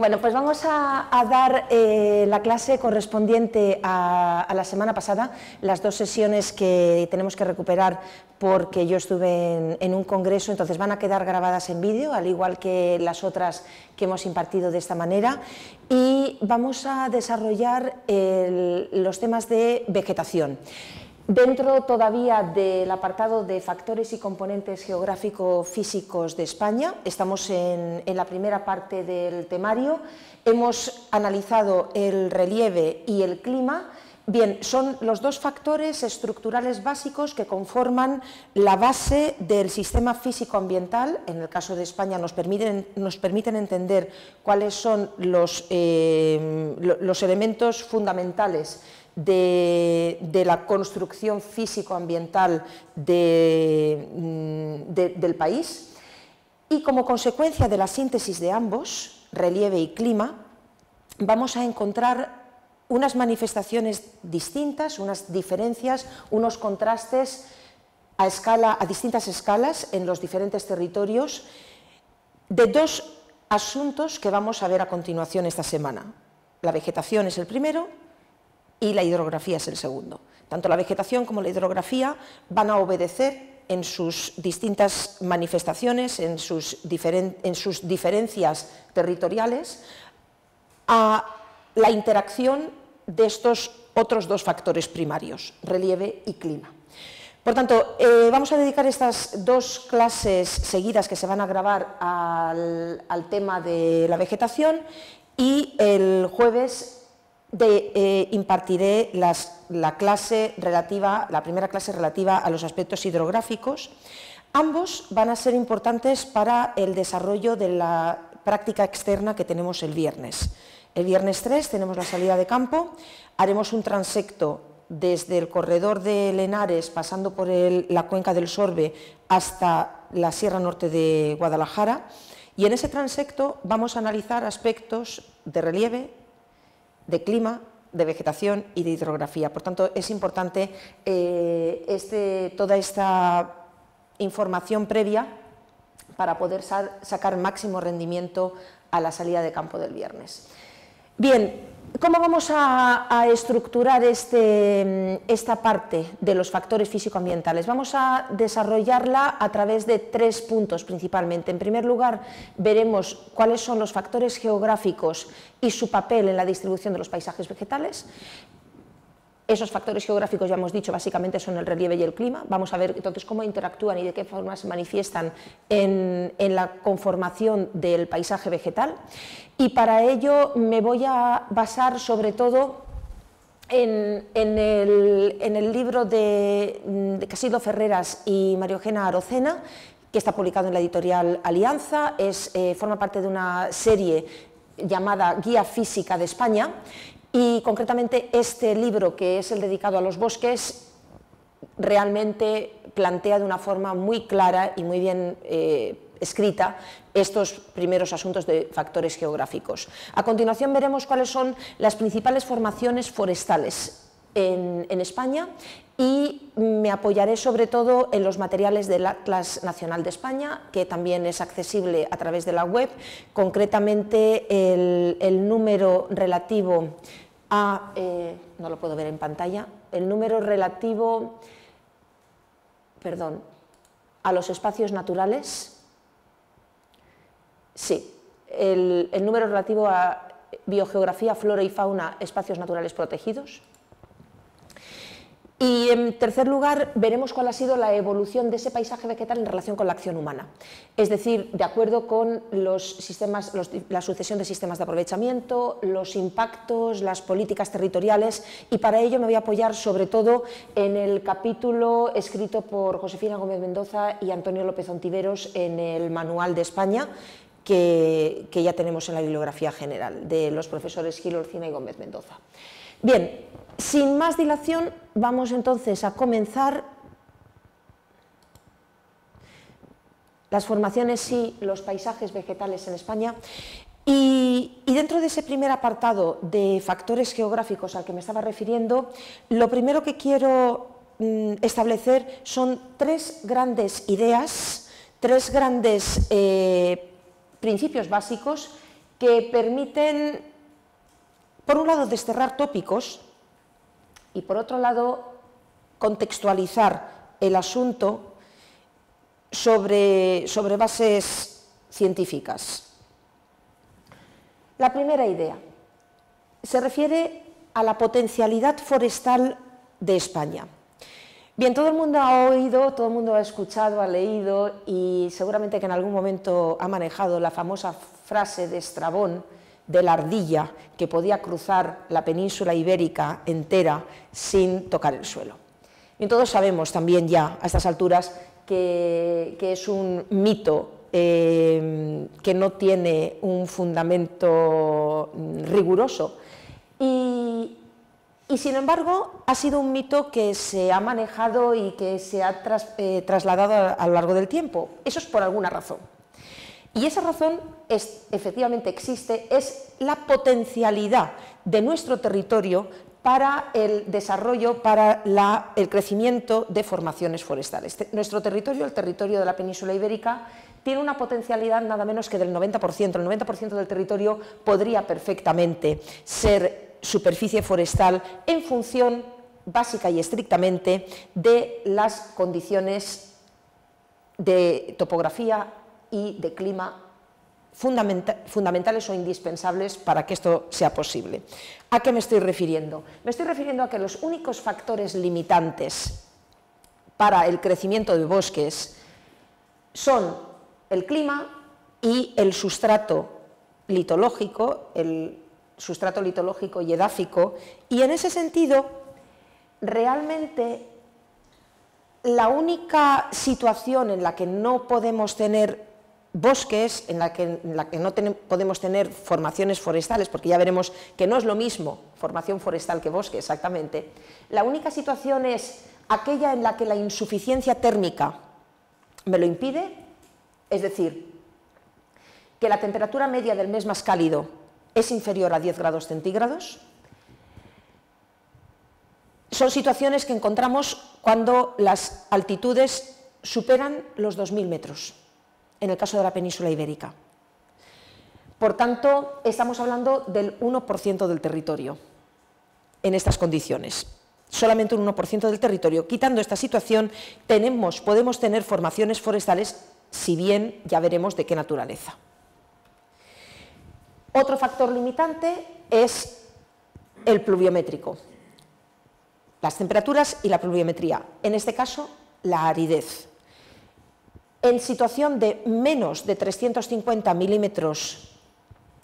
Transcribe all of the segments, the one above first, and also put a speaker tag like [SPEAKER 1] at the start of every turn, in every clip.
[SPEAKER 1] Bueno, pues vamos a, dar eh, la clase correspondiente a, la semana pasada, las dos sesiones que tenemos que recuperar porque yo estuve en, un congreso, entonces van a quedar grabadas en vídeo, al igual que las otras que hemos impartido de esta manera, y vamos a desarrollar los temas de vegetación. Dentro todavía del apartado de factores y componentes geográfico-físicos de España, estamos en, la primera parte del temario, hemos analizado el relieve y el clima, Bien, son los dos factores estructurales básicos que conforman la base del sistema físico-ambiental. En el caso de España nos permiten, entender cuáles son los, eh, los elementos fundamentales de, la construcción físico-ambiental mm, del país y como consecuencia de la síntesis de ambos, relieve y clima, vamos a encontrar unas manifestaciones distintas, unas diferencias, unos contrastes a, escala, a distintas escalas en los diferentes territorios de dos asuntos que vamos a ver a continuación esta semana. La vegetación es el primero y la hidrografía es el segundo. Tanto la vegetación como la hidrografía van a obedecer en sus distintas manifestaciones, en sus, en sus diferencias territoriales, a la interacción de estos otros dos factores primarios, relieve y clima. Por tanto, eh, vamos a dedicar estas dos clases seguidas que se van a grabar al tema de la vegetación y el jueves de, eh, impartiré la clase relativa, la primera clase relativa a los aspectos hidrográficos. Ambos van a ser importantes para el desarrollo de la práctica externa que tenemos el viernes. El viernes 3 tenemos la salida de campo, haremos un transecto desde el corredor de Lenares, pasando por la cuenca del Sorbe, hasta la Sierra Norte de Guadalajara, y en ese transecto vamos a analizar aspectos de relieve, de clima, de vegetación y de hidrografía. Por tanto, es importante eh, este, toda esta información previa para poder sacar máximo rendimiento a la salida de campo del viernes. Bien, ¿Cómo vamos a, estructurar este, esta parte de los factores físico-ambientales? Vamos a desarrollarla a través de tres puntos principalmente. En primer lugar, veremos cuáles son los factores geográficos y su papel en la distribución de los paisajes vegetales. Esos factores geográficos, ya hemos dicho, básicamente son el relieve y el clima. Vamos a ver entonces cómo interactúan y de qué forma se manifiestan en, la conformación del paisaje vegetal. Y para ello me voy a basar sobre todo en, el, libro de, Casildo Ferreras y Mario Eugenia Arocena, que está publicado en la editorial Alianza, es, eh, forma parte de una serie llamada Guía Física de España. Y concretamente este libro, que es el dedicado a los bosques, realmente plantea de una forma muy clara y muy bien eh, escrita estos primeros asuntos de factores geográficos. A continuación veremos cuáles son las principales formaciones forestales en, España y me apoyaré sobre todo en los materiales del Atlas Nacional de España, que también es accesible a través de la web, concretamente el, el número relativo a, eh, no lo puedo ver en pantalla, el número relativo, perdón, a los espacios naturales, sí, el, número relativo a biogeografía, flora y fauna, espacios naturales protegidos, y en tercer lugar, veremos cuál ha sido la evolución de ese paisaje vegetal en relación con la acción humana. Es decir, de acuerdo con los sistemas, la sucesión de sistemas de aprovechamiento, los impactos, las políticas territoriales, y para ello me voy a apoyar sobre todo en el capítulo escrito por Josefina Gómez Mendoza y Antonio López Ontiveros en el Manual de España, que, ya tenemos en la bibliografía general, de los profesores Gil Orcina y Gómez Mendoza. Bien, sin más dilación, vamos entonces a comenzar las formaciones y los paisajes vegetales en España. Y, dentro de ese primer apartado de factores geográficos al que me estaba refiriendo, lo primero que quiero mm, establecer son tres grandes ideas, tres grandes eh, principios básicos que permiten, por un lado, desterrar tópicos y, por otro lado, contextualizar el asunto sobre, bases científicas. La primera idea se refiere a la potencialidad forestal de España. Bien, todo el mundo ha oído, todo el mundo ha escuchado, ha leído y seguramente que en algún momento ha manejado la famosa frase de Estrabón de la ardilla que podía cruzar la península ibérica entera sin tocar el suelo. Y todos sabemos también ya a estas alturas que, es un mito eh, que no tiene un fundamento riguroso. Y, y sin embargo, ha sido un mito que se ha manejado y que se ha eh, trasladado a, lo largo del tiempo. Eso es por alguna razón. Y esa razón es, efectivamente existe, es la potencialidad de nuestro territorio para el desarrollo, para el crecimiento de formaciones forestales. Nuestro territorio, el territorio de la península ibérica, tiene una potencialidad nada menos que del 90%. El 90% del territorio podría perfectamente ser superficie forestal en función básica y estrictamente de las condiciones de topografía y de clima fundamentales o indispensables para que esto sea posible. ¿A qué me estoy refiriendo? Me estoy refiriendo a que los únicos factores limitantes para el crecimiento de bosques son el clima y el sustrato litológico, el sustrato litológico y edáfico, y en ese sentido, realmente la única situación en la que no podemos tener bosques, en la que, la que no podemos tener formaciones forestales, porque ya veremos que no es lo mismo formación forestal que bosque exactamente, la única situación es aquella en la que la insuficiencia térmica me lo impide, es decir, que la temperatura media del mes más cálido es inferior a 10 grados centígrados. Son situaciones que encontramos cuando las altitudes superan los 2.000 metros, en el caso de la península ibérica. Por tanto, estamos hablando del 1% del territorio en estas condiciones. Solamente un 1% del territorio. Quitando esta situación, tenemos, podemos tener formaciones forestales, si bien ya veremos de qué naturaleza. Otro factor limitante es el pluviométrico, las temperaturas y la pluviometría, en este caso la aridez. En situación de menos de 350 milímetros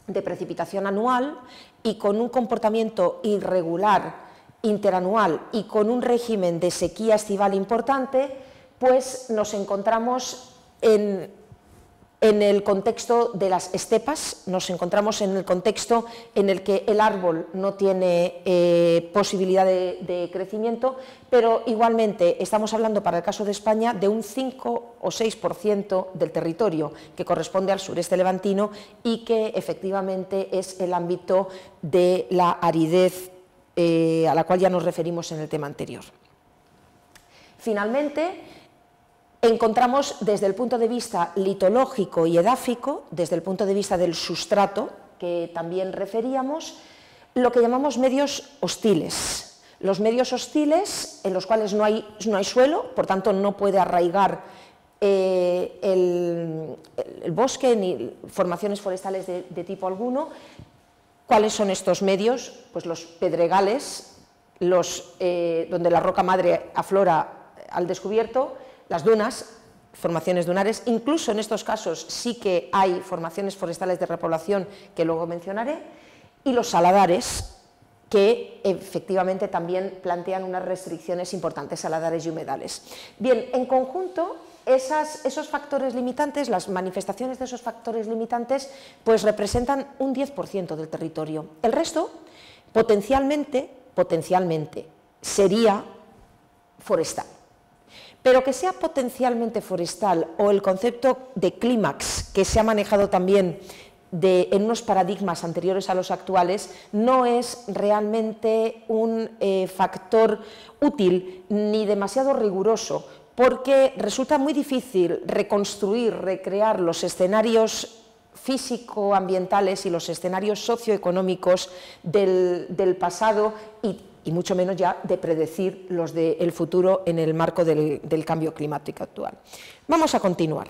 [SPEAKER 1] de precipitación anual y con un comportamiento irregular interanual y con un régimen de sequía estival importante, pues nos encontramos en el contexto de las estepas, nos encontramos en el contexto en el que el árbol no tiene eh, posibilidad de, crecimiento, pero igualmente estamos hablando para el caso de España de un 5 o 6% del territorio que corresponde al sureste levantino y que efectivamente es el ámbito de la aridez eh, a la cual ya nos referimos en el tema anterior. Finalmente, encontramos desde el punto de vista litológico y edáfico, desde el punto de vista del sustrato, que también referíamos, lo que llamamos medios hostiles. Los medios hostiles en los cuales no hay, no hay suelo, por tanto no puede arraigar eh, el, bosque ni formaciones forestales de, tipo alguno. ¿Cuáles son estos medios? Pues los pedregales, los, eh, donde la roca madre aflora al descubierto, las dunas, formaciones dunares, incluso en estos casos sí que hay formaciones forestales de repoblación que luego mencionaré, y los saladares, que efectivamente también plantean unas restricciones importantes, saladares y humedales. Bien, en conjunto, esos factores limitantes, las manifestaciones de esos factores limitantes, pues representan un 10% del territorio. El resto, potencialmente, potencialmente, sería forestal. Pero que sea potencialmente forestal o el concepto de clímax que se ha manejado también en unos paradigmas anteriores a los actuales no es realmente un eh, factor útil ni demasiado riguroso porque resulta muy difícil reconstruir, recrear los escenarios físico-ambientales y los escenarios socioeconómicos del, pasado y, mucho menos ya de predecir los del futuro en el marco del, del cambio climático actual. Vamos a continuar.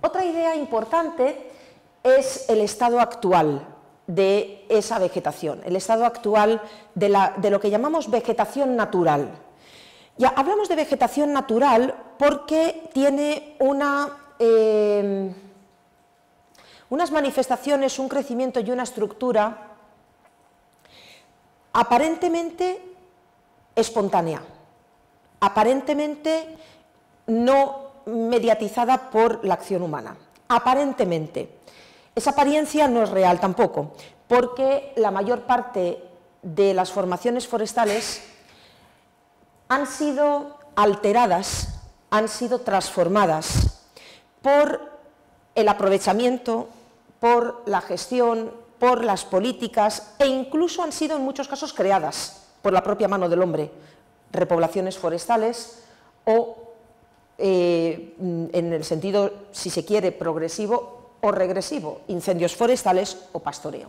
[SPEAKER 1] Otra idea importante es el estado actual de esa vegetación, el estado actual de, lo que llamamos vegetación natural. Ya hablamos de vegetación natural porque tiene eh, unas manifestaciones, un crecimiento y una estructura aparentemente espontánea, aparentemente no mediatizada por la acción humana, aparentemente. Esa apariencia no es real tampoco, porque la mayor parte de las formaciones forestales han sido alteradas, han sido transformadas por el aprovechamiento, por la gestión, por las políticas e incluso han sido en muchos casos creadas por la propia mano del hombre, repoblaciones forestales o, eh, en el sentido, si se quiere, progresivo, o regresivo, incendios forestales o pastoreo.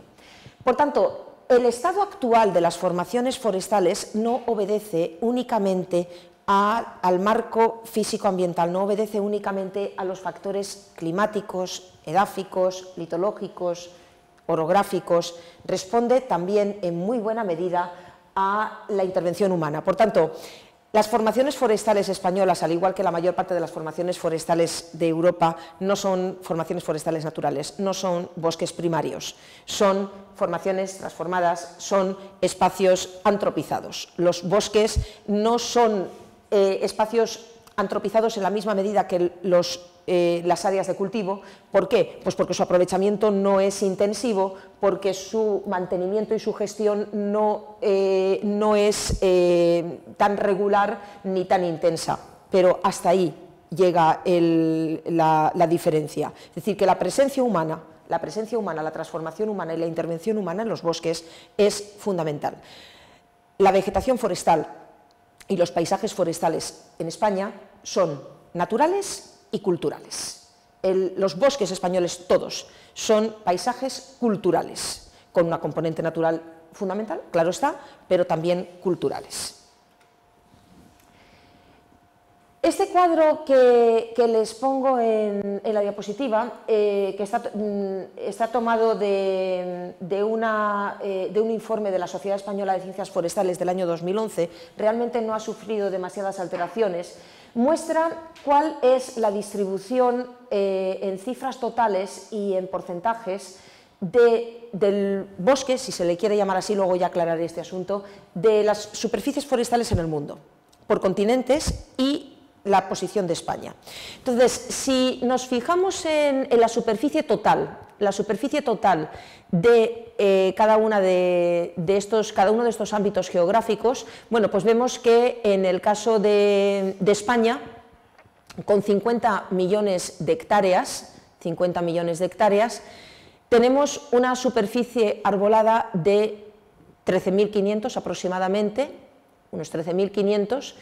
[SPEAKER 1] Por tanto, el estado actual de las formaciones forestales no obedece únicamente al marco físico-ambiental, no obedece únicamente a los factores climáticos, edáficos, litológicos, orográficos, responde también en muy buena medida a la intervención humana. Por tanto, las formaciones forestales españolas, al igual que la mayor parte de las formaciones forestales de Europa, no son formaciones forestales naturales, no son bosques primarios, son formaciones transformadas, son espacios antropizados. Los bosques no son eh, espacios antropizados en la misma medida que los eh, las áreas de cultivo. ¿Por qué? Pues porque su aprovechamiento no es intensivo, porque su mantenimiento y su gestión no, eh, no es eh, tan regular ni tan intensa. Pero hasta ahí llega la, la diferencia. Es decir, que la presencia humana la presencia humana, la transformación humana y la intervención humana en los bosques es fundamental. La vegetación forestal y los paisajes forestales en España son naturales y culturales. los bosques españoles todos son paisajes culturales, con una componente natural fundamental, claro está, pero también culturales. Este cuadro que, les pongo en, la diapositiva, eh, que mm, está, tomado de, una, eh, de, un informe de la Sociedad Española de Ciencias Forestales del año 2011, realmente no ha sufrido demasiadas alteraciones, muestra cuál es la distribución eh, en cifras totales y en porcentajes del bosque, si se le quiere llamar así, luego ya aclararé este asunto, de las superficies forestales en el mundo, por continentes y la posición de España. Entonces, si nos fijamos en, la superficie total, la superficie total de, eh, cada, una de, estos, cada uno de estos ámbitos geográficos, bueno, pues vemos que en el caso de, España, con 50 millones de hectáreas, 50 millones de hectáreas, tenemos una superficie arbolada de 13.500 aproximadamente, unos 13.500,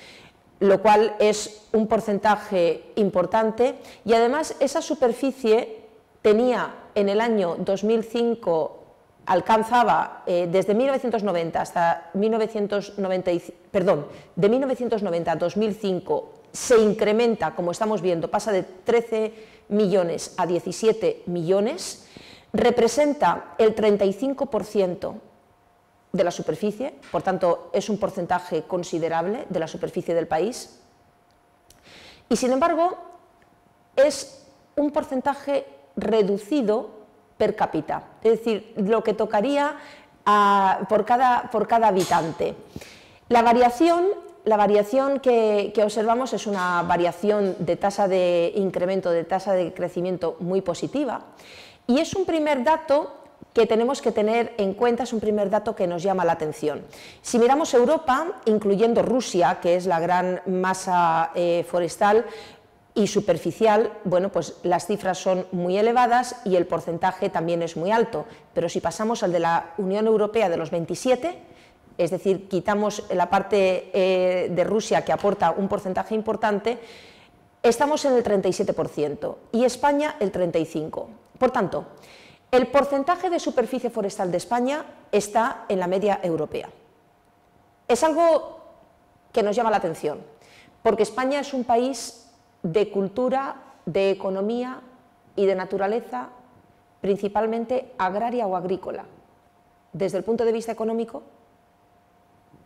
[SPEAKER 1] lo cual es un porcentaje importante. Y además esa superficie tenía en el año 2005 alcanzaba eh, desde 1990 hasta 1990, perdón, de 1990 a 2005 se incrementa, como estamos viendo, pasa de 13 millones a 17 millones, representa el 35% de la superficie, por tanto es un porcentaje considerable de la superficie del país. Y sin embargo, es un porcentaje reducido per cápita, es decir, lo que tocaría por, cada, por, cada, habitante. La variación, la variación que, que observamos es una variación de tasa de incremento, de tasa de crecimiento muy positiva, y es un primer dato que tenemos que tener en cuenta, es un primer dato que nos llama la atención. Si miramos Europa, incluyendo Rusia, que es la gran masa eh, forestal, y superficial, bueno, pues las cifras son muy elevadas y el porcentaje también es muy alto, pero si pasamos al de la Unión Europea de los 27, es decir, quitamos la parte eh, de Rusia que aporta un porcentaje importante, estamos en el 37% y España el 35%. Por tanto, el porcentaje de superficie forestal de España está en la media europea. Es algo que nos llama la atención, porque España es un país de cultura, de economía y de naturaleza principalmente agraria o agrícola. Desde el punto de vista económico,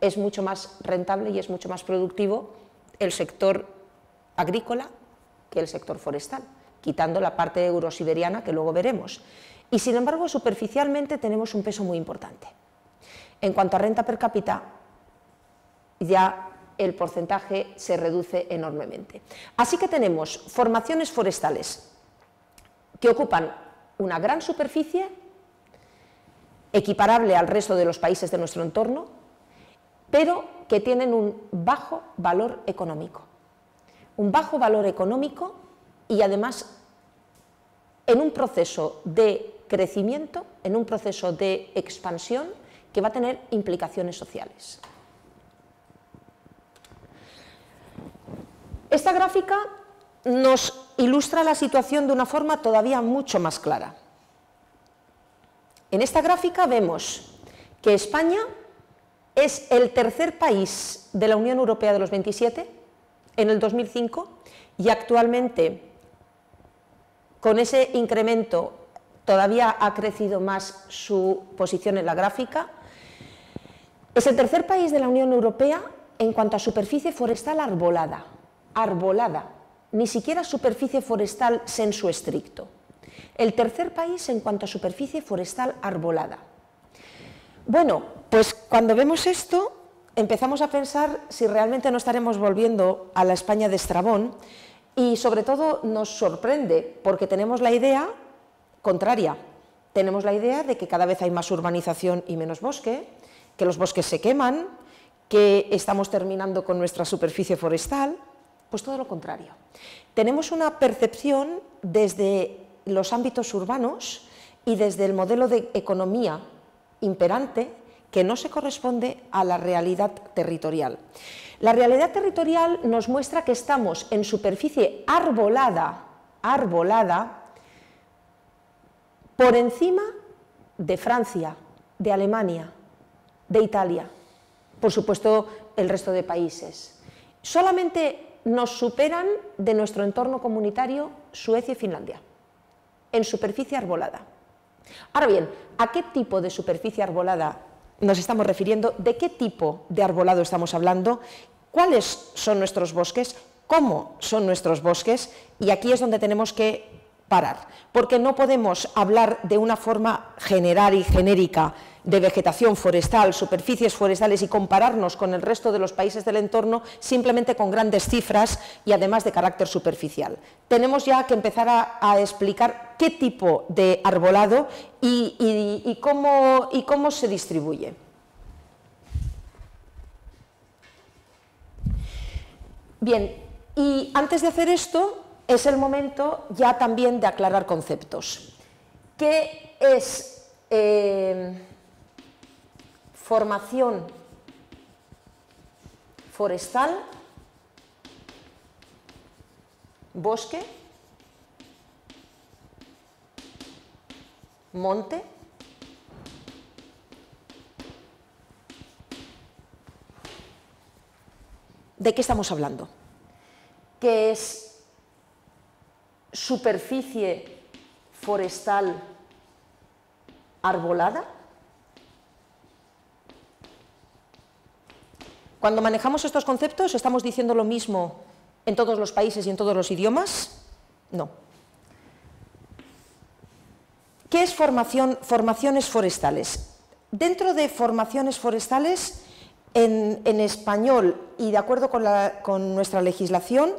[SPEAKER 1] es mucho más rentable y es mucho más productivo el sector agrícola que el sector forestal, quitando la parte eurosiberiana que luego veremos. Y sin embargo, superficialmente tenemos un peso muy importante. En cuanto a renta per cápita, ya el porcentaje se reduce enormemente. Así que tenemos formaciones forestales que ocupan una gran superficie, equiparable al resto de los países de nuestro entorno, pero que tienen un bajo valor económico. Un bajo valor económico y además en un proceso de crecimiento, en un proceso de expansión que va a tener implicaciones sociales. Esta gráfica nos ilustra la situación de una forma todavía mucho más clara. En esta gráfica vemos que España es el tercer país de la Unión Europea de los 27 en el 2005 y actualmente con ese incremento todavía ha crecido más su posición en la gráfica. Es el tercer país de la Unión Europea en cuanto a superficie forestal arbolada arbolada, ni siquiera superficie forestal sensu estricto. El tercer país en cuanto a superficie forestal arbolada. Bueno, pues cuando vemos esto empezamos a pensar si realmente no estaremos volviendo a la España de Estrabón y sobre todo nos sorprende porque tenemos la idea contraria. Tenemos la idea de que cada vez hay más urbanización y menos bosque, que los bosques se queman, que estamos terminando con nuestra superficie forestal pues todo lo contrario. Tenemos una percepción desde los ámbitos urbanos y desde el modelo de economía imperante que no se corresponde a la realidad territorial. La realidad territorial nos muestra que estamos en superficie arbolada, arbolada, por encima de Francia, de Alemania, de Italia, por supuesto el resto de países. Solamente nos superan de nuestro entorno comunitario Suecia y Finlandia, en superficie arbolada. Ahora bien, ¿a qué tipo de superficie arbolada nos estamos refiriendo? ¿De qué tipo de arbolado estamos hablando? ¿Cuáles son nuestros bosques? ¿Cómo son nuestros bosques? Y aquí es donde tenemos que parar, porque no podemos hablar de una forma general y genérica de vegetación forestal, superficies forestales y compararnos con el resto de los países del entorno simplemente con grandes cifras y además de carácter superficial. Tenemos ya que empezar a, explicar qué tipo de arbolado y, cómo, y cómo se distribuye. Bien, y antes de hacer esto, es el momento ya también de aclarar conceptos. ¿Qué es eh, formación forestal, bosque, monte, ¿De qué estamos hablando? ¿Qué es superficie forestal arbolada? Cuando manejamos estos conceptos, ¿estamos diciendo lo mismo en todos los países y en todos los idiomas? No. ¿Qué es formación, formaciones forestales? Dentro de formaciones forestales, en, español y de acuerdo con nuestra legislación,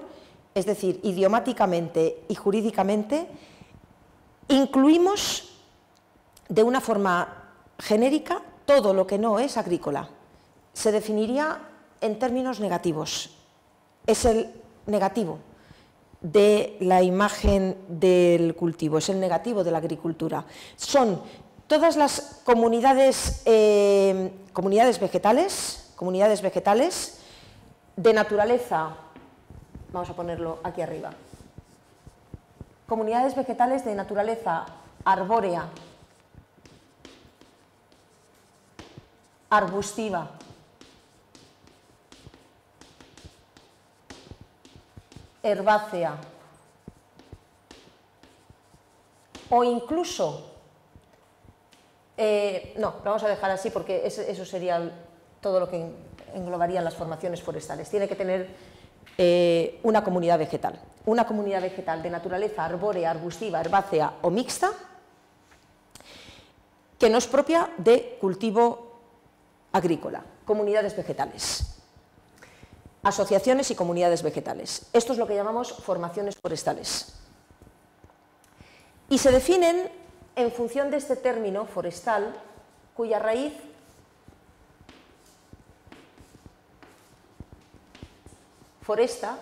[SPEAKER 1] es decir, idiomáticamente y jurídicamente, incluimos de una forma genérica todo lo que no es agrícola. Se definiría en términos negativos. Es el negativo de la imagen del cultivo, es el negativo de la agricultura. Son todas las comunidades, eh, comunidades vegetales, comunidades vegetales de naturaleza Vamos a ponerlo aquí arriba. Comunidades vegetales de naturaleza arbórea, arbustiva, herbácea o incluso, eh, no, lo vamos a dejar así porque eso sería todo lo que englobarían las formaciones forestales. Tiene que tener eh, una comunidad vegetal, una comunidad vegetal de naturaleza arbórea, arbustiva, herbácea o mixta, que no es propia de cultivo agrícola, comunidades vegetales asociaciones y comunidades vegetales. Esto es lo que llamamos formaciones forestales. Y se definen en función de este término forestal, cuya raíz foresta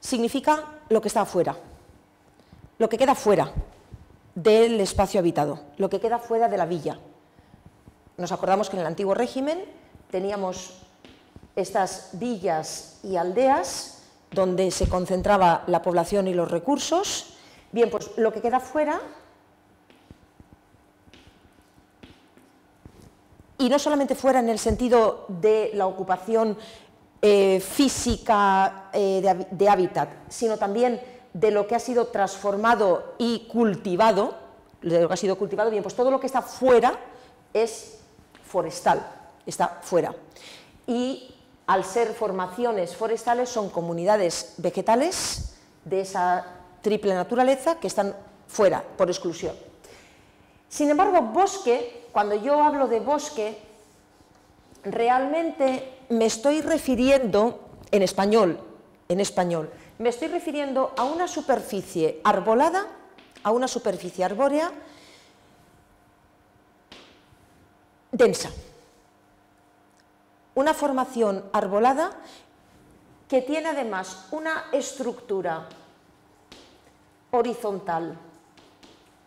[SPEAKER 1] significa lo que está afuera, lo que queda fuera del espacio habitado, lo que queda fuera de la villa. Nos acordamos que en el antiguo régimen teníamos estas villas y aldeas donde se concentraba la población y los recursos. Bien, pues lo que queda fuera, y no solamente fuera en el sentido de la ocupación eh, física eh, de, de hábitat, sino también de lo que ha sido transformado y cultivado, de lo que ha sido cultivado, bien, pues todo lo que está fuera es forestal, está fuera. Y al ser formaciones forestales, son comunidades vegetales de esa triple naturaleza que están fuera, por exclusión. Sin embargo, bosque, cuando yo hablo de bosque, realmente me estoy refiriendo, en español, en español, me estoy refiriendo a una superficie arbolada, a una superficie arbórea densa. Una formación arbolada que tiene además una estructura horizontal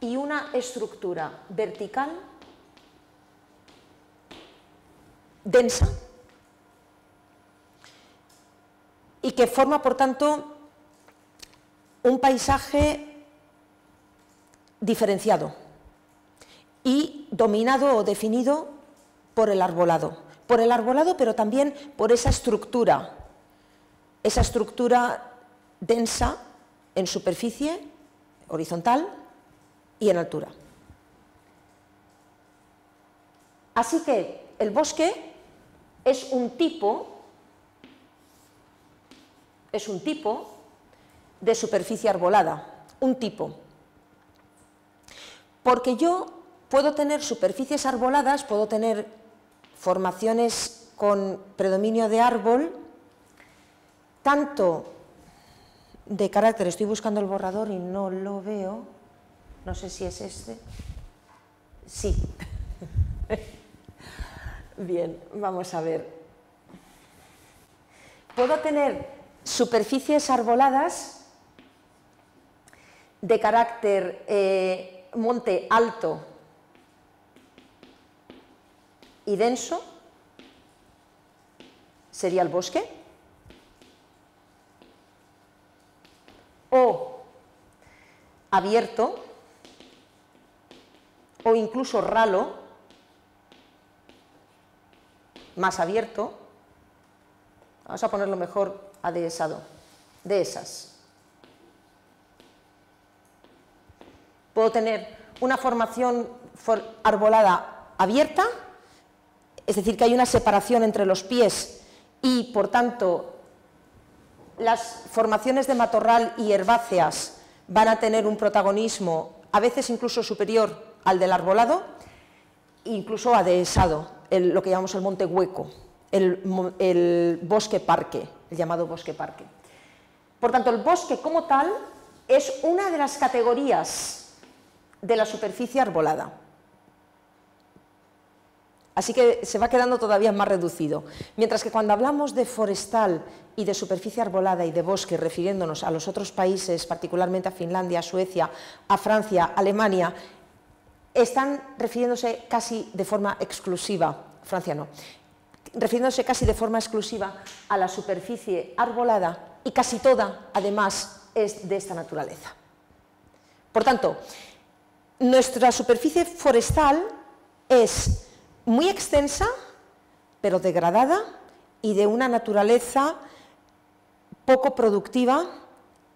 [SPEAKER 1] y una estructura vertical densa y que forma, por tanto, un paisaje diferenciado y dominado o definido por el arbolado por el arbolado, pero también por esa estructura, esa estructura densa en superficie, horizontal y en altura. Así que el bosque es un tipo, es un tipo de superficie arbolada, un tipo. Porque yo puedo tener superficies arboladas, puedo tener formaciones con predominio de árbol, tanto de carácter, estoy buscando el borrador y no lo veo, no sé si es este, sí. Bien, vamos a ver. Puedo tener superficies arboladas de carácter eh, monte alto y denso sería el bosque, o abierto, o incluso ralo, más abierto, vamos a ponerlo mejor adhesado, de esas. Puedo tener una formación arbolada abierta, es decir, que hay una separación entre los pies y, por tanto, las formaciones de matorral y herbáceas van a tener un protagonismo a veces incluso superior al del arbolado, incluso adhesado, lo que llamamos el monte hueco, el bosque parque, el llamado bosque parque. Por tanto, el bosque como tal es una de las categorías de la superficie arbolada. Así que se va quedando todavía más reducido. Mientras que cuando hablamos de forestal y de superficie arbolada y de bosque, refiriéndonos a los otros países, particularmente a Finlandia, a Suecia, a Francia, Alemania, están refiriéndose casi de forma exclusiva, Francia no, refiriéndose casi de forma exclusiva a la superficie arbolada y casi toda, además, es de esta naturaleza. Por tanto, nuestra superficie forestal es muy extensa, pero degradada y de una naturaleza poco productiva,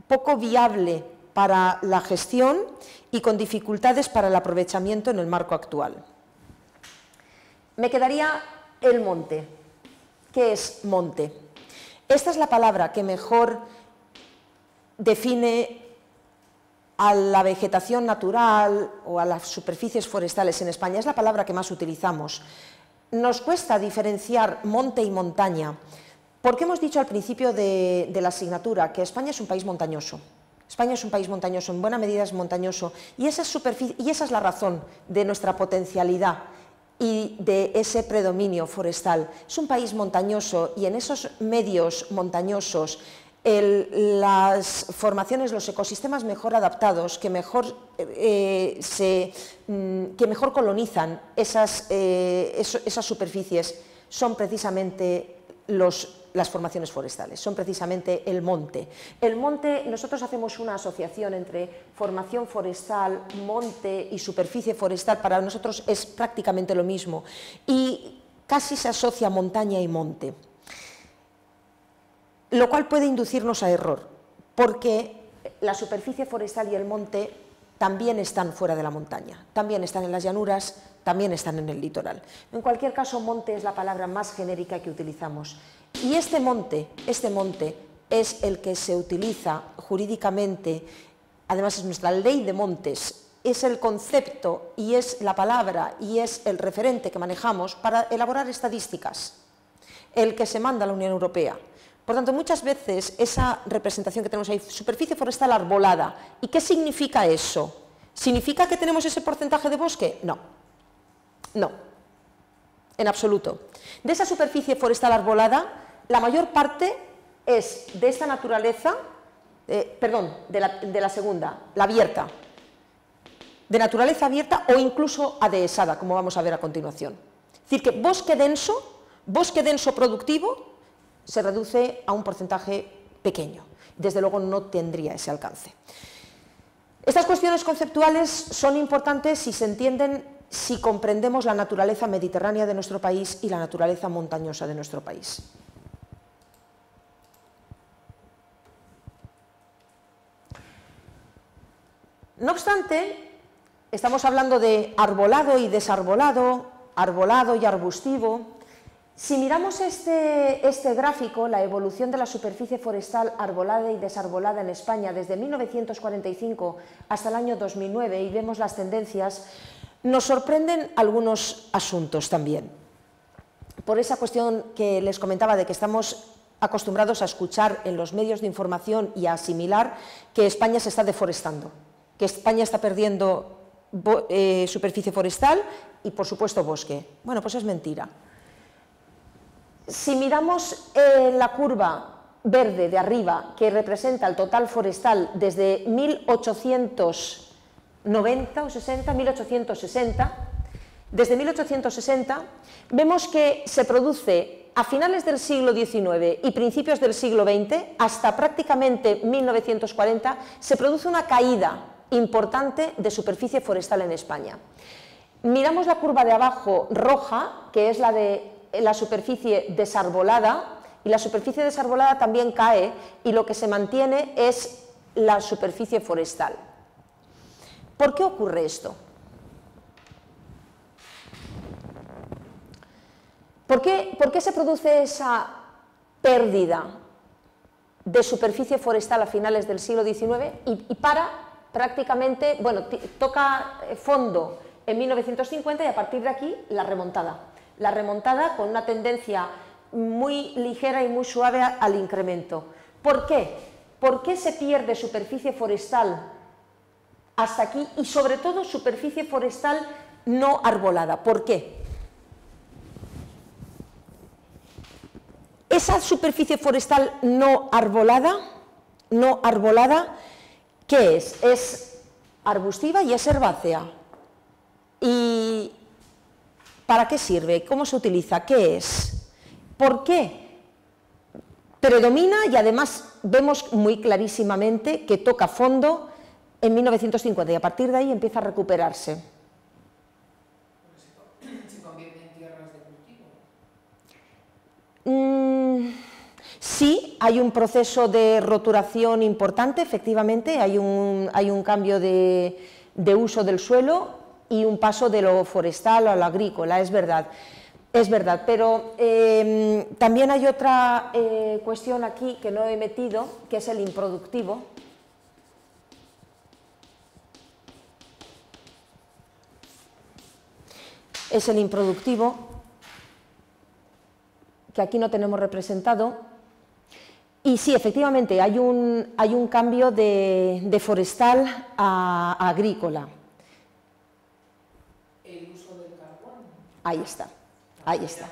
[SPEAKER 1] poco viable para la gestión y con dificultades para el aprovechamiento en el marco actual. Me quedaría el monte. ¿Qué es monte? Esta es la palabra que mejor define a la vegetación natural o a las superficies forestales en España. Es la palabra que más utilizamos. Nos cuesta diferenciar monte y montaña, porque hemos dicho al principio de, la asignatura que España es un país montañoso. España es un país montañoso, en buena medida es montañoso, y esa es la razón de nuestra potencialidad y de ese predominio forestal. Es un país montañoso y en esos medios montañosos las formaciones, los ecosistemas mejor adaptados, que mejor, eh, mm, que mejor colonizan esas, eh, esas superficies, son precisamente los las formaciones forestales, son precisamente el monte. El monte, nosotros hacemos una asociación entre formación forestal, monte y superficie forestal, para nosotros es prácticamente lo mismo, y casi se asocia montaña y monte, lo cual puede inducirnos a error, porque la superficie forestal y el monte también están fuera de la montaña, también están en las llanuras, también están en el litoral. En cualquier caso, monte es la palabra más genérica que utilizamos. Y este monte, este monte es el que se utiliza jurídicamente, además es nuestra ley de montes, es el concepto y es la palabra y es el referente que manejamos para elaborar estadísticas, el que se manda a la Unión Europea. Por tanto, muchas veces esa representación que tenemos ahí, superficie forestal arbolada, ¿y qué significa eso? ¿Significa que tenemos ese porcentaje de bosque? No. No, en absoluto. De esa superficie forestal arbolada, la mayor parte es de esta naturaleza, eh, perdón, de la, segunda, la abierta, de naturaleza abierta o incluso adhesada, como vamos a ver a continuación. Es decir, que bosque denso, bosque denso productivo, se reduce a un porcentaje pequeño. Desde luego no tendría ese alcance. Estas cuestiones conceptuales son importantes si se entienden si comprendemos la naturaleza mediterránea de nuestro país y la naturaleza montañosa de nuestro país. No obstante, estamos hablando de arbolado y desarbolado, arbolado y arbustivo. Si miramos este, este, gráfico, la evolución de la superficie forestal arbolada y desarbolada en España desde 1945 hasta el año 2009 y vemos las tendencias, nos sorprenden algunos asuntos también. Por esa cuestión que les comentaba de que estamos acostumbrados a escuchar en los medios de información y a asimilar que España se está deforestando, que España está perdiendo eh, superficie forestal y, por supuesto, bosque. Bueno, pues es mentira. Si miramos eh, la curva verde de arriba, que representa el total forestal desde 1800 90 o 60, 1860, desde 1860 vemos que se produce a finales del siglo XIX y principios del siglo XX, hasta prácticamente 1940, se produce una caída importante de superficie forestal en España. Miramos la curva de abajo roja, que es la de la superficie desarbolada, y la superficie desarbolada también cae y lo que se mantiene es la superficie forestal. ¿Por qué ocurre esto? ¿Por qué, se produce esa pérdida de superficie forestal a finales del siglo XIX y, y para prácticamente, bueno, toca fondo en 1950 y a partir de aquí la remontada. La remontada con una tendencia muy ligera y muy suave al incremento. ¿Por qué? ¿Por qué se pierde superficie forestal hasta aquí y sobre todo superficie forestal no arbolada. ¿Por qué? Esa superficie forestal no arbolada, no arbolada, ¿qué es? Es arbustiva y es herbácea. ¿Y para qué sirve? ¿Cómo se utiliza? ¿Qué es? ¿Por qué? Predomina y además vemos muy clarísimamente que toca fondo en 1950 y a partir de ahí empieza a recuperarse.
[SPEAKER 2] ¿Se convierte en tierras de cultivo?
[SPEAKER 1] Mm, sí, hay un proceso de roturación importante, efectivamente, hay un, hay un cambio de, de uso del suelo y un paso de lo forestal a lo agrícola, es verdad. Es verdad, pero eh, también hay otra eh, cuestión aquí que no he metido, que es el improductivo. Es el improductivo, que aquí no tenemos representado. Y sí, efectivamente, hay un, hay un cambio de, forestal a agrícola.
[SPEAKER 2] El uso del carbón.
[SPEAKER 1] Ahí está. Ahí está,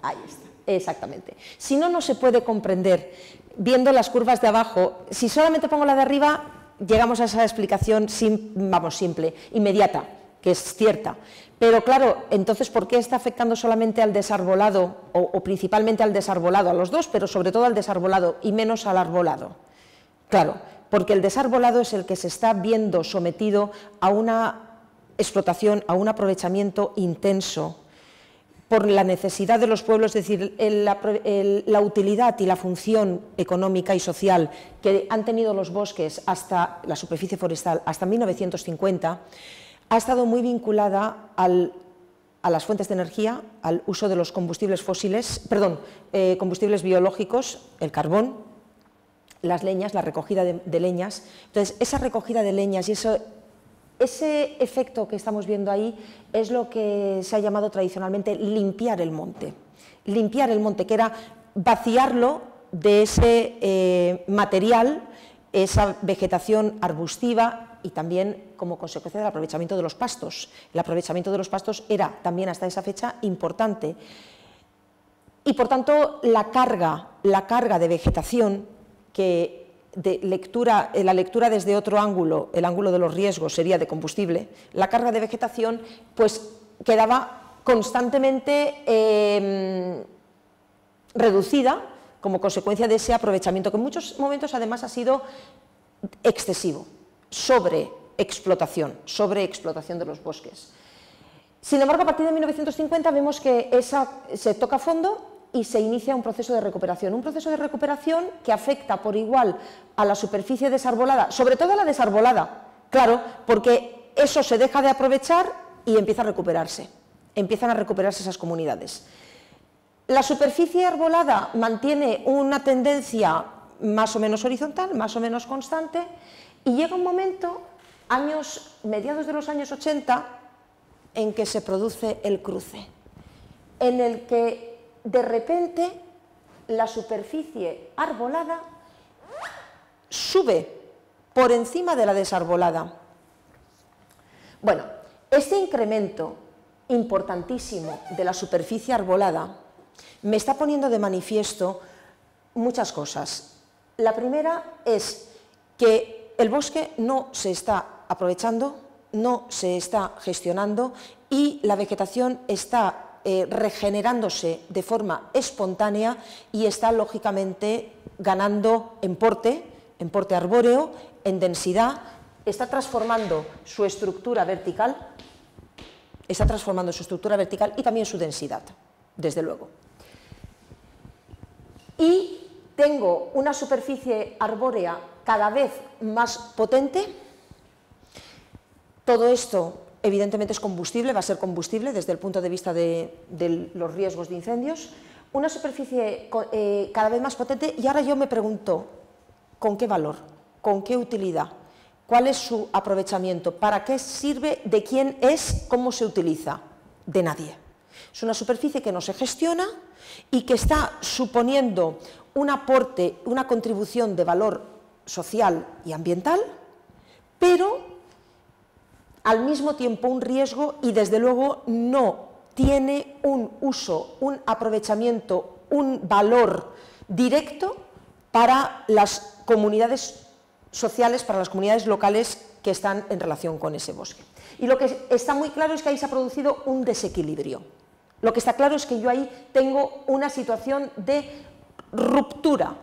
[SPEAKER 1] ahí está, exactamente. Si no, no se puede comprender. Viendo las curvas de abajo, si solamente pongo la de arriba, llegamos a esa explicación, vamos, simple, inmediata, que es cierta. Pero claro, entonces, ¿por qué está afectando solamente al desarbolado, o, o principalmente al desarbolado, a los dos, pero sobre todo al desarbolado y menos al arbolado? Claro, porque el desarbolado es el que se está viendo sometido a una explotación, a un aprovechamiento intenso, por la necesidad de los pueblos, es decir, la, utilidad y la función económica y social que han tenido los bosques hasta la superficie forestal, hasta 1950, ha estado muy vinculada a las fuentes de energía, al uso de los combustibles fósiles, perdón, eh, combustibles biológicos, el carbón, las leñas, la recogida de, de leñas. Entonces, esa recogida de leñas y eso ese efecto que estamos viendo ahí es lo que se ha llamado tradicionalmente limpiar el monte. Limpiar el monte, que era vaciarlo de ese eh, material, esa vegetación arbustiva y también como consecuencia del aprovechamiento de los pastos. El aprovechamiento de los pastos era también hasta esa fecha importante. Y por tanto, la carga, la carga de vegetación que de lectura, la lectura desde otro ángulo, el ángulo de los riesgos sería de combustible, la carga de vegetación pues quedaba constantemente eh, reducida como consecuencia de ese aprovechamiento, que en muchos momentos además ha sido excesivo, sobre explotación, sobre explotación de los bosques. Sin embargo, a partir de 1950 vemos que esa se toca fondo y se inicia un proceso de recuperación. Un proceso de recuperación que afecta por igual a la superficie desarbolada, sobre todo a la desarbolada, claro, porque eso se deja de aprovechar y empieza a recuperarse. Empiezan a recuperarse esas comunidades. La superficie arbolada mantiene una tendencia más o menos horizontal, más o menos constante, y llega un momento, años, mediados de los años 80, en que se produce el cruce, en el que de repente la superficie arbolada sube por encima de la desarbolada. Bueno, este incremento importantísimo de la superficie arbolada me está poniendo de manifiesto muchas cosas. La primera es que el bosque no se está aprovechando, no se está gestionando y la vegetación está eh, regenerándose de forma espontánea y está lógicamente ganando en porte, en porte arbóreo, en densidad, está transformando su estructura vertical, está transformando su estructura vertical y también su densidad, desde luego. Y tengo una superficie arbórea cada vez más potente, todo esto evidentemente es combustible, va a ser combustible desde el punto de vista de, los riesgos de incendios, una superficie eh, cada vez más potente y ahora yo me pregunto, ¿con qué valor? ¿Con qué utilidad? ¿Cuál es su aprovechamiento? ¿Para qué sirve? ¿De quién es? ¿Cómo se utiliza? De nadie. Es una superficie que no se gestiona y que está suponiendo un aporte, una contribución de valor social y ambiental, pero al mismo tiempo un riesgo y desde luego no tiene un uso, un aprovechamiento, un valor directo para las comunidades sociales, para las comunidades locales que están en relación con ese bosque. Y lo que está muy claro es que ahí se ha producido un desequilibrio. Lo que está claro es que yo ahí tengo una situación de ruptura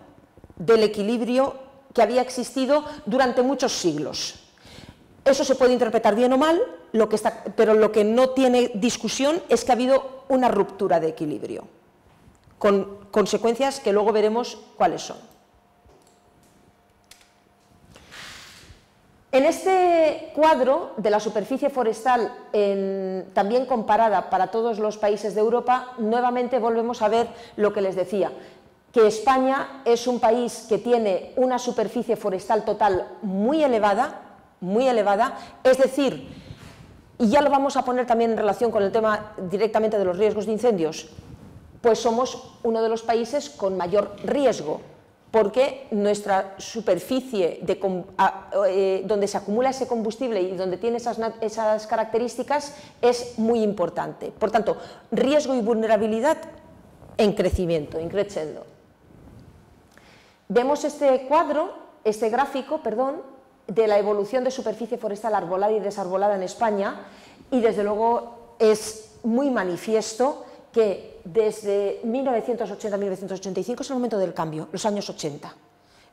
[SPEAKER 1] del equilibrio que había existido durante muchos siglos. Eso se puede interpretar bien o mal, pero lo que no tiene discusión es que ha habido una ruptura de equilibrio, con consecuencias que luego veremos cuáles son. En este cuadro de la superficie forestal, también comparada para todos los países de Europa, nuevamente volvemos a ver lo que les decía, que España es un país que tiene una superficie forestal total muy elevada, muy elevada, es decir, y ya lo vamos a poner también en relación con el tema directamente de los riesgos de incendios, pues somos uno de los países con mayor riesgo porque nuestra superficie eh, donde se acumula ese combustible y donde tiene esas, esas características es muy importante. Por tanto, riesgo y vulnerabilidad en crecimiento, en crescendo. Vemos este cuadro, este gráfico, perdón, de la evolución de superficie forestal arbolada y desarbolada en España y desde luego es muy manifiesto que desde 1980 a 1985 es el momento del cambio, los años 80.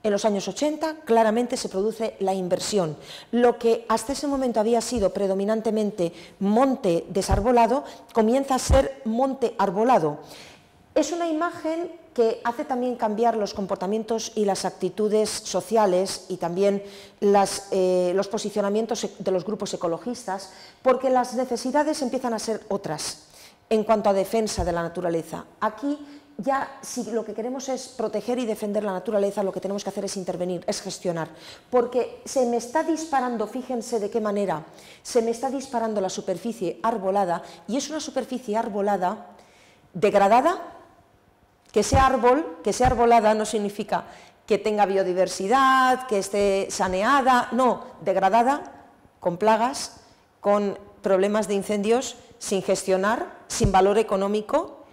[SPEAKER 1] En los años 80 claramente se produce la inversión. Lo que hasta ese momento había sido predominantemente monte desarbolado comienza a ser monte arbolado. Es una imagen que hace también cambiar los comportamientos y las actitudes sociales y también eh, los posicionamientos de los grupos ecologistas, porque las necesidades empiezan a ser otras en cuanto a defensa de la naturaleza. Aquí ya si lo que queremos es proteger y defender la naturaleza, lo que tenemos que hacer es intervenir, es gestionar, porque se me está disparando, fíjense de qué manera, se me está disparando la superficie arbolada y es una superficie arbolada degradada, que sea árbol, que sea arbolada no significa que tenga biodiversidad, que esté saneada, no, degradada, con plagas, con problemas de incendios sin gestionar, sin valor económico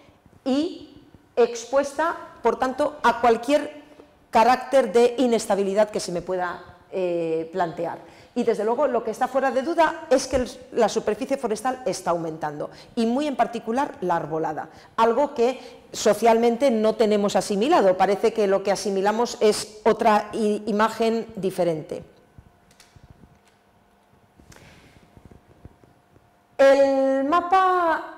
[SPEAKER 1] y expuesta, por tanto, a cualquier carácter de inestabilidad que se me pueda eh, plantear. Y desde luego lo que está fuera de duda es que la superficie forestal está aumentando y muy en particular la arbolada, algo que socialmente no tenemos asimilado, parece que lo que asimilamos es otra imagen diferente. El mapa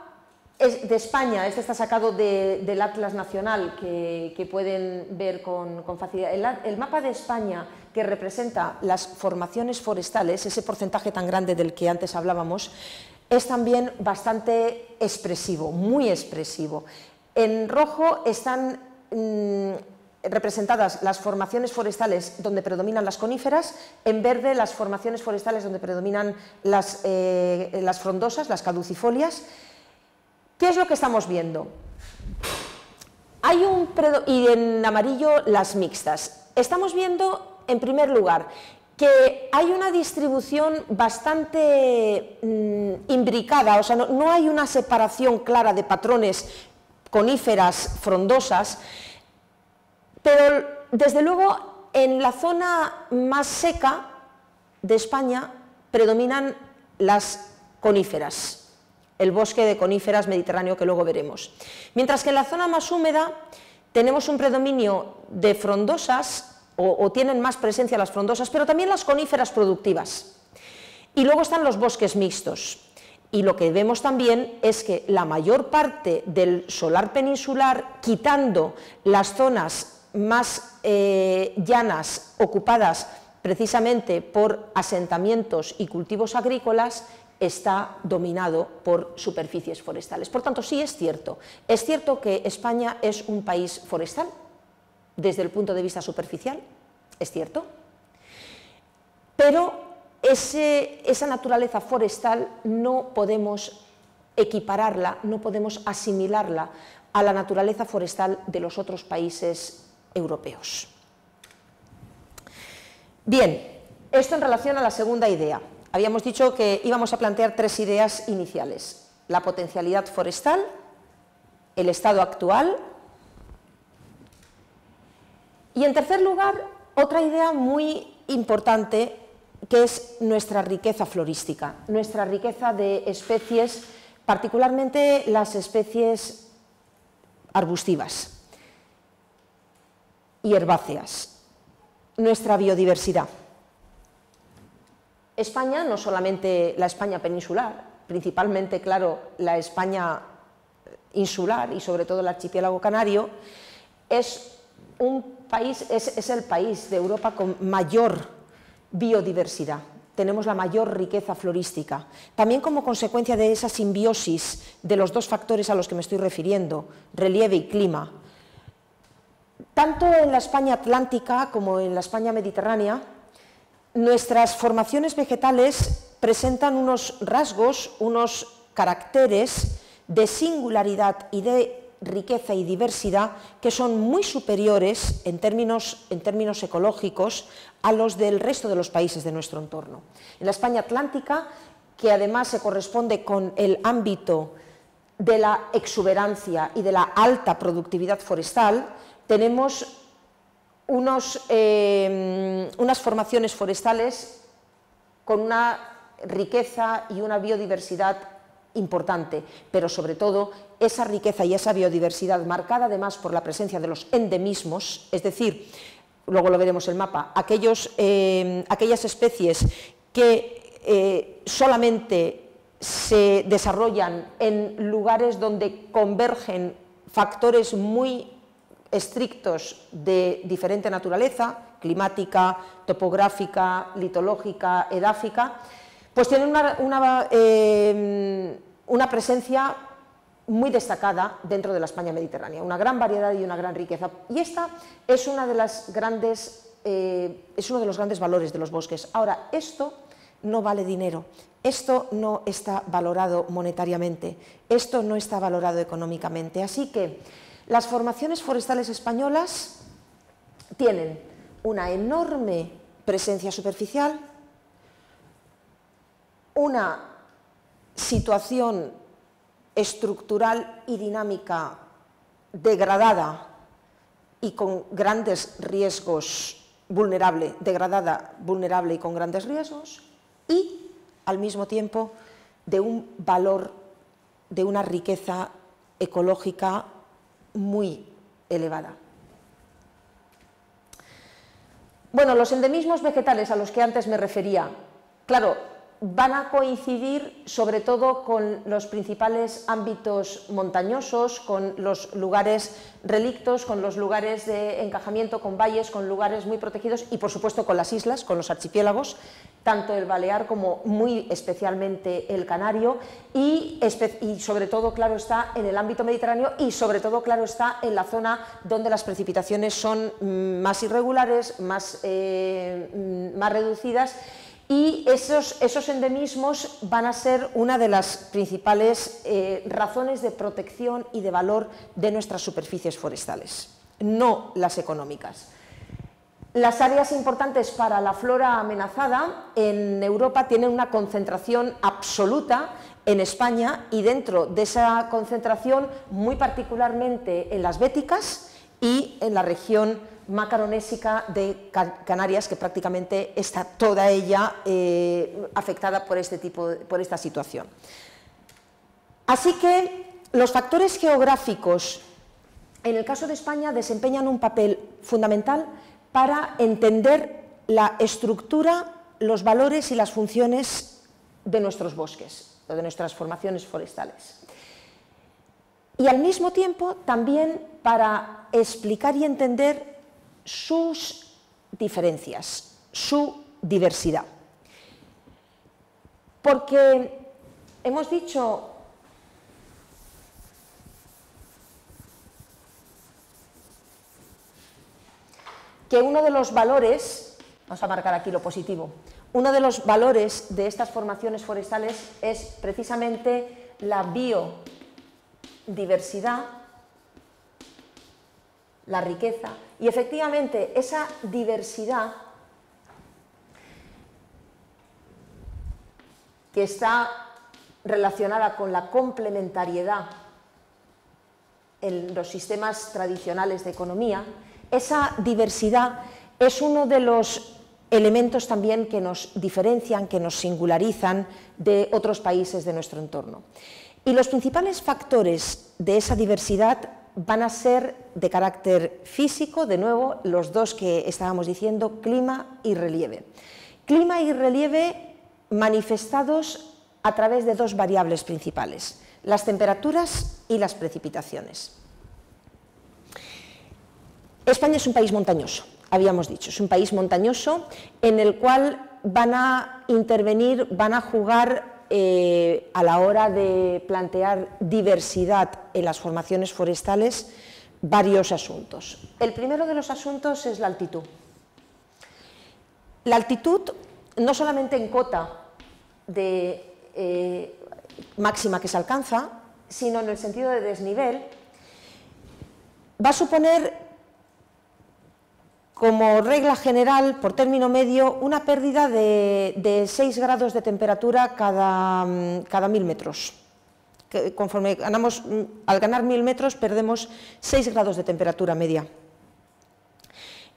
[SPEAKER 1] de España, este está sacado del Atlas Nacional que, pueden ver con, facilidad. El, mapa de España que representa las formaciones forestales, ese porcentaje tan grande del que antes hablábamos, es también bastante expresivo, muy expresivo. En rojo están mm, representadas las formaciones forestales donde predominan las coníferas, en verde las formaciones forestales donde predominan las, eh, las frondosas, las caducifolias. ¿Qué es lo que estamos viendo? Hay un y en amarillo las mixtas. Estamos viendo, en primer lugar, que hay una distribución bastante mm, imbricada, o sea, no hay una separación clara de patrones coníferas frondosas, pero desde luego en la zona más seca de España predominan las coníferas, el bosque de coníferas mediterráneo que luego veremos. Mientras que en la zona más húmeda tenemos un predominio de frondosas, o, tienen más presencia las frondosas, pero también las coníferas productivas. Y luego están los bosques mixtos. Y lo que vemos también es que la mayor parte del solar peninsular, quitando las zonas más eh, llanas ocupadas precisamente por asentamientos y cultivos agrícolas, está dominado por superficies forestales. Por tanto, sí es cierto. Es cierto que España es un país forestal, desde el punto de vista superficial, es cierto. Pero esa naturaleza forestal no podemos equipararla, no podemos asimilarla a la naturaleza forestal de los otros países europeos. Bien, esto en relación a la segunda idea. Habíamos dicho que íbamos a plantear tres ideas iniciales. La potencialidad forestal, el estado actual y, en tercer lugar, otra idea muy importante que es nuestra riqueza florística, nuestra riqueza de especies, particularmente las especies arbustivas y herbáceas, nuestra biodiversidad. España, no solamente la España peninsular, principalmente, claro, la España insular y sobre todo el archipiélago canario, es un es el país de Europa con mayor biodiversidad tenemos la mayor riqueza florística. También como consecuencia de esa simbiosis de los dos factores a los que me estoy refiriendo, relieve y clima. Tanto en la España atlántica como en la España mediterránea, nuestras formaciones vegetales presentan unos rasgos, unos caracteres de singularidad y de riqueza y diversidad que son muy superiores en términos, en términos ecológicos a los del resto de los países de nuestro entorno. En la España atlántica, que además se corresponde con el ámbito de la exuberancia y de la alta productividad forestal, tenemos unos, eh, unas formaciones forestales con una riqueza y una biodiversidad importante, pero sobre todo esa riqueza y esa biodiversidad marcada además por la presencia de los endemismos, es decir, luego lo veremos el mapa, aquellos, eh, aquellas especies que eh, solamente se desarrollan en lugares donde convergen factores muy estrictos de diferente naturaleza, climática, topográfica, litológica, edáfica, pues tienen una, eh, una, presencia muy destacada dentro de la España mediterránea, una gran variedad y una gran riqueza. Y esta es, una de las grandes, eh, es uno de los grandes valores de los bosques. Ahora, esto no vale dinero, esto no está valorado monetariamente, esto no está valorado económicamente. Así que las formaciones forestales españolas tienen una enorme presencia superficial, una situación estructural y dinámica degradada y con grandes riesgos, vulnerable, degradada, vulnerable y con grandes riesgos, y al mismo tiempo de un valor, de una riqueza ecológica muy elevada. Bueno, los endemismos vegetales a los que antes me refería, claro, van a coincidir sobre todo con los principales ámbitos montañosos, con los lugares relictos, con los lugares de encajamiento, con valles, con lugares muy protegidos y por supuesto con las islas, con los archipiélagos, tanto el Balear como muy especialmente el Canario. Y, sobre todo, claro está, en el ámbito mediterráneo y sobre todo, claro está, en la zona donde las precipitaciones son mm, más irregulares, más, eh, mm, más reducidas y esos, endemismos van a ser una de las principales eh, razones de protección y de valor de nuestras superficies forestales, no las económicas. Las áreas importantes para la flora amenazada en Europa tienen una concentración absoluta en España y dentro de esa concentración muy particularmente en las béticas y en la región macaronésica de Canarias, que prácticamente está toda ella eh, afectada por, este tipo, por esta situación. Así que los factores geográficos, en el caso de España, desempeñan un papel fundamental para entender la estructura, los valores y las funciones de nuestros bosques, o de nuestras formaciones forestales. Y al mismo tiempo también para explicar y entender sus diferencias, su diversidad. Porque hemos dicho que uno de los valores, vamos a marcar aquí lo positivo, uno de los valores de estas formaciones forestales es precisamente la biodiversidad, la riqueza y efectivamente esa diversidad que está relacionada con la complementariedad en los sistemas tradicionales de economía, esa diversidad es uno de los elementos también que nos diferencian, que nos singularizan de otros países de nuestro entorno. Y los principales factores de esa diversidad van a ser de carácter físico, de nuevo, los dos que estábamos diciendo, clima y relieve. Clima y relieve manifestados a través de dos variables principales, las temperaturas y las precipitaciones. España es un país montañoso, habíamos dicho, es un país montañoso en el cual van a intervenir, van a jugar eh, a la hora de plantear diversidad en las formaciones forestales varios asuntos. El primero de los asuntos es la altitud. La altitud, no solamente en cota de eh, máxima que se alcanza, sino en el sentido de desnivel, va a suponer como regla general, por término medio, una pérdida de, 6 grados de temperatura cada, cada mil metros. Conforme ganamos, al ganar mil metros perdemos 6 grados de temperatura media.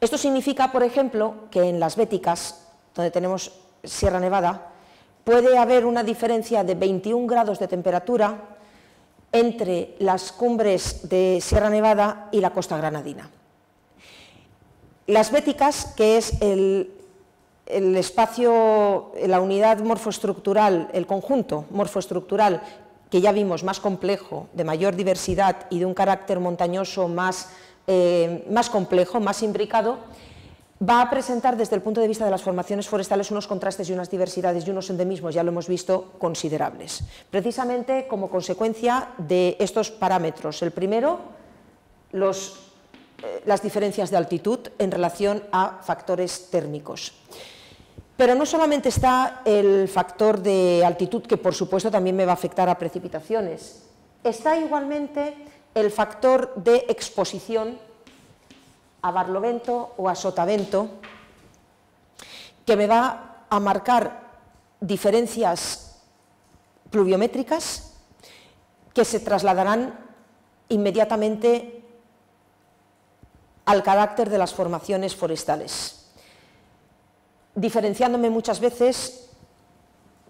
[SPEAKER 1] Esto significa, por ejemplo, que en las Béticas, donde tenemos Sierra Nevada, puede haber una diferencia de 21 grados de temperatura entre las cumbres de Sierra Nevada y la costa granadina. Las béticas, que es el, espacio, la unidad morfoestructural, el conjunto morfoestructural que ya vimos más complejo, de mayor diversidad y de un carácter montañoso más, eh, más complejo, más imbricado, va a presentar desde el punto de vista de las formaciones forestales unos contrastes y unas diversidades y unos endemismos, ya lo hemos visto, considerables. Precisamente como consecuencia de estos parámetros. El primero, los, las diferencias de altitud en relación a factores térmicos. Pero no solamente está el factor de altitud, que por supuesto también me va a afectar a precipitaciones, está igualmente el factor de exposición a barlovento o a sotavento, que me va a marcar diferencias pluviométricas que se trasladarán inmediatamente al carácter de las formaciones forestales, diferenciándome muchas veces,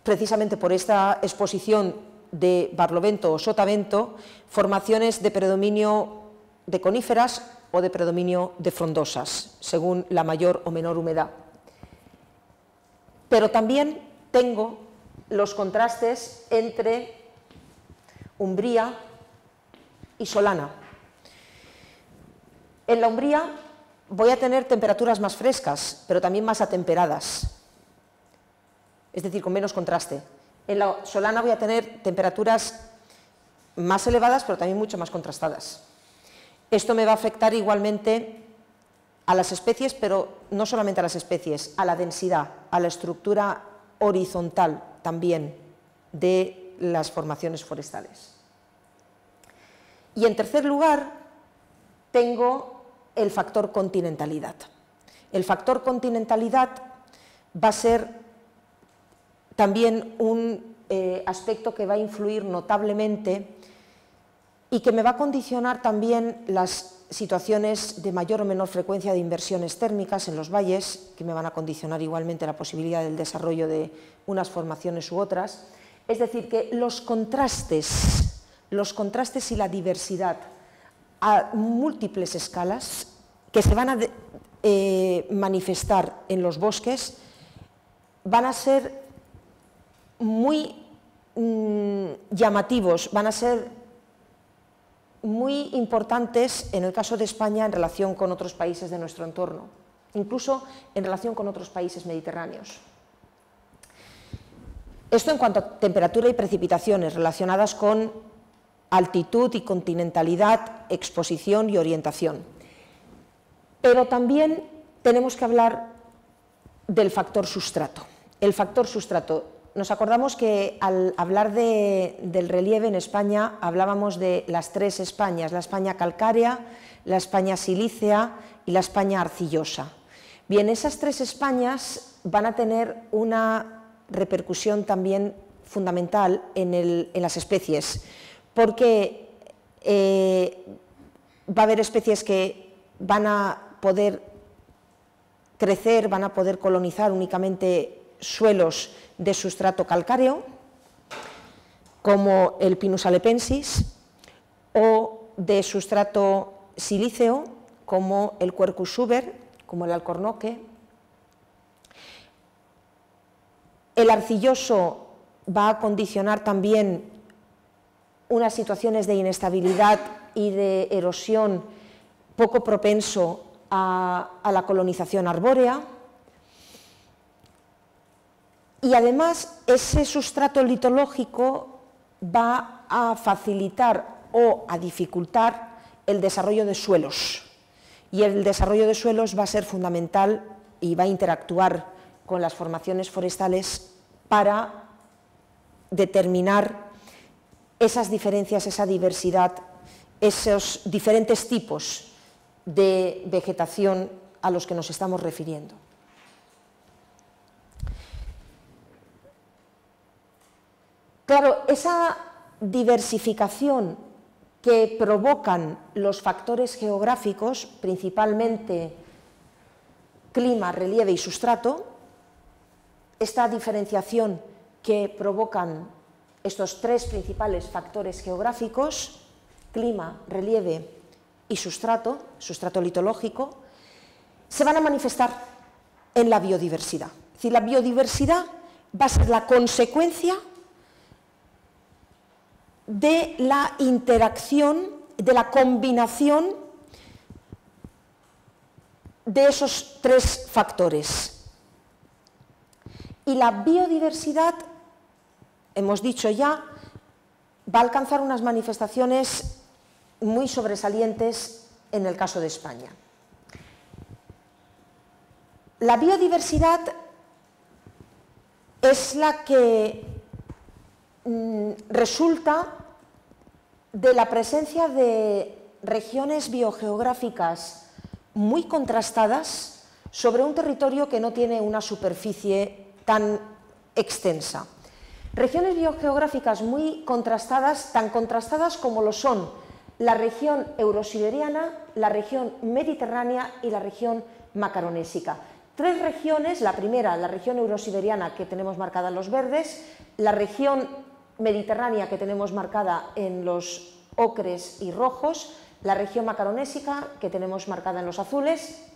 [SPEAKER 1] precisamente por esta exposición de barlovento o sotavento, formaciones de predominio de coníferas o de predominio de frondosas, según la mayor o menor humedad. Pero también tengo los contrastes entre umbría y solana. En la umbría voy a tener temperaturas más frescas, pero también más atemperadas, es decir, con menos contraste. En la solana voy a tener temperaturas más elevadas, pero también mucho más contrastadas. Esto me va a afectar igualmente a las especies, pero no solamente a las especies, a la densidad, a la estructura horizontal también de las formaciones forestales. Y en tercer lugar, tengo el factor continentalidad. El factor continentalidad va a ser también un eh, aspecto que va a influir notablemente y que me va a condicionar también las situaciones de mayor o menor frecuencia de inversiones térmicas en los valles, que me van a condicionar igualmente la posibilidad del desarrollo de unas formaciones u otras. Es decir, que los contrastes, los contrastes y la diversidad a múltiples escalas que se van a eh, manifestar en los bosques van a ser muy mm, llamativos, van a ser muy importantes en el caso de España en relación con otros países de nuestro entorno, incluso en relación con otros países mediterráneos. Esto en cuanto a temperatura y precipitaciones relacionadas con altitud y continentalidad, exposición y orientación. Pero también tenemos que hablar del factor sustrato. El factor sustrato nos acordamos que al hablar del relieve en España hablábamos de las tres Españas, la España calcárea, la España silícea y la España arcillosa. Bien, esas tres Españas van a tener una repercusión también fundamental en, las especies, porque eh, va a haber especies que van a poder crecer, van a poder colonizar únicamente suelos de sustrato calcáreo, como el Pinus alepensis, o de sustrato silíceo, como el Quercus suber, como el alcornoque, El arcilloso va a condicionar también unas situaciones de inestabilidad y de erosión poco propenso a, la colonización arbórea. Y además ese sustrato litológico va a facilitar o a dificultar el desarrollo de suelos. Y el desarrollo de suelos va a ser fundamental y va a interactuar con las formaciones forestales para determinar esas diferencias, esa diversidad, esos diferentes tipos de vegetación a los que nos estamos refiriendo. Claro, esa diversificación que provocan los factores geográficos, principalmente clima, relieve y sustrato, esta diferenciación que provocan estos tres principales factores geográficos, clima, relieve y sustrato, sustrato litológico, se van a manifestar en la biodiversidad. Es decir, la biodiversidad va a ser la consecuencia de la interacción, de la combinación de esos tres factores. Y la biodiversidad, hemos dicho ya, va a alcanzar unas manifestaciones muy sobresalientes en el caso de España. La biodiversidad es la que mm, resulta de la presencia de regiones biogeográficas muy contrastadas sobre un territorio que no tiene una superficie tan extensa. Regiones biogeográficas muy contrastadas, tan contrastadas como lo son la región eurosiberiana, la región mediterránea y la región macaronésica. Tres regiones, la primera, la región eurosiberiana que tenemos marcada en los verdes, la región mediterránea que tenemos marcada en los ocres y rojos, la región macaronésica que tenemos marcada en los azules.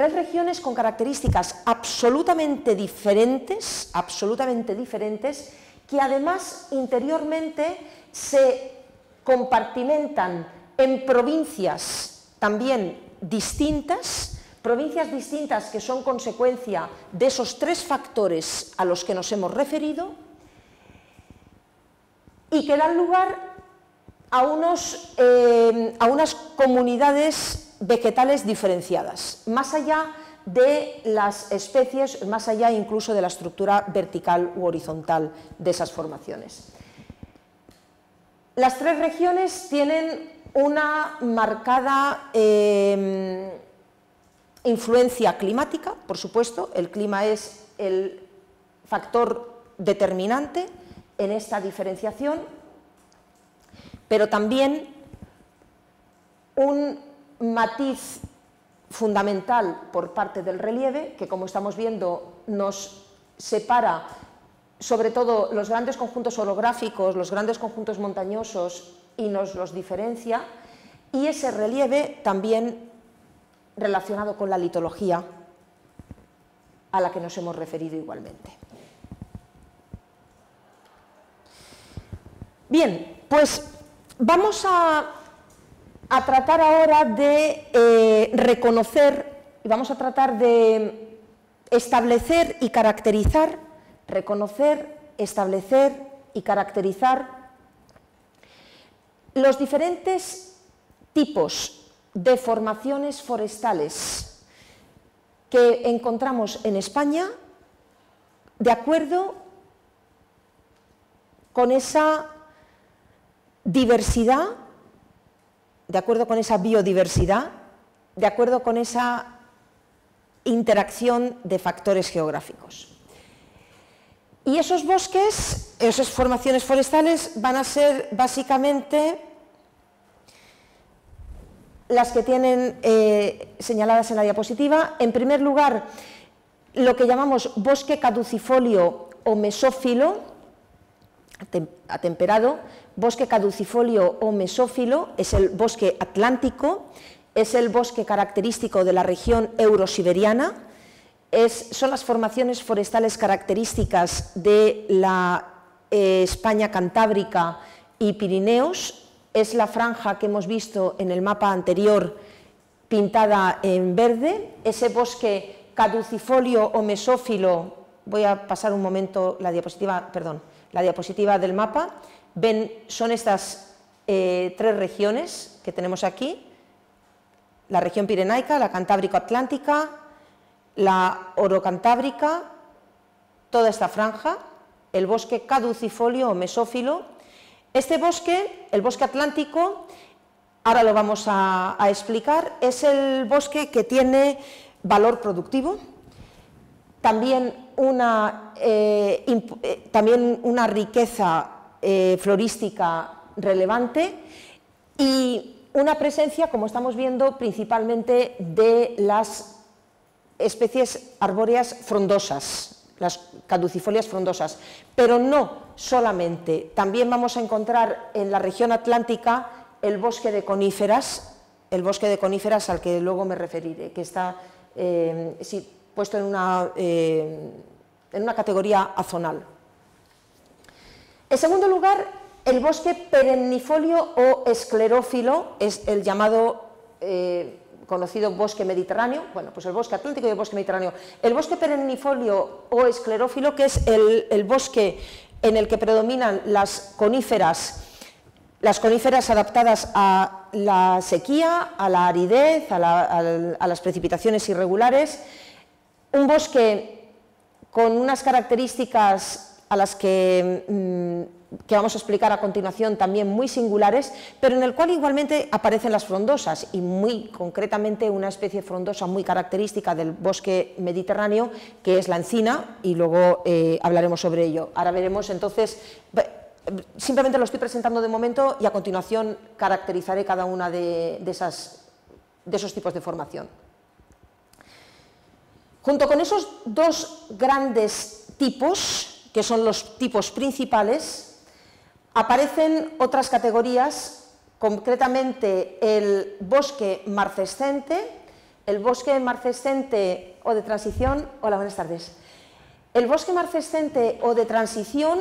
[SPEAKER 1] Tres regiones con características absolutamente diferentes, absolutamente diferentes, que además interiormente se compartimentan en provincias también distintas, provincias distintas que son consecuencia de esos tres factores a los que nos hemos referido, y que dan lugar a, unos, eh, a unas comunidades vegetales diferenciadas, más allá de las especies, más allá incluso de la estructura vertical u horizontal de esas formaciones. Las tres regiones tienen una marcada eh, influencia climática, por supuesto, el clima es el factor determinante, en esta diferenciación, pero también un matiz fundamental por parte del relieve, que como estamos viendo nos separa sobre todo los grandes conjuntos orográficos, los grandes conjuntos montañosos y nos los diferencia, y ese relieve también relacionado con la litología a la que nos hemos referido igualmente. Bien, pues vamos a, tratar ahora de eh, reconocer y vamos a tratar de establecer y caracterizar, reconocer, establecer y caracterizar los diferentes tipos de formaciones forestales que encontramos en España de acuerdo con esa diversidad, de acuerdo con esa biodiversidad, de acuerdo con esa interacción de factores geográficos. Y esos bosques, esas formaciones forestales van a ser básicamente las que tienen eh, señaladas en la diapositiva. En primer lugar, lo que llamamos bosque caducifolio o mesófilo, atemperado, bosque caducifolio o mesófilo, es el bosque atlántico, es el bosque característico de la región eurosiberiana son las formaciones forestales características de la eh, España cantábrica y Pirineos. Es la franja que hemos visto en el mapa anterior pintada en verde, ese bosque caducifolio o mesófilo, voy a pasar un momento la diapositiva, perdón, la diapositiva del mapa, son estas eh, tres regiones que tenemos aquí, la región pirenaica, la cantábrico-atlántica, la orocantábrica, toda esta franja, el bosque caducifolio o mesófilo. Este bosque, el bosque atlántico, ahora lo vamos a, explicar, es el bosque que tiene valor productivo, también una, eh, eh, también una riqueza eh, florística relevante y una presencia, como estamos viendo, principalmente de las especies arbóreas frondosas, las caducifolias frondosas, pero no solamente, también vamos a encontrar en la región atlántica el bosque de coníferas, el bosque de coníferas al que luego me referiré, que está eh, puesto en una, eh, en una categoría azonal. En segundo lugar, el bosque perennifolio o esclerófilo es el llamado eh, conocido bosque mediterráneo, bueno, pues el bosque atlántico y el bosque mediterráneo. El bosque perennifolio o esclerófilo, que es el, bosque en el que predominan las coníferas, las coníferas adaptadas a la sequía, a la aridez, a, a las precipitaciones irregulares, un bosque con unas características a las que mm, que vamos a explicar a continuación también muy singulares, pero en el cual igualmente aparecen las frondosas y muy concretamente una especie frondosa muy característica del bosque mediterráneo que es la encina y luego eh, hablaremos sobre ello. Ahora veremos entonces, simplemente lo estoy presentando de momento y a continuación caracterizaré cada una de, esas, de esos tipos de formación. Junto con esos dos grandes tipos, que son los tipos principales, Aparecen otras categorías, concretamente el bosque marcescente, el bosque marcescente o de transición. Hola, buenas tardes. El bosque marcescente o de transición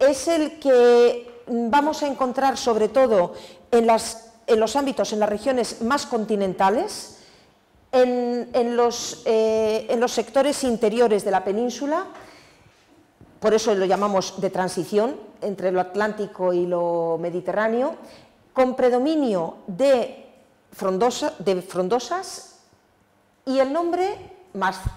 [SPEAKER 1] es el que vamos a encontrar sobre todo en, los ámbitos, en las regiones más continentales, en, eh, en los sectores interiores de la península, por eso lo llamamos de transición entre lo atlántico y lo mediterráneo, con predominio de, frondosas y el nombre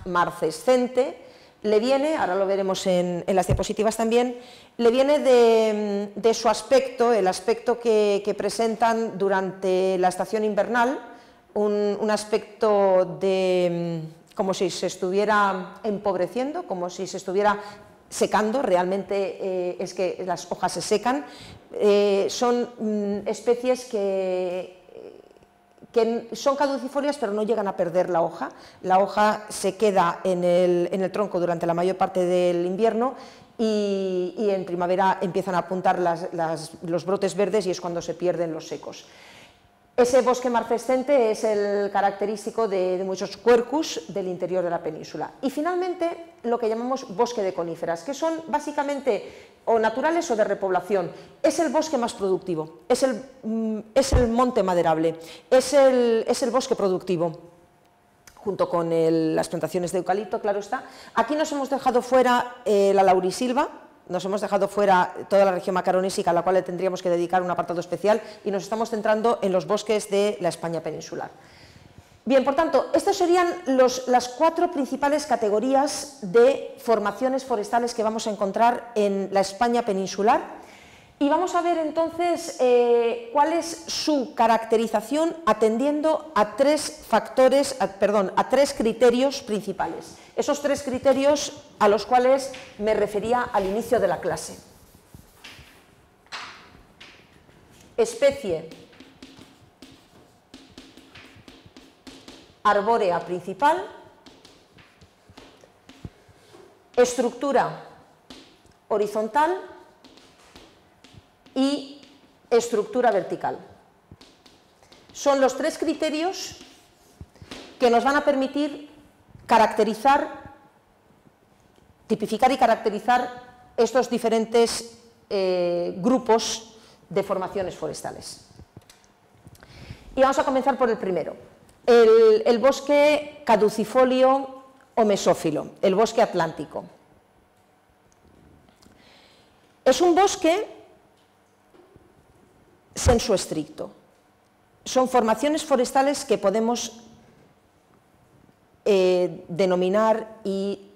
[SPEAKER 1] marcescente le viene, ahora lo veremos en, las diapositivas también, le viene de, su aspecto, el aspecto que, presentan durante la estación invernal, un, un aspecto de como si se estuviera empobreciendo, como si se estuviera secando, realmente eh, es que las hojas se secan. Eh, son mm, especies que, que, son caducifolias pero no llegan a perder la hoja. La hoja se queda en el, tronco durante la mayor parte del invierno y, en primavera empiezan a apuntar los brotes verdes y es cuando se pierden los secos. Ese bosque marcescente es el característico de, muchos cuercus del interior de la península. Y finalmente lo que llamamos bosque de coníferas, que son básicamente o naturales o de repoblación. Es el bosque más productivo, es el, mm, es el monte maderable, es el, es el, bosque productivo junto con las plantaciones de eucalipto, claro está. Aquí nos hemos dejado fuera eh, la laurisilva, nos hemos dejado fuera toda la región macaronésica, a la cual le tendríamos que dedicar un apartado especial, y nos estamos centrando en los bosques de la España peninsular. Bien, por tanto, estas serían las cuatro principales categorías de formaciones forestales que vamos a encontrar en la España peninsular y vamos a ver entonces eh, cuál es su caracterización atendiendo a tres factores, perdón, a tres criterios principales. Esos tres criterios a los cuales me refería al inicio de la clase. Especie arbórea principal, estructura horizontal y estructura vertical. Son los tres criterios que nos van a permitir caracterizar, tipificar y caracterizar estos diferentes eh, grupos de formaciones forestales. Y vamos a comenzar por el primero, el, el bosque caducifolio o mesófilo, el bosque atlántico. Es un bosque sensu estricto. Son formaciones forestales que podemos eh, denominar y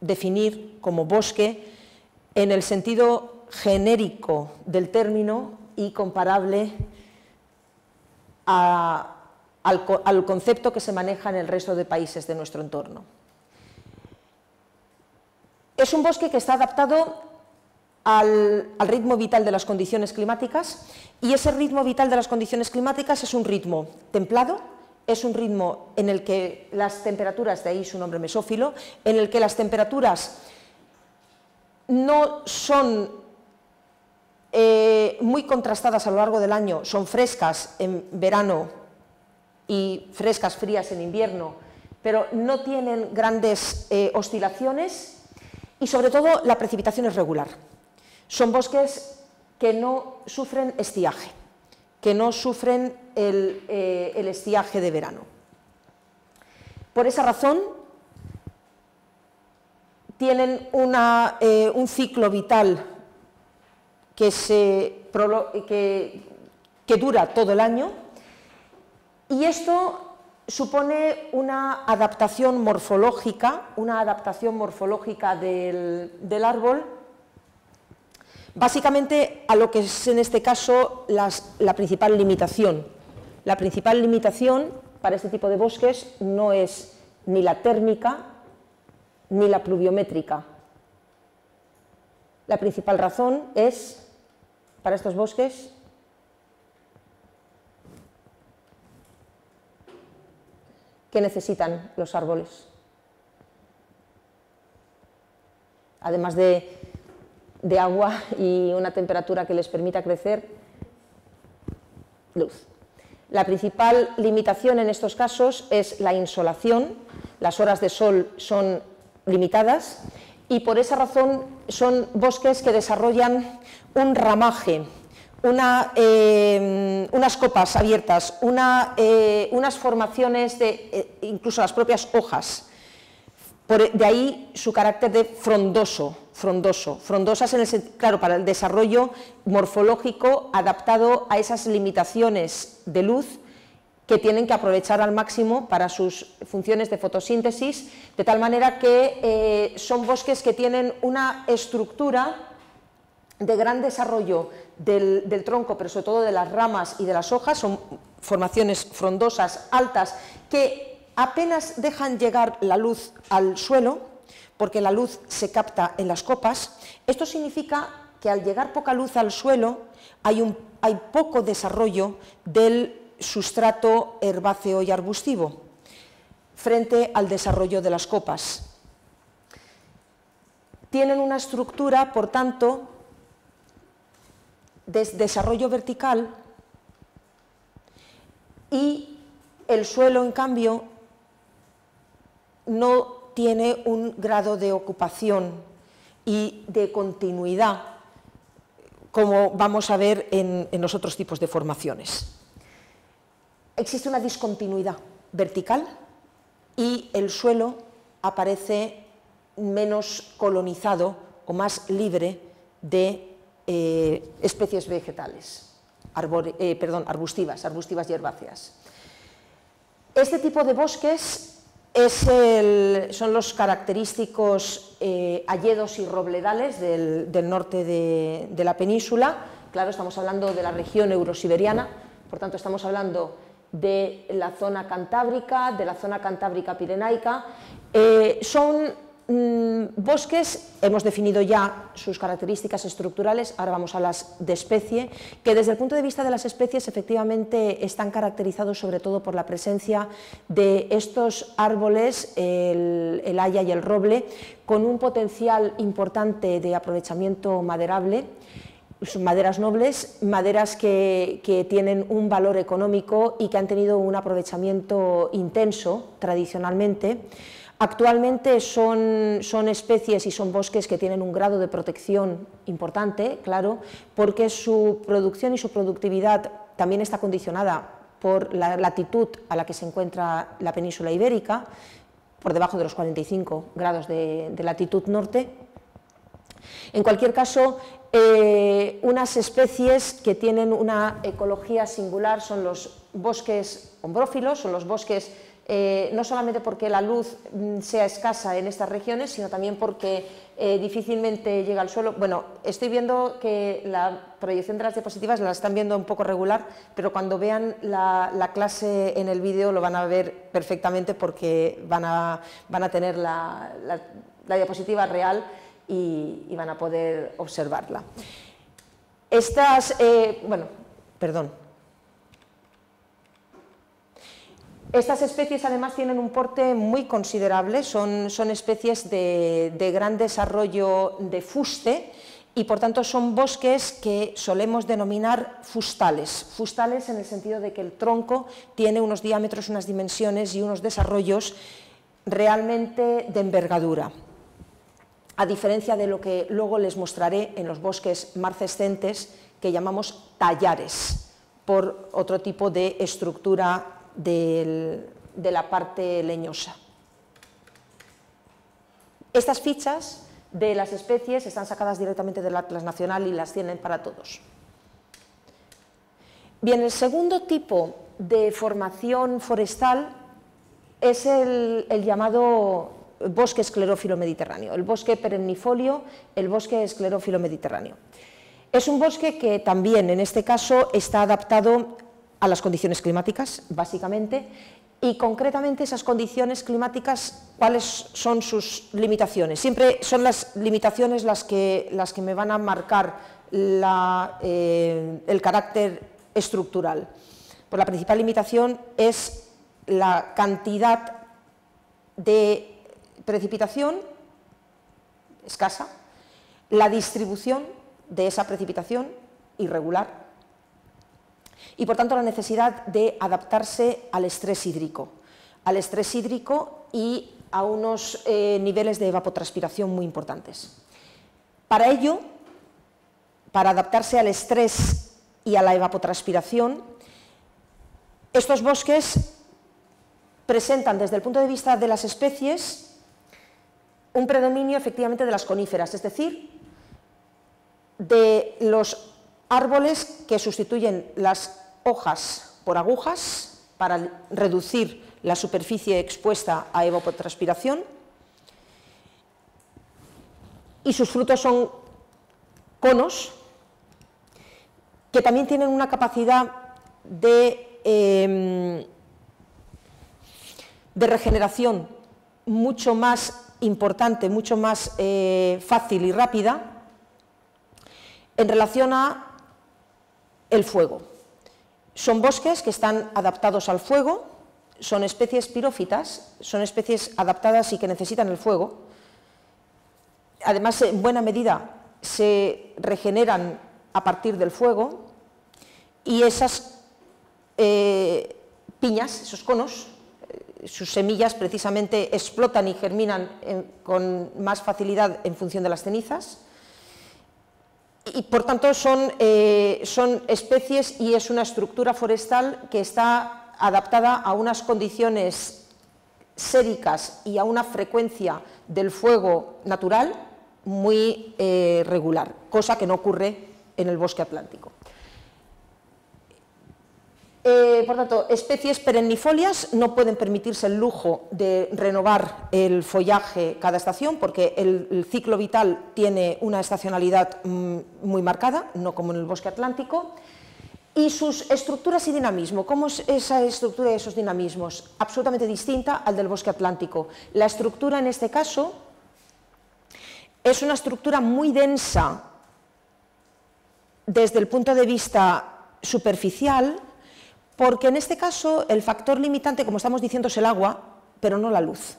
[SPEAKER 1] definir como bosque en el sentido genérico del término y comparable al concepto que se maneja en el resto de países de nuestro entorno. Es un bosque que está adaptado al, ritmo vital de las condiciones climáticas y ese ritmo vital de las condiciones climáticas es un ritmo templado, es un ritmo en el que las temperaturas, de ahí su nombre mesófilo, en el que las temperaturas no son eh, muy contrastadas a lo largo del año, son frescas en verano y frescas frías en invierno, pero no tienen grandes eh, oscilaciones y sobre todo la precipitación es regular. Son bosques que no sufren estiaje, que no sufren el, eh, estiaje de verano. Por esa razón, tienen eh, un ciclo vital que, que dura todo el año y esto supone una adaptación morfológica, una adaptación morfológica del árbol Básicamente a lo que es en este caso la principal limitación. La principal limitación para este tipo de bosques no es ni la térmica ni la pluviométrica. La principal razón es, para estos bosques, ¿qué necesitan los árboles? Además de de agua y una temperatura que les permita crecer, luz. La principal limitación en estos casos es la insolación, las horas de sol son limitadas y por esa razón son bosques que desarrollan un ramaje, eh, unas copas abiertas, eh, unas formaciones de eh, incluso las propias hojas de ahí su carácter de frondoso, frondoso, frondosas en el, claro, para el desarrollo morfológico adaptado a esas limitaciones de luz que tienen que aprovechar al máximo para sus funciones de fotosíntesis, de tal manera que eh, son bosques que tienen una estructura de gran desarrollo del, del, tronco, pero sobre todo de las ramas y de las hojas, son formaciones frondosas, altas, que apenas dejan llegar la luz al suelo, porque la luz se capta en las copas, esto significa que al llegar poca luz al suelo hay, poco desarrollo del sustrato herbáceo y arbustivo frente al desarrollo de las copas. Tienen una estructura, por tanto, de desarrollo vertical y el suelo, en cambio, no tiene un grado de ocupación y de continuidad como vamos a ver en, los otros tipos de formaciones. Existe una discontinuidad vertical y el suelo aparece menos colonizado o más libre de eh, especies vegetales, eh, perdón, arbustivas, arbustivas y herbáceas. Este tipo de bosques son los característicos eh, hayedos y robledales del, norte de, la península. Claro, estamos hablando de la región eurosiberiana, por tanto estamos hablando de la zona cantábrica, de la zona cantábrica pirenaica. Eh, son bosques, hemos definido ya sus características estructurales, ahora vamos a las de especie, que desde el punto de vista de las especies efectivamente están caracterizados sobre todo por la presencia de estos árboles, el, haya y el roble, con un potencial importante de aprovechamiento maderable, maderas nobles, maderas que, tienen un valor económico y que han tenido un aprovechamiento intenso tradicionalmente Actualmente son, especies y son bosques que tienen un grado de protección importante, claro, porque su producción y su productividad también está condicionada por la latitud a la que se encuentra la península ibérica, por debajo de los 45 grados de, latitud norte. En cualquier caso, eh, unas especies que tienen una ecología singular son los bosques ombrófilos, son los bosques eh, no solamente porque la luz mm, sea escasa en estas regiones, sino también porque eh, difícilmente llega al suelo. Bueno, estoy viendo que la proyección de las diapositivas la están viendo un poco regular, pero cuando vean la, clase en el vídeo lo van a ver perfectamente porque van a, van a tener la, diapositiva real y, van a poder observarla. Estas, eh, bueno, perdón, Estas especies además tienen un porte muy considerable, son, especies de, gran desarrollo de fuste y por tanto son bosques que solemos denominar fustales. Fustales en el sentido de que el tronco tiene unos diámetros, unas dimensiones y unos desarrollos realmente de envergadura. A diferencia de lo que luego les mostraré en los bosques marcescentes que llamamos tallares, por otro tipo de estructura de la parte leñosa. Estas fichas de las especies están sacadas directamente del Atlas Nacional y las tienen para todos. Bien, el segundo tipo de formación forestal es el, el llamado bosque esclerófilo mediterráneo, el bosque perennifolio, el bosque esclerófilo mediterráneo. Es un bosque que también, en este caso, está adaptado a las condiciones climáticas, básicamente, y concretamente esas condiciones climáticas, ¿cuáles son sus limitaciones? Siempre son las limitaciones las que, las que me van a marcar eh, el carácter estructural. Pues la principal limitación es la cantidad de precipitación escasa, la distribución de esa precipitación irregular y por tanto la necesidad de adaptarse al estrés hídrico, al estrés hídrico y a unos eh, niveles de evapotranspiración muy importantes. Para ello, para adaptarse al estrés y a la evapotranspiración, estos bosques presentan desde el punto de vista de las especies un predominio efectivamente de las coníferas, es decir, de los árboles que sustituyen las hojas por agujas para reducir la superficie expuesta a evapotranspiración y sus frutos son conos que también tienen una capacidad de, em, de regeneración mucho más importante, mucho más eh, fácil y rápida en relación a el fuego. Son bosques que están adaptados al fuego, son especies pirófitas, son especies adaptadas y que necesitan el fuego. Además, en buena medida se regeneran a partir del fuego y esas eh, piñas, esos conos, eh, sus semillas precisamente explotan y germinan con más facilidad en función de las cenizas y por tanto eh, son, especies y es una estructura forestal que está adaptada a unas condiciones séricas y a una frecuencia del fuego natural muy eh, regular, cosa que no ocurre en el bosque atlántico. Eh, por tanto, especies perennifolias no pueden permitirse el lujo de renovar el follaje cada estación porque el, ciclo vital tiene una estacionalidad mm, muy marcada, no como en el bosque atlántico. Y sus estructuras y dinamismo, ¿cómo es esa estructura y esos dinamismos? Absolutamente distinta al del bosque atlántico. La estructura en este caso es una estructura muy densa desde el punto de vista superficial, porque en este caso el factor limitante, como estamos diciendo, es el agua, pero no la luz.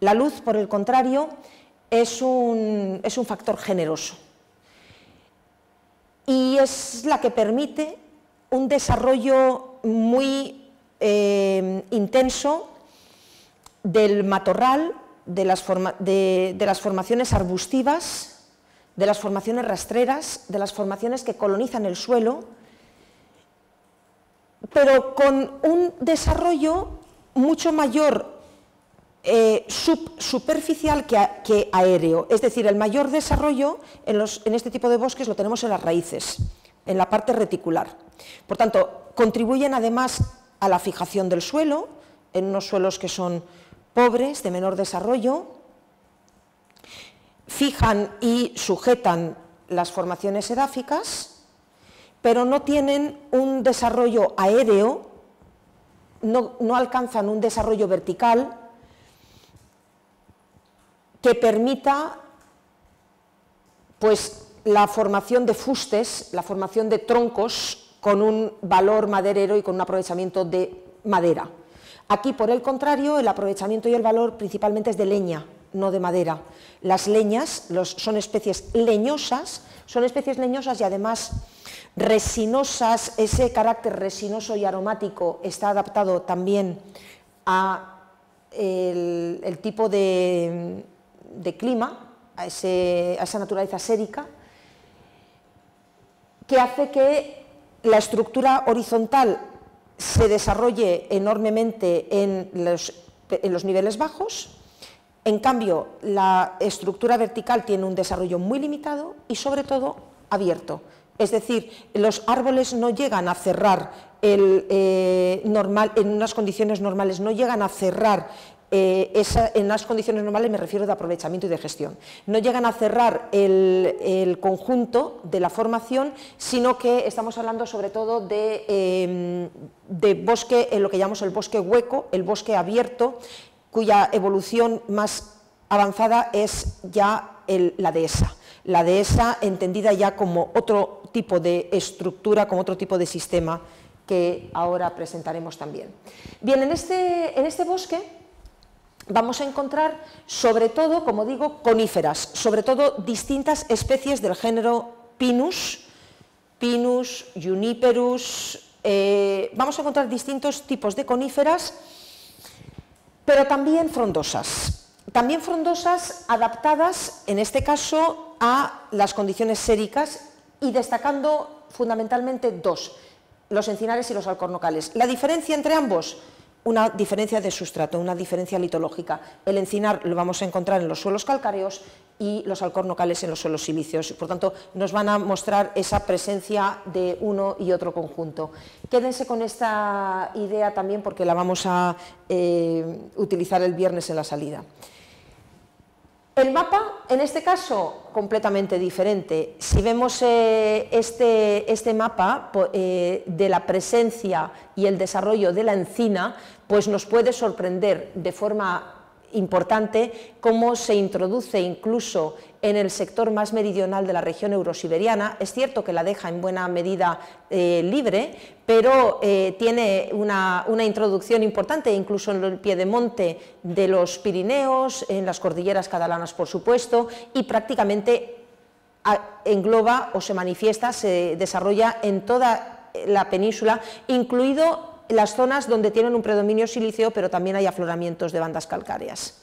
[SPEAKER 1] La luz, por el contrario, es un, factor generoso y es la que permite un desarrollo muy eh, intenso del matorral, de las formaciones arbustivas, de las formaciones rastreras, de las formaciones que colonizan el suelo, pero con un desarrollo mucho mayor eh, superficial que, aéreo. Es decir, el mayor desarrollo en, en este tipo de bosques lo tenemos en las raíces, en la parte reticular. Por tanto, contribuyen además a la fijación del suelo, en unos suelos que son pobres, de menor desarrollo, fijan y sujetan las formaciones edáficas, pero no tienen un desarrollo aéreo, no, alcanzan un desarrollo vertical que permita pues, la formación de fustes, la formación de troncos con un valor maderero y con un aprovechamiento de madera. Aquí, por el contrario, el aprovechamiento y el valor principalmente es de leña, no de madera. Las leñas son especies leñosas, son especies leñosas y además resinosas, ese carácter resinoso y aromático está adaptado también a el, tipo de, clima, a, esa naturaleza sérica, que hace que la estructura horizontal se desarrolle enormemente en los niveles bajos, en cambio la estructura vertical tiene un desarrollo muy limitado y sobre todo abierto. Es decir, los árboles no llegan a cerrar el, eh, normal, en unas condiciones normales, no llegan a cerrar eh, en unas condiciones normales me refiero de aprovechamiento y de gestión. No llegan a cerrar el, conjunto de la formación, sino que estamos hablando sobre todo de, em, de bosque, en lo que llamamos el bosque hueco, el bosque abierto, cuya evolución más avanzada es ya la dehesa la dehesa entendida ya como otro tipo de estructura, como otro tipo de sistema que ahora presentaremos también. Bien, en este, en este bosque vamos a encontrar sobre todo, como digo, coníferas, sobre todo distintas especies del género Pinus, Pinus, Juniperus, eh, vamos a encontrar distintos tipos de coníferas, pero también frondosas. También frondosas adaptadas, en este caso, a las condiciones séricas y destacando fundamentalmente dos, los encinares y los alcornocales. La diferencia entre ambos, una diferencia de sustrato, una diferencia litológica. El encinar lo vamos a encontrar en los suelos calcáreos y los alcornocales en los suelos silíceos. Por tanto, nos van a mostrar esa presencia de uno y otro conjunto. Quédense con esta idea también porque la vamos a eh, utilizar el viernes en la salida. El mapa, en este caso, completamente diferente. Si vemos eh, este, este, mapa eh, de la presencia y el desarrollo de la encina, pues nos puede sorprender de forma importante cómo se introduce incluso en el sector más meridional de la región eurosiberiana. Es cierto que la deja en buena medida eh, libre, pero eh, tiene una, introducción importante incluso en el piedemonte de los Pirineos, en las cordilleras catalanas, por supuesto, y prácticamente engloba o se manifiesta, se desarrolla en toda la península, incluido las zonas donde tienen un predominio silíceo, pero también hay afloramientos de bandas calcáreas.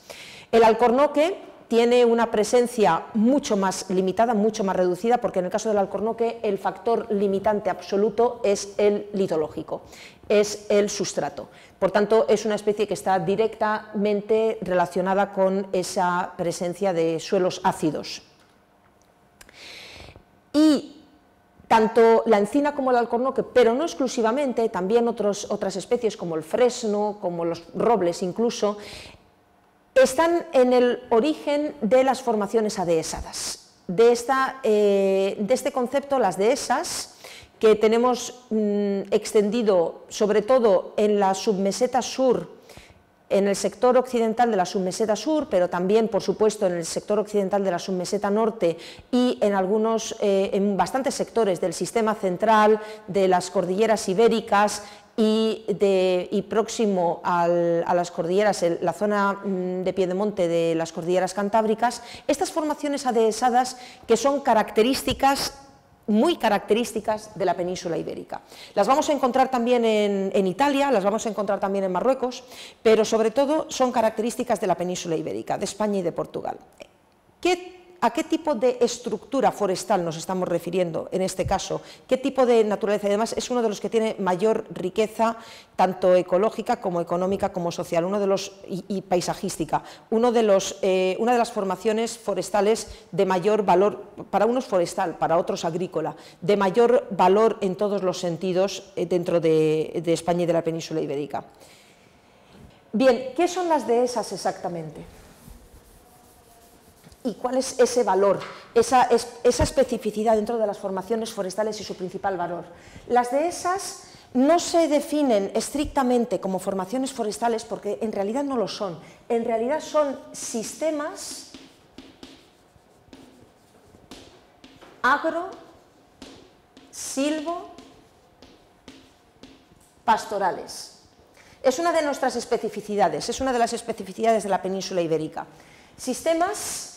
[SPEAKER 1] El alcornoque tiene una presencia mucho más limitada, mucho más reducida, porque en el caso del alcornoque el factor limitante absoluto es el litológico, es el sustrato. Por tanto, es una especie que está directamente relacionada con esa presencia de suelos ácidos. Y tanto la encina como el alcornoque, pero no exclusivamente, también otras especies como el fresno, como los robles incluso, están en el origen de las formaciones adehesadas. De, eh, de este concepto, las dehesas, que tenemos mm, extendido sobre todo en la submeseta sur en el sector occidental de la submeseta sur, pero también, por supuesto, en el sector occidental de la submeseta norte y en algunos, eh, en bastantes sectores del sistema central, de las cordilleras ibéricas y, de, próximo a las cordilleras, la zona mm, de Piedemonte de las cordilleras cantábricas, estas formaciones adehesadas que son características muy características de la península ibérica. Las vamos a encontrar también en, Italia, las vamos a encontrar también en Marruecos, pero sobre todo son características de la península ibérica, de España y de Portugal. ¿Qué ¿A qué tipo de estructura forestal nos estamos refiriendo en este caso? ¿Qué tipo de naturaleza? además es uno de los que tiene mayor riqueza, tanto ecológica como económica como social, uno de los, y, paisajística, uno de los, eh, una de las formaciones forestales de mayor valor, para unos forestal, para otros agrícola, de mayor valor en todos los sentidos eh, dentro de, de España y de la península ibérica. Bien, ¿qué son las dehesas exactamente? Y cuál es ese valor, esa, especificidad dentro de las formaciones forestales y su principal valor. Las dehesas no se definen estrictamente como formaciones forestales porque en realidad no lo son. En realidad son sistemas agro, silvo, pastorales. Es una de nuestras especificidades, es una de las especificidades de la península ibérica. Sistemas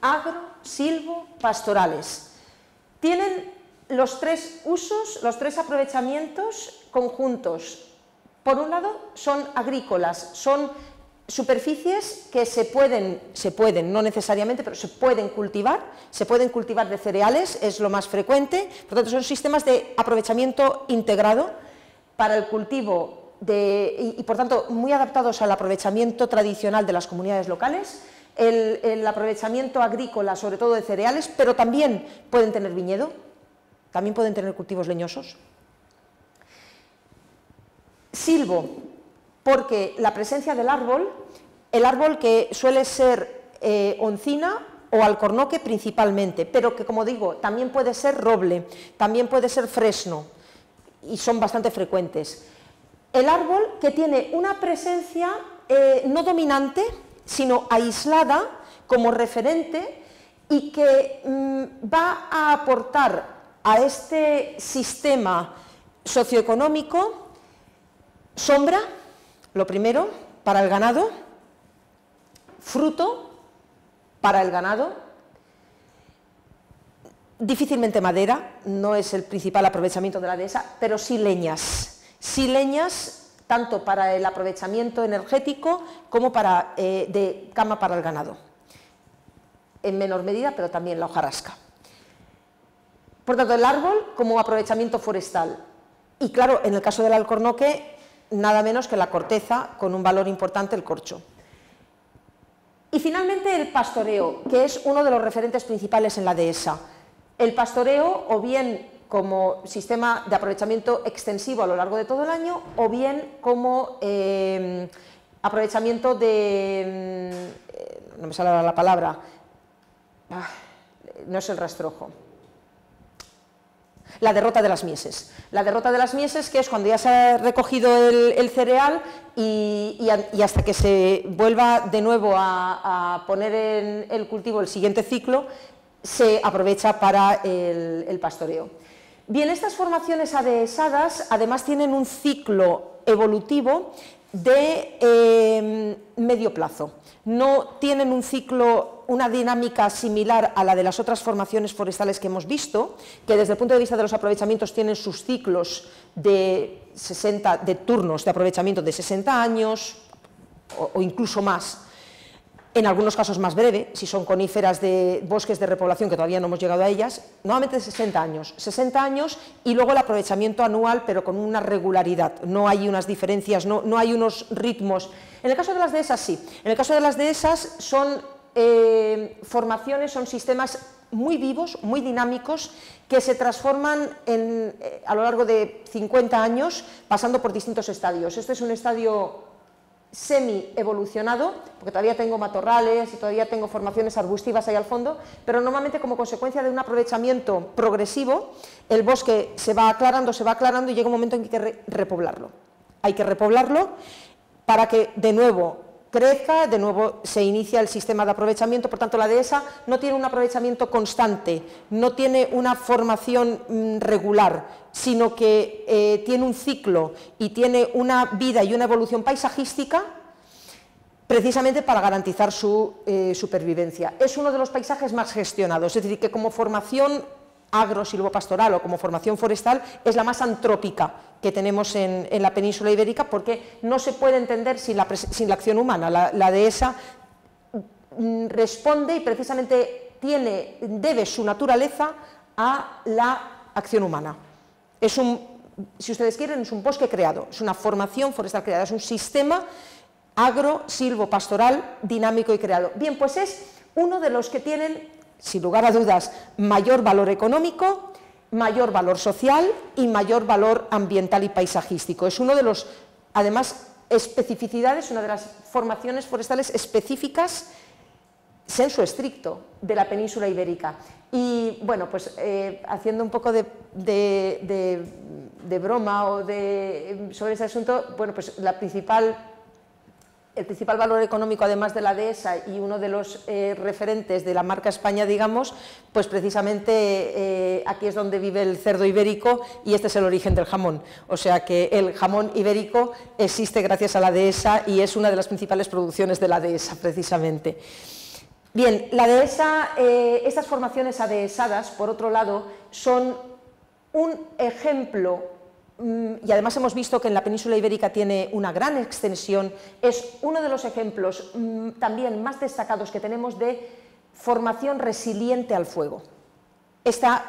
[SPEAKER 1] agro, silvo, pastorales. Tienen los tres usos, los tres aprovechamientos conjuntos. Por un lado, son agrícolas, son superficies que se pueden, se pueden, no necesariamente, pero se pueden cultivar, se pueden cultivar de cereales, es lo más frecuente, por lo tanto son sistemas de aprovechamiento integrado para el cultivo de, y por tanto muy adaptados al aprovechamiento tradicional de las comunidades locales, el, aprovechamiento agrícola, sobre todo de cereales, pero también pueden tener viñedo, también pueden tener cultivos leñosos. Silvo, porque la presencia del árbol, el árbol que suele ser eh, oncina o alcornoque principalmente, pero que como digo, también puede ser roble, también puede ser fresno, y son bastante frecuentes. El árbol que tiene una presencia eh, no dominante, sino aislada como referente y que mm, va a aportar a este sistema socioeconómico sombra, lo primero, para el ganado, fruto para el ganado, difícilmente madera, no es el principal aprovechamiento de la dehesa, pero sí leñas, sí leñas tanto para el aprovechamiento energético como para, eh, de cama para el ganado. En menor medida, pero también la hojarasca. Por tanto, el árbol como aprovechamiento forestal. Y claro, en el caso del alcornoque, nada menos que la corteza, con un valor importante, el corcho. Y finalmente el pastoreo, que es uno de los referentes principales en la dehesa. El pastoreo, o bien como sistema de aprovechamiento extensivo a lo largo de todo el año o bien como eh, aprovechamiento de... Mm, no me sale la palabra, ah, no es el rastrojo. La derrota de las mieses. La derrota de las mieses, que es cuando ya se ha recogido el, cereal y, hasta que se vuelva de nuevo a, poner en el cultivo el siguiente ciclo, se aprovecha para el pastoreo. Bien, estas formaciones adhesadas además tienen un ciclo evolutivo de em, medio plazo. No tienen un ciclo, una dinámica similar a la de las otras formaciones forestales que hemos visto, que desde el punto de vista de los aprovechamientos tienen sus ciclos de, 60, de turnos de aprovechamiento de 60 años o incluso más en algunos casos más breve, si son coníferas de bosques de repoblación, que todavía no hemos llegado a ellas, nuevamente de 60 años. 60 años y luego el aprovechamiento anual, pero con una regularidad. No hay unas diferencias, no, no hay unos ritmos. En el caso de las dehesas, sí. En el caso de las dehesas son eh, formaciones, son sistemas muy vivos, muy dinámicos, que se transforman eh, a lo largo de 50 años, pasando por distintos estadios. Este es un estadio semi-evolucionado, porque todavía tengo matorrales y todavía tengo formaciones arbustivas ahí al fondo, pero normalmente como consecuencia de un aprovechamiento progresivo, el bosque se va aclarando, se va aclarando y llega un momento en que hay que repoblarlo. Hay que repoblarlo para que de nuevo crezca, de nuevo se inicia el sistema de aprovechamiento, por tanto la dehesa no tiene un aprovechamiento constante, no tiene una formación mm, regular, sino que eh, tiene un ciclo y tiene una vida y una evolución paisajística precisamente para garantizar su eh, supervivencia. Es uno de los paisajes más gestionados, es decir, que como formación agro-silvopastoral o como formación forestal es la más antrópica que tenemos en, la península ibérica porque no se puede entender sin la, acción humana. La, dehesa mm, responde y precisamente tiene, debe su naturaleza a la acción humana. Es un, si ustedes quieren, es un bosque creado, es una formación forestal creada, es un sistema agro-silvopastoral dinámico y creado. Bien, pues es uno de los que tienen, sin lugar a dudas, mayor valor económico, mayor valor social y mayor valor ambiental y paisajístico. Es uno de los, además, especificidades, una de las formaciones forestales específicas, senso estricto, de la península ibérica. Y bueno, pues eh, haciendo un poco de, de, broma o de, sobre ese asunto, bueno, pues la principal el principal valor económico, además de la dehesa y uno de los eh, referentes de la marca España, digamos, pues precisamente eh, aquí es donde vive el cerdo ibérico y este es el origen del jamón. O sea que el jamón ibérico existe gracias a la dehesa y es una de las principales producciones de la dehesa, precisamente. Bien, la dehesa, eh, estas formaciones adehesadas, por otro lado, son un ejemplo y además hemos visto que en la península ibérica tiene una gran extensión, es uno de los ejemplos mm, también más destacados que tenemos de formación resiliente al fuego.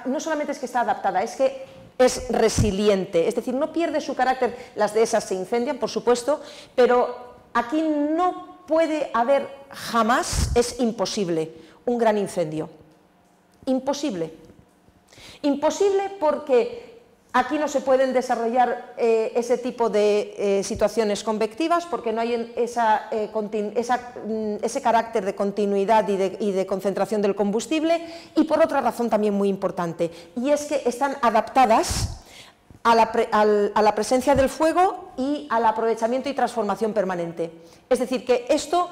[SPEAKER 1] no solamente es que está adaptada, es que es resiliente, es decir, no pierde su carácter, las de esas se incendian, por supuesto, pero aquí no puede haber jamás, es imposible, un gran incendio. Imposible. Imposible porque Aquí no se pueden desarrollar eh, ese tipo de eh, situaciones convectivas porque no hay eh, mm, ese carácter de continuidad y de, concentración del combustible y por otra razón también muy importante, y es que están adaptadas a la, presencia del fuego y al aprovechamiento y transformación permanente. Es decir, que esto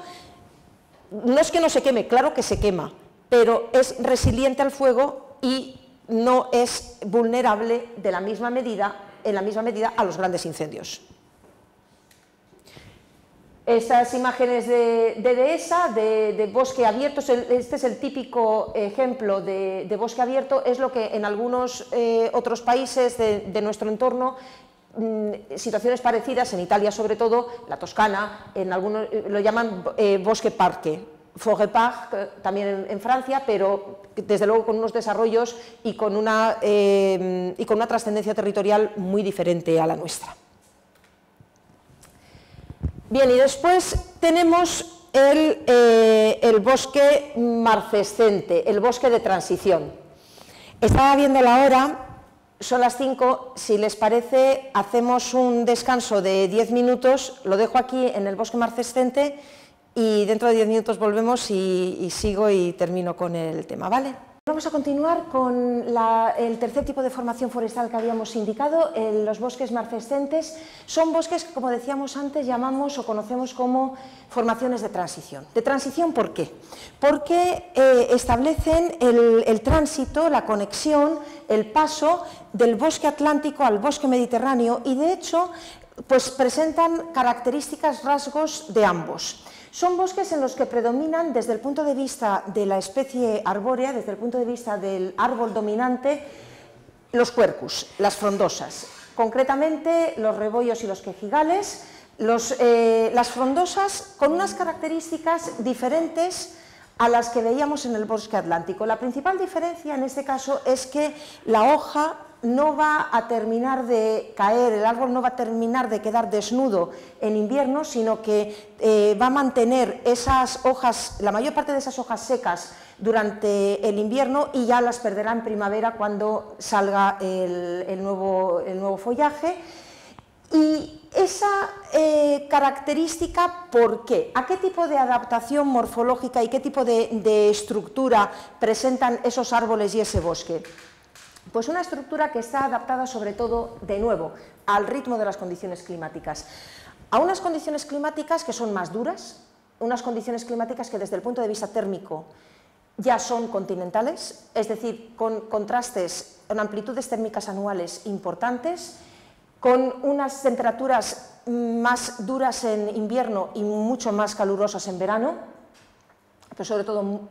[SPEAKER 1] no es que no se queme, claro que se quema, pero es resiliente al fuego y no es vulnerable de la misma medida, en la misma medida a los grandes incendios. Estas imágenes de, dehesa, de, bosque abierto, este es el típico ejemplo de, bosque abierto, es lo que en algunos eh, otros países de, nuestro entorno mm, situaciones parecidas, en Italia sobre todo, la Toscana, en algunos, lo llaman eh, bosque parque, Forêt Park, también en, Francia, pero desde luego con unos desarrollos y con una, eh, y con una trascendencia territorial muy diferente a la nuestra. Bien, y después tenemos el, eh, el, bosque marcescente, el bosque de transición. Estaba viendo la hora, son las 5, si les parece hacemos un descanso de 10 minutos, lo dejo aquí en el bosque marcescente y dentro de 10 minutos volvemos y, sigo y termino con el tema, ¿vale? Vamos a continuar con el tercer tipo de formación forestal que habíamos indicado, los bosques marcescentes. Son bosques que, como decíamos antes, llamamos o conocemos como formaciones de transición. ¿De transición por qué? Porque eh, establecen el, el tránsito, la conexión, el paso del bosque atlántico al bosque mediterráneo y, de hecho, pues presentan características, rasgos de ambos. Son bosques en los que predominan desde el punto de vista de la especie arbórea, desde el punto de vista del árbol dominante, los cuercus, las frondosas, concretamente los rebollos y los quejigales, eh, las frondosas con unas características diferentes a las que veíamos en el bosque atlántico. La principal diferencia en este caso es que la hoja no va a terminar de caer, el árbol no va a terminar de quedar desnudo en invierno, sino que eh, va a mantener esas hojas, la mayor parte de esas hojas secas durante el invierno y ya las perderá en primavera cuando salga el, nuevo, follaje. Y esa eh, característica, ¿por qué? ¿A qué tipo de adaptación morfológica y qué tipo de estructura presentan esos árboles y ese bosque? Pues una estructura que está adaptada sobre todo, de nuevo, al ritmo de las condiciones climáticas. A unas condiciones climáticas que son más duras, unas condiciones climáticas que desde el punto de vista térmico ya son continentales, es decir, con contrastes, con amplitudes térmicas anuales importantes, con unas temperaturas más duras en invierno y mucho más calurosas en verano, pero sobre todo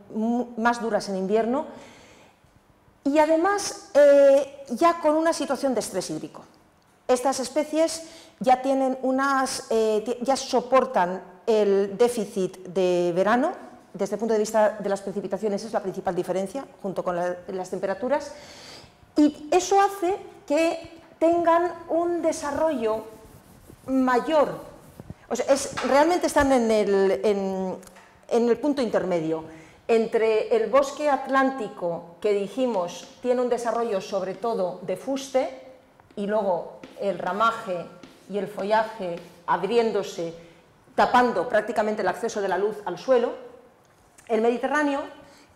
[SPEAKER 1] más duras en invierno, y además eh, ya con una situación de estrés hídrico. Estas especies ya, tienen unas, eh, ya soportan el déficit de verano, desde el punto de vista de las precipitaciones es la principal diferencia, junto con las temperaturas, y eso hace que tengan un desarrollo mayor, o sea, realmente están en el punto intermedio entre el bosque atlántico, que dijimos tiene un desarrollo sobre todo de fuste, y luego el ramaje y el follaje abriéndose, tapando prácticamente el acceso de la luz al suelo, el Mediterráneo,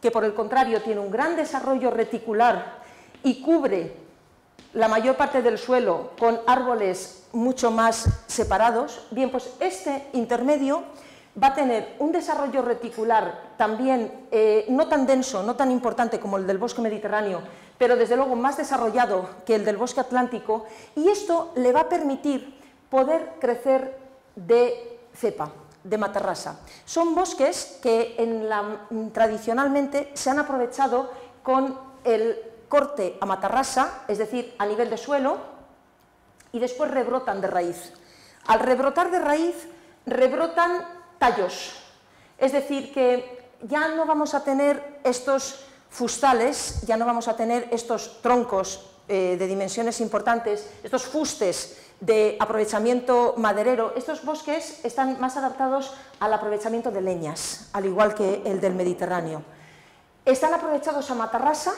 [SPEAKER 1] que por el contrario tiene un gran desarrollo reticular y cubre la mayor parte del suelo con árboles mucho más separados, bien, pues este intermedio va a tener un desarrollo reticular también eh, no tan denso, no tan importante como el del bosque mediterráneo, pero desde luego más desarrollado que el del bosque atlántico, y esto le va a permitir poder crecer de cepa, de matarrasa. Son bosques que tradicionalmente se han aprovechado con el corte a matarrasa, es decir, a nivel de suelo, y después rebrotan de raíz. Al rebrotar de raíz, rebrotan tallos. Es decir, que ya no vamos a tener estos fustales, ya no vamos a tener estos troncos eh, de dimensiones importantes, estos fustes de aprovechamiento maderero. Estos bosques están más adaptados al aprovechamiento de leñas, al igual que el del Mediterráneo. Están aprovechados a matarrasa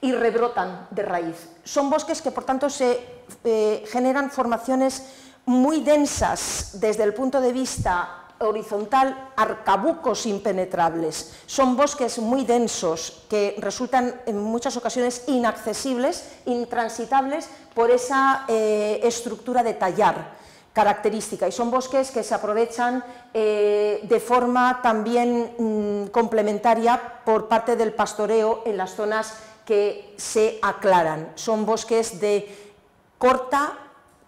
[SPEAKER 1] y rebrotan de raíz. Son bosques que, por tanto, se eh, generan formaciones muy densas desde el punto de vista horizontal, arcabucos impenetrables. Son bosques muy densos que resultan en muchas ocasiones inaccesibles, intransitables por esa eh, estructura de tallar característica y son bosques que se aprovechan eh, de forma también mm, complementaria por parte del pastoreo en las zonas que se aclaran. Son bosques de corta,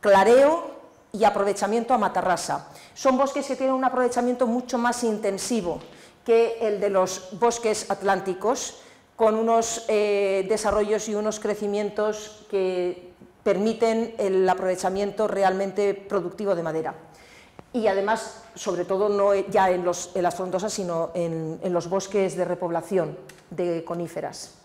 [SPEAKER 1] clareo, y aprovechamiento a matarrasa. Son bosques que tienen un aprovechamiento mucho más intensivo que el de los bosques atlánticos, con unos eh, desarrollos y unos crecimientos que permiten el aprovechamiento realmente productivo de madera. Y además, sobre todo, no ya en, las frondosas, sino en los bosques de repoblación de coníferas.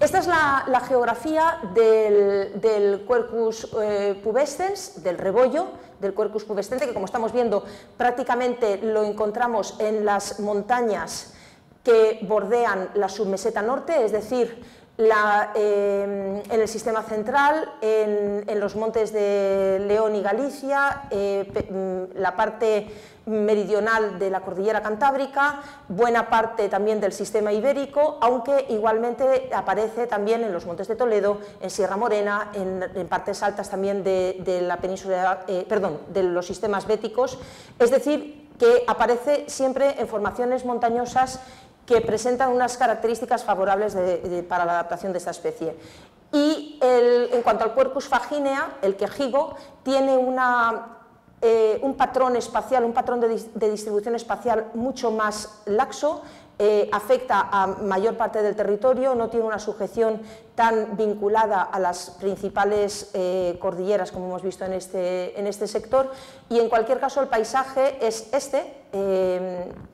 [SPEAKER 1] Esta es la, geografía del, del Quercus eh, pubescens, del rebollo, del Quercus pubescente, que como estamos viendo prácticamente lo encontramos en las montañas que bordean la submeseta norte, es decir, eh, en el sistema central, en, los montes de León y Galicia, eh, mm, la parte meridional de la cordillera cantábrica, buena parte también del sistema ibérico, aunque igualmente aparece también en los montes de Toledo, en Sierra Morena, en, partes altas también de, la península, eh, perdón, de los sistemas béticos, es decir, que aparece siempre en formaciones montañosas que presentan unas características favorables para la adaptación de esta especie. Y en cuanto al Quercus faginea, el quejigo tiene una, eh, un patrón espacial, un patrón de, distribución espacial mucho más laxo, eh, afecta a mayor parte del territorio, no tiene una sujeción tan vinculada a las principales eh, cordilleras como hemos visto en este, en este sector. Y en cualquier caso el paisaje es este,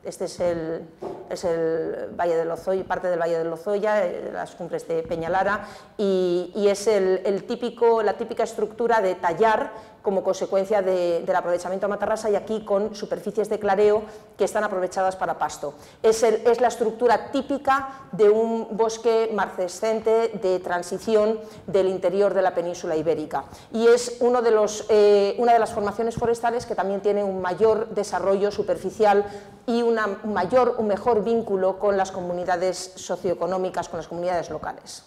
[SPEAKER 1] este es el, es el, Valle del Lozoya, parte del Valle del Lozoya, las cumbres de Peñalara y, es el, típico, la típica estructura de tallar como consecuencia del aprovechamiento de matarrasa y aquí con superficies de clareo que están aprovechadas para pasto. Es, es la estructura típica de un bosque marcescente de transición del interior de la península ibérica y es uno de los, eh, una de las formaciones forestales que también tiene un mayor desarrollo superficial y una mayor, un mejor vínculo con las comunidades socioeconómicas, con las comunidades locales.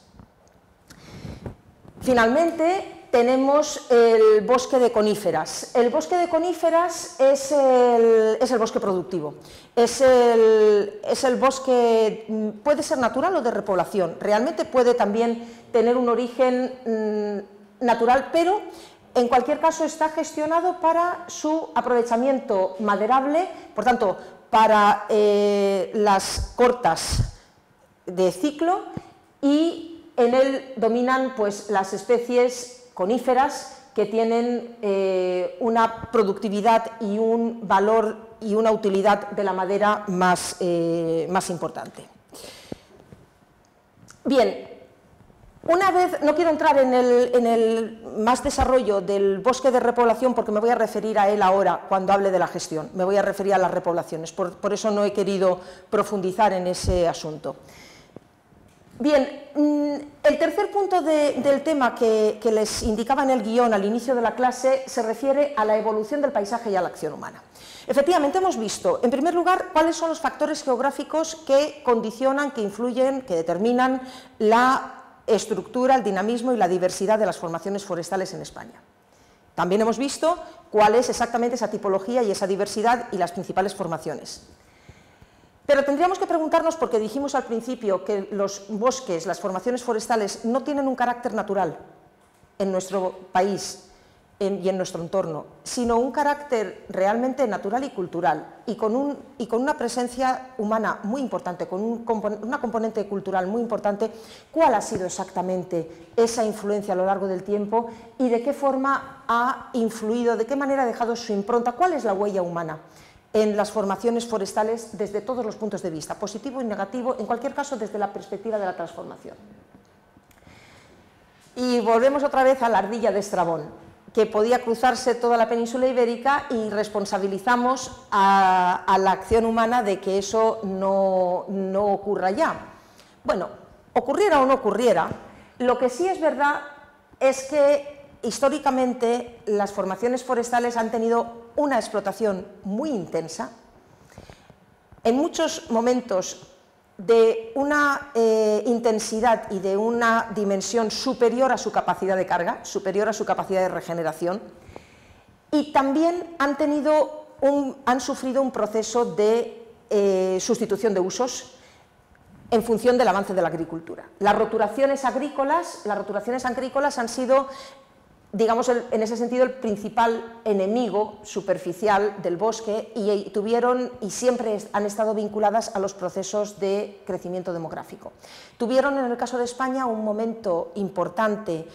[SPEAKER 1] Finalmente, tenemos el bosque de coníferas. El bosque de coníferas es el, es el bosque productivo, es el, es el, bosque, mm, puede ser natural o de repoblación, realmente puede también tener un origen mm, natural, pero en cualquier caso está gestionado para su aprovechamiento maderable, por tanto, para eh, las cortas de ciclo y en él dominan pues, las especies coníferas que tienen eh, una productividad y un valor y una utilidad de la madera más, eh, más importante. Bien, una vez, no quiero entrar en el, más desarrollo del bosque de repoblación porque me voy a referir a él ahora cuando hable de la gestión, me voy a referir a las repoblaciones, por, eso no he querido profundizar en ese asunto. Bien, mm, el tercer punto del tema que, que, les indicaba en el guion al inicio de la clase se refiere a la evolución del paisaje y a la acción humana. Efectivamente, hemos visto, en primer lugar, cuáles son los factores geográficos que condicionan, que influyen, que determinan la estructura, el dinamismo y la diversidad de las formaciones forestales en España. También hemos visto cuál es exactamente esa tipología y esa diversidad y las principales formaciones. Pero tendríamos que preguntarnos, porque dijimos al principio que los bosques, las formaciones forestales, no tienen un carácter natural en nuestro país, y en nuestro entorno, sino un carácter realmente natural y cultural y con, una presencia humana muy importante, con una componente cultural muy importante, ¿cuál ha sido exactamente esa influencia a lo largo del tiempo y de qué forma ha influido, de qué manera ha dejado su impronta, cuál es la huella humana? En las formaciones forestales desde todos los puntos de vista, positivo y negativo, en cualquier caso desde la perspectiva de la transformación. Y volvemos otra vez a la ardilla de Estrabón que podía cruzarse toda la península ibérica y responsabilizamos a, la acción humana de que eso no, no ocurra ya. Bueno, ocurriera o no ocurriera, lo que sí es verdad es que históricamente las formaciones forestales han tenido una explotación muy intensa, en muchos momentos de una eh, intensidad y de una dimensión superior a su capacidad de carga, superior a su capacidad de regeneración, y también han, sufrido un proceso de eh, sustitución de usos en función del avance de la agricultura. Las roturaciones agrícolas, las roturaciones agrícolas han sido digamos, en ese sentido, el principal enemigo superficial del bosque y tuvieron y siempre han estado vinculadas a los procesos de crecimiento demográfico. Tuvieron, en el caso de España, un momento importante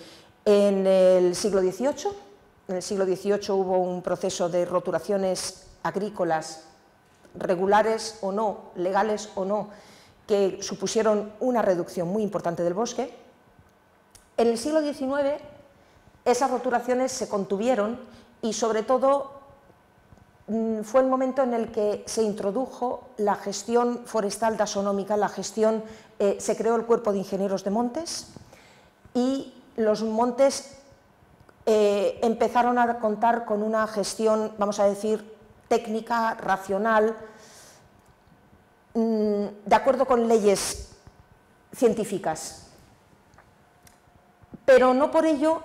[SPEAKER 1] en el siglo XVIII. En el siglo XVIII hubo un proceso de roturaciones agrícolas regulares o no, legales o no, que supusieron una reducción muy importante del bosque. En el siglo XIX esas roturaciones se contuvieron y sobre todo mm, fue el momento en el que se introdujo la gestión forestal tasonómica, la gestión, eh, se creó el cuerpo de ingenieros de montes y los montes eh, empezaron a contar con una gestión, vamos a decir, técnica, racional, mm, de acuerdo con leyes científicas. Pero no por ello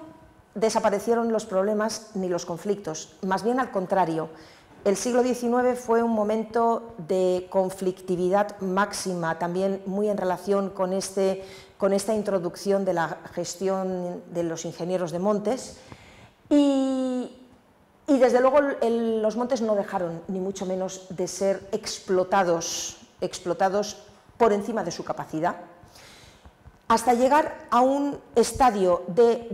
[SPEAKER 1] desaparecieron los problemas ni los conflictos, más bien al contrario. El siglo XIX fue un momento de conflictividad máxima, también muy en relación con, este, con esta introducción de la gestión de los ingenieros de montes. Y, desde luego los montes no dejaron, ni mucho menos, de ser explotados, explotados por encima de su capacidad hasta llegar a un estadio de,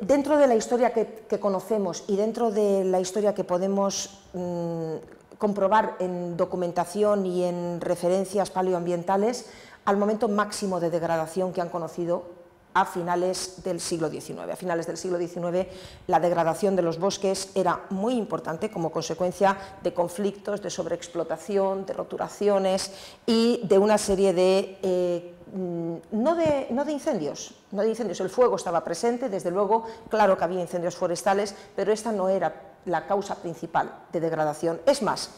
[SPEAKER 1] dentro de la historia que, conocemos y dentro de la historia que podemos mm, comprobar en documentación y en referencias paleoambientales, al momento máximo de degradación que han conocido a finales del siglo XIX. A finales del siglo XIX la degradación de los bosques era muy importante como consecuencia de conflictos, de sobreexplotación, de roturaciones y de una serie de eh, no de, no de, incendios, no de incendios, el fuego estaba presente, desde luego, claro que había incendios forestales, pero esta no era la causa principal de degradación. Es más,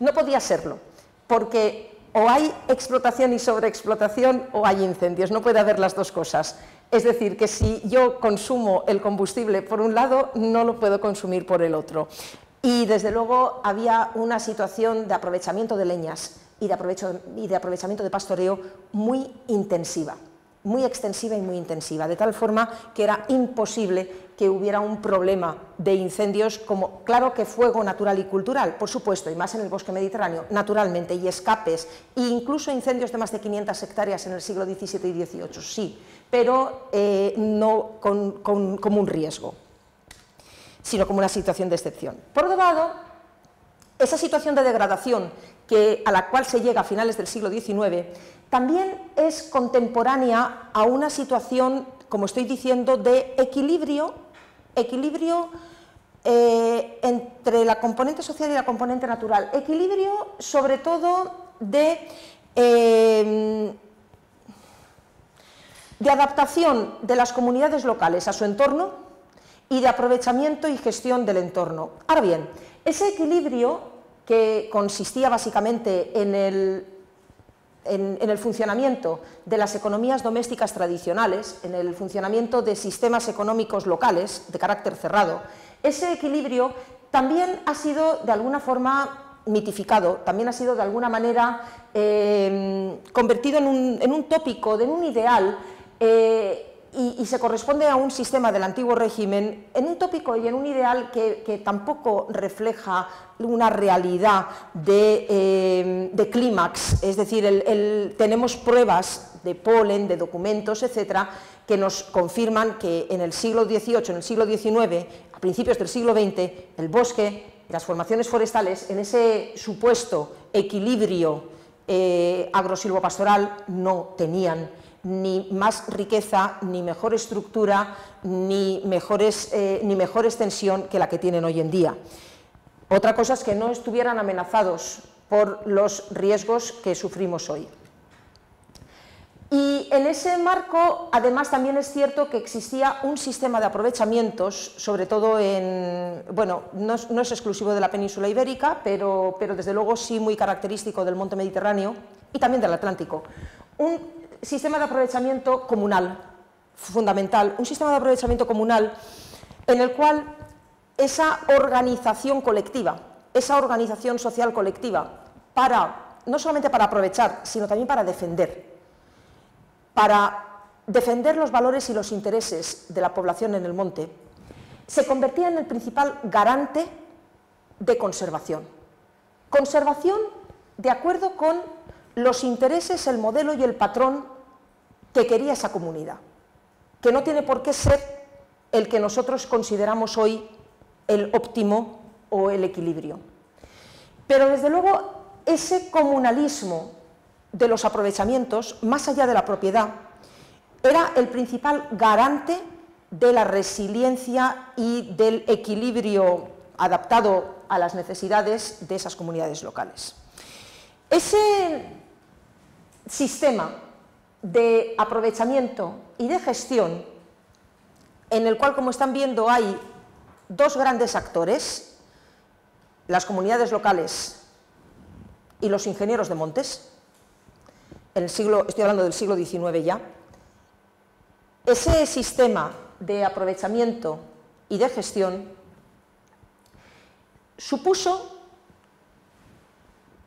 [SPEAKER 1] no podía serlo, porque o hay explotación y sobreexplotación o hay incendios, no puede haber las dos cosas. Es decir, que si yo consumo el combustible por un lado, no lo puedo consumir por el otro. Y desde luego había una situación de aprovechamiento de leñas y de, aprovechamiento de pastoreo muy intensiva, muy extensiva y muy intensiva, de tal forma que era imposible que hubiera un problema de incendios como, claro que fuego natural y cultural, por supuesto, y más en el bosque mediterráneo, naturalmente, y escapes, e incluso incendios de más de 500 hectáreas en el siglo XVII y XVIII, sí, pero eh, no como un riesgo, sino como una situación de excepción. Por otro lado, esa situación de degradación que, a la cual se llega a finales del siglo XIX también es contemporánea a una situación, como estoy diciendo, de equilibrio, equilibrio eh, entre la componente social y la componente natural. Equilibrio, sobre todo, de, eh, de adaptación de las comunidades locales a su entorno y de aprovechamiento y gestión del entorno. Ahora bien, ese equilibrio que consistía básicamente en el en, el funcionamiento de las economías domésticas tradicionales, en el funcionamiento de sistemas económicos locales de carácter cerrado, ese equilibrio también ha sido de alguna forma mitificado, también ha sido de alguna manera eh, convertido en un, tópico, en un ideal eh, y, se corresponde a un sistema del antiguo régimen en un tópico y en un ideal que, tampoco refleja una realidad de, eh, clímax, es decir, tenemos pruebas de polen, de documentos, etcétera, que nos confirman que en el siglo XVIII, en el siglo XIX, a principios del siglo XX, el bosque, las formaciones forestales, en ese supuesto equilibrio eh, agrosilvopastoral no tenían ni más riqueza, ni mejor estructura, eh, ni mejor extensión que la que tienen hoy en día. Otra cosa es que no estuvieran amenazados por los riesgos que sufrimos hoy. Y en ese marco, además, también es cierto que existía un sistema de aprovechamientos, sobre todo en, bueno, no es, exclusivo de la península ibérica, pero, desde luego sí muy característico del monte Mediterráneo y también del Atlántico. Sistema de aprovechamiento comunal, fundamental, un sistema de aprovechamiento comunal en el cual esa organización colectiva, esa organización social colectiva, para, no solamente para aprovechar, sino también para defender, para defender los valores y los intereses de la población en el monte, se convertía en el principal garante de conservación. Conservación de acuerdo con los intereses, el modelo y el patrón que quería esa comunidad, que no tiene por qué ser el que nosotros consideramos hoy el óptimo o el equilibrio. Pero desde luego ese comunalismo de los aprovechamientos, más allá de la propiedad, era el principal garante de la resiliencia y del equilibrio adaptado a las necesidades de esas comunidades locales. Ese sistema de aprovechamiento y de gestión, en el cual, como están viendo, hay dos grandes actores, las comunidades locales y los ingenieros de montes, el siglo, estoy hablando del siglo XIX ya, ese sistema de aprovechamiento y de gestión supuso,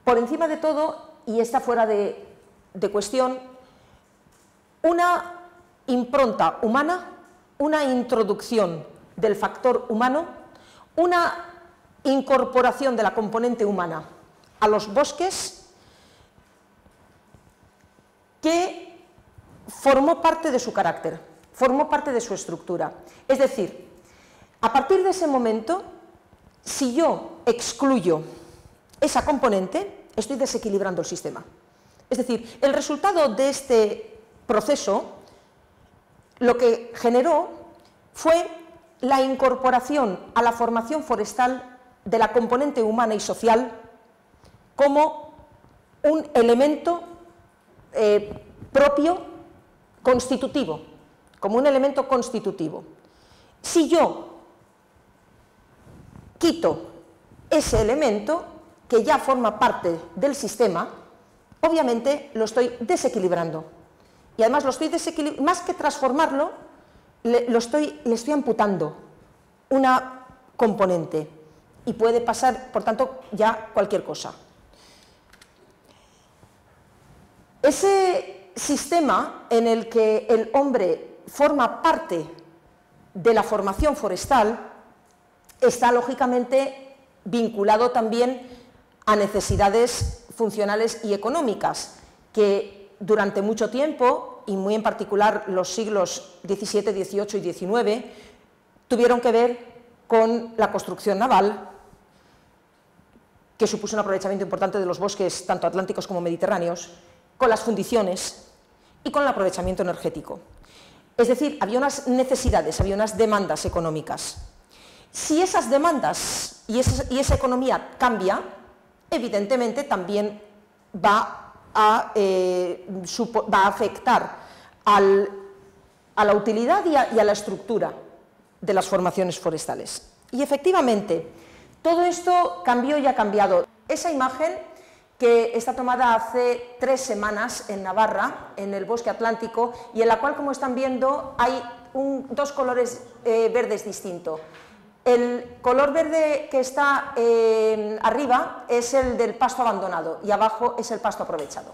[SPEAKER 1] por encima de todo, y está fuera de, de cuestión, una impronta humana, una introducción del factor humano, una incorporación de la componente humana a los bosques que formó parte de su carácter, formó parte de su estructura. Es decir, a partir de ese momento, si yo excluyo esa componente, estoy desequilibrando el sistema. Es decir, el resultado de este proceso lo que generó fue la incorporación a la formación forestal de la componente humana y social como un elemento eh, propio constitutivo, como un elemento constitutivo. Si yo quito ese elemento que ya forma parte del sistema, obviamente lo estoy desequilibrando y además lo estoy más que transformarlo, le, lo estoy, le estoy amputando una componente y puede pasar, por tanto, ya cualquier cosa. Ese sistema en el que el hombre forma parte de la formación forestal está lógicamente vinculado también a necesidades funcionales y económicas, que durante mucho tiempo, y muy en particular los siglos XVII, XVIII y XIX, tuvieron que ver con la construcción naval, que supuso un aprovechamiento importante de los bosques tanto atlánticos como mediterráneos, con las fundiciones y con el aprovechamiento energético. Es decir, había unas necesidades, había unas demandas económicas. Si esas demandas y esa, economía cambia, evidentemente también va a, eh, afectar a la utilidad y a la estructura de las formaciones forestales. Y efectivamente, todo esto cambió y ha cambiado. Esa imagen que está tomada hace tres semanas en Navarra, en el bosque atlántico, y en la cual, como están viendo, hay dos colores eh, verdes distintos. El color verde que está eh, arriba es el del pasto abandonado y abajo es el pasto aprovechado.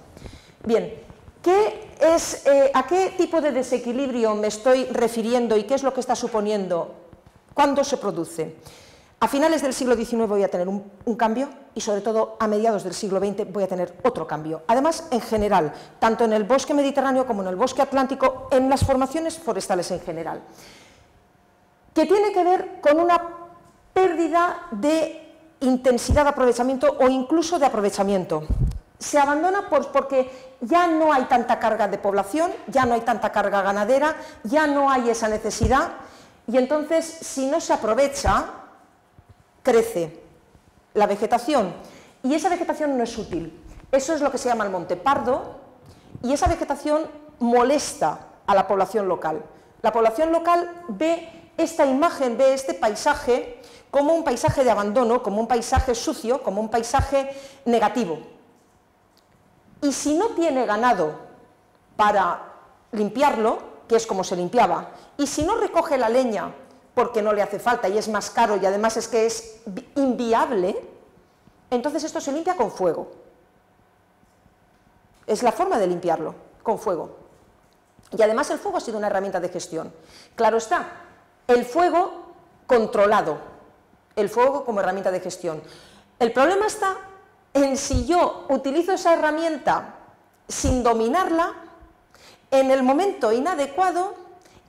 [SPEAKER 1] Bien, ¿qué es, eh, ¿a qué tipo de desequilibrio me estoy refiriendo y qué es lo que está suponiendo? ¿Cuándo se produce? A finales del siglo XIX voy a tener un, cambio y sobre todo a mediados del siglo XX voy a tener otro cambio. Además, en general, tanto en el bosque mediterráneo como en el bosque atlántico, en las formaciones forestales en general, que tiene que ver con una pérdida de intensidad de aprovechamiento o incluso de aprovechamiento. Se abandona porque ya no hay tanta carga de población, ya no hay tanta carga ganadera, ya no hay esa necesidad y entonces si no se aprovecha, crece la vegetación y esa vegetación no es útil. Eso es lo que se llama el monte pardo y esa vegetación molesta a la población local. La población local ve esta imagen, ve este paisaje como un paisaje de abandono, como un paisaje sucio, como un paisaje negativo. Y si no tiene ganado para limpiarlo, que es como se limpiaba, y si no recoge la leña porque no le hace falta y es más caro y además es que es inviable, entonces esto se limpia con fuego. Es la forma de limpiarlo, con fuego. Y además el fuego ha sido una herramienta de gestión. Claro está, el fuego controlado, el fuego como herramienta de gestión. El problema está en si yo utilizo esa herramienta sin dominarla, en el momento inadecuado